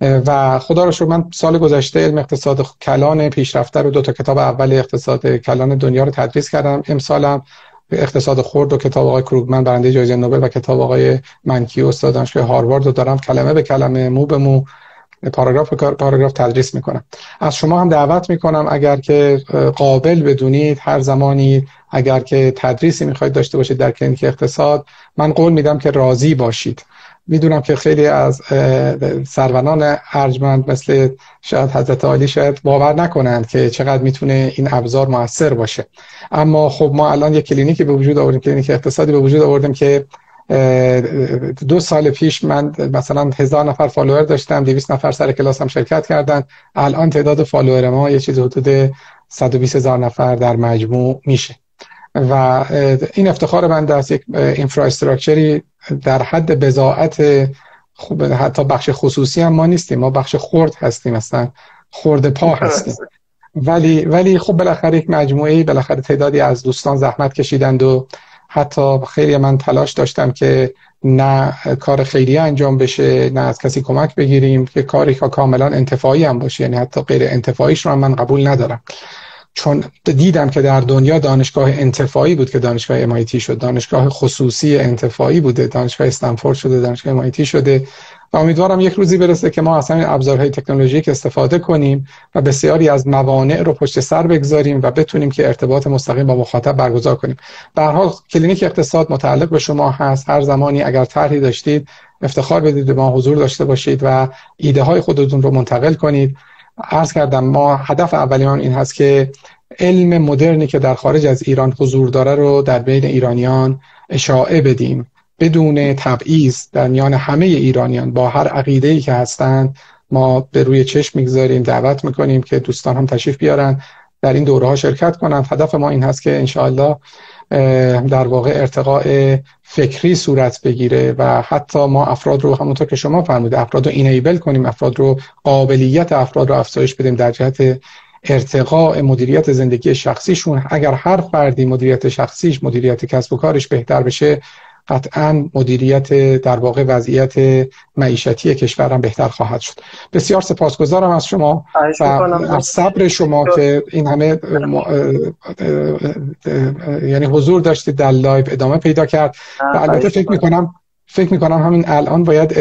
و خدا رو شکر من سال گذشته علم اقتصاد کلان پیشرفته رو دو تا کتاب اول اقتصاد کلان دنیا رو تدریس کردم. امسالم اقتصاد خرد و کتاب آقای کروگمن برنده جایزه نوبل و کتاب آقای منکیو استاد دانشگاه هاروارد رو دارم کلمه به کلمه مو به مو پاراگراف پاراگراف تدریس می‌کنم. از شما هم دعوت می‌کنم اگر که قابل بدونید هر زمانی اگر که تدریسی می‌خواید داشته باشید در کلینیک اقتصاد من قول میدم که راضی باشید. می‌دونم که خیلی از سروران ارجمند مثل شاید حضرت عالی شاید باور نکنند که چقدر می‌تونه این ابزار موثر باشه. اما خب ما الان یک کلینیکی به وجود آوردیم کلینیک اقتصادی به وجود آوردیم که دو سال پیش من مثلا هزار نفر فالوور داشتم 200 نفر سر کلاس هم شرکت کردن. الان تعداد فالوور ما یه چیز حدود 120 هزار نفر در مجموع میشه. و این افتخار بنده است یک infrastructure ی در حد بضاعت خوب حتی بخش خصوصی هم ما نیستیم. ما بخش خرد هستیم مثلا خرد پا هستیم. ولی ولی خب بالاخره یک مجموعه بالاخره تعدادی از دوستان زحمت کشیدند و حتی خیلی من تلاش داشتم که نه کار خیلی انجام بشه نه از کسی کمک بگیریم که کاری که کاملا انتفاعی هم باشه. یعنی حتی غیر انتفاعیش رو من قبول ندارم. چون دیدم که در دنیا دانشگاه انتفاعی بود که دانشگاه MIT شد. دانشگاه خصوصی انتفاعی بوده. دانشگاه استنفورد شده دانشگاه MIT شده. و امیدوارم یک روزی برسه که ما اصلا ابزارهای تکنولوژیک استفاده کنیم و بسیاری از موانع رو پشت سر بگذاریم و بتونیم که ارتباط مستقیم با مخاطب برگزار کنیم. به حال کلینیک اقتصاد متعلق به شما هست. هر زمانی اگر طرحی داشتید افتخار بدید به ما حضور داشته باشید و ایده های خودتون رو منتقل کنید. عرض کردم ما هدف اولیان این هست که علم مدرنی که در خارج از ایران حضور داره رو در بین ایرانیان اشاعه بدیم. بدون تبعیض در میان همه ایرانیان با هر عقیده که هستند ما به روی چشم می‌گذاریم دعوت می‌کنیم که دوستان هم تشریف بیارن در این دوره ها شرکت کنند. هدف ما این هست که انشاءالله در واقع ارتقاء فکری صورت بگیره و حتی ما افراد رو همونطور که شما فرمودید افراد رو اینیبل کنیم افراد رو قابلیت افراد رو افزایش بدیم در جهت ارتقاء مدیریت زندگی شخصیشون. اگر هر فردی مدیریت شخصیش مدیریت کسب و کارش بهتر بشه قطعا مدیریت در واقع وضعیت معیشتی کشورم بهتر خواهد شد. بسیار سپاسگزارم از شما و از صبر شما که این همه یعنی حضور داشتید در لایو ادامه پیدا کرد. و البته فکر می‌کنم فکر می‌کنم همین الان باید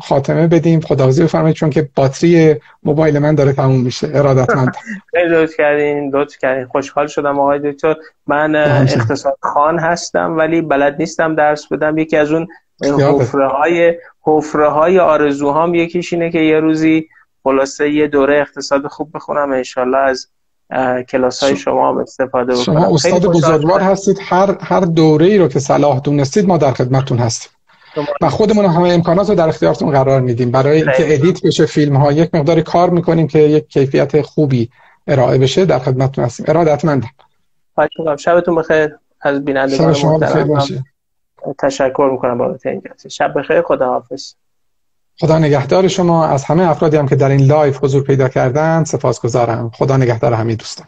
خاتمه بدیم. خداحافظی بفرمایید چون که باتری موبایل من داره تموم میشه. ارادتمند. لطف کردین لطف کردین. خوشحال شدم آقای دکتر. من اقتصاد خوان هستم ولی بلد نیستم درس بدم. یکی از اون حفره های حفره های آرزوهام یکیش اینه که یه روزی خلاصه یه دوره اقتصاد خوب بخونم. انشالله از کلاس های شما استفاده بکنم. شما استاد بزرگوار هستید. هر هر دوره ای رو که صلاح دونستید ما در خدمتتون هستیم. و خودمون همه امکانات رو در اختیارتون قرار میدیم. برای اینکه ادیت بشه فیلم ها یک مقدار کار می‌کنیم که یک کیفیت خوبی ارائه بشه در خدمتتون هستیم. ارادتمندم. شبتون بخیر. از بینندگان محترم. تشکر می‌کنم بابت این جلسه شب بخیر. خدا حافظ خدا نگهدار شما. از همه افرادی هم که در این لایف حضور پیدا کردن سپاسگزارم. خدا نگهدار همه دوستان.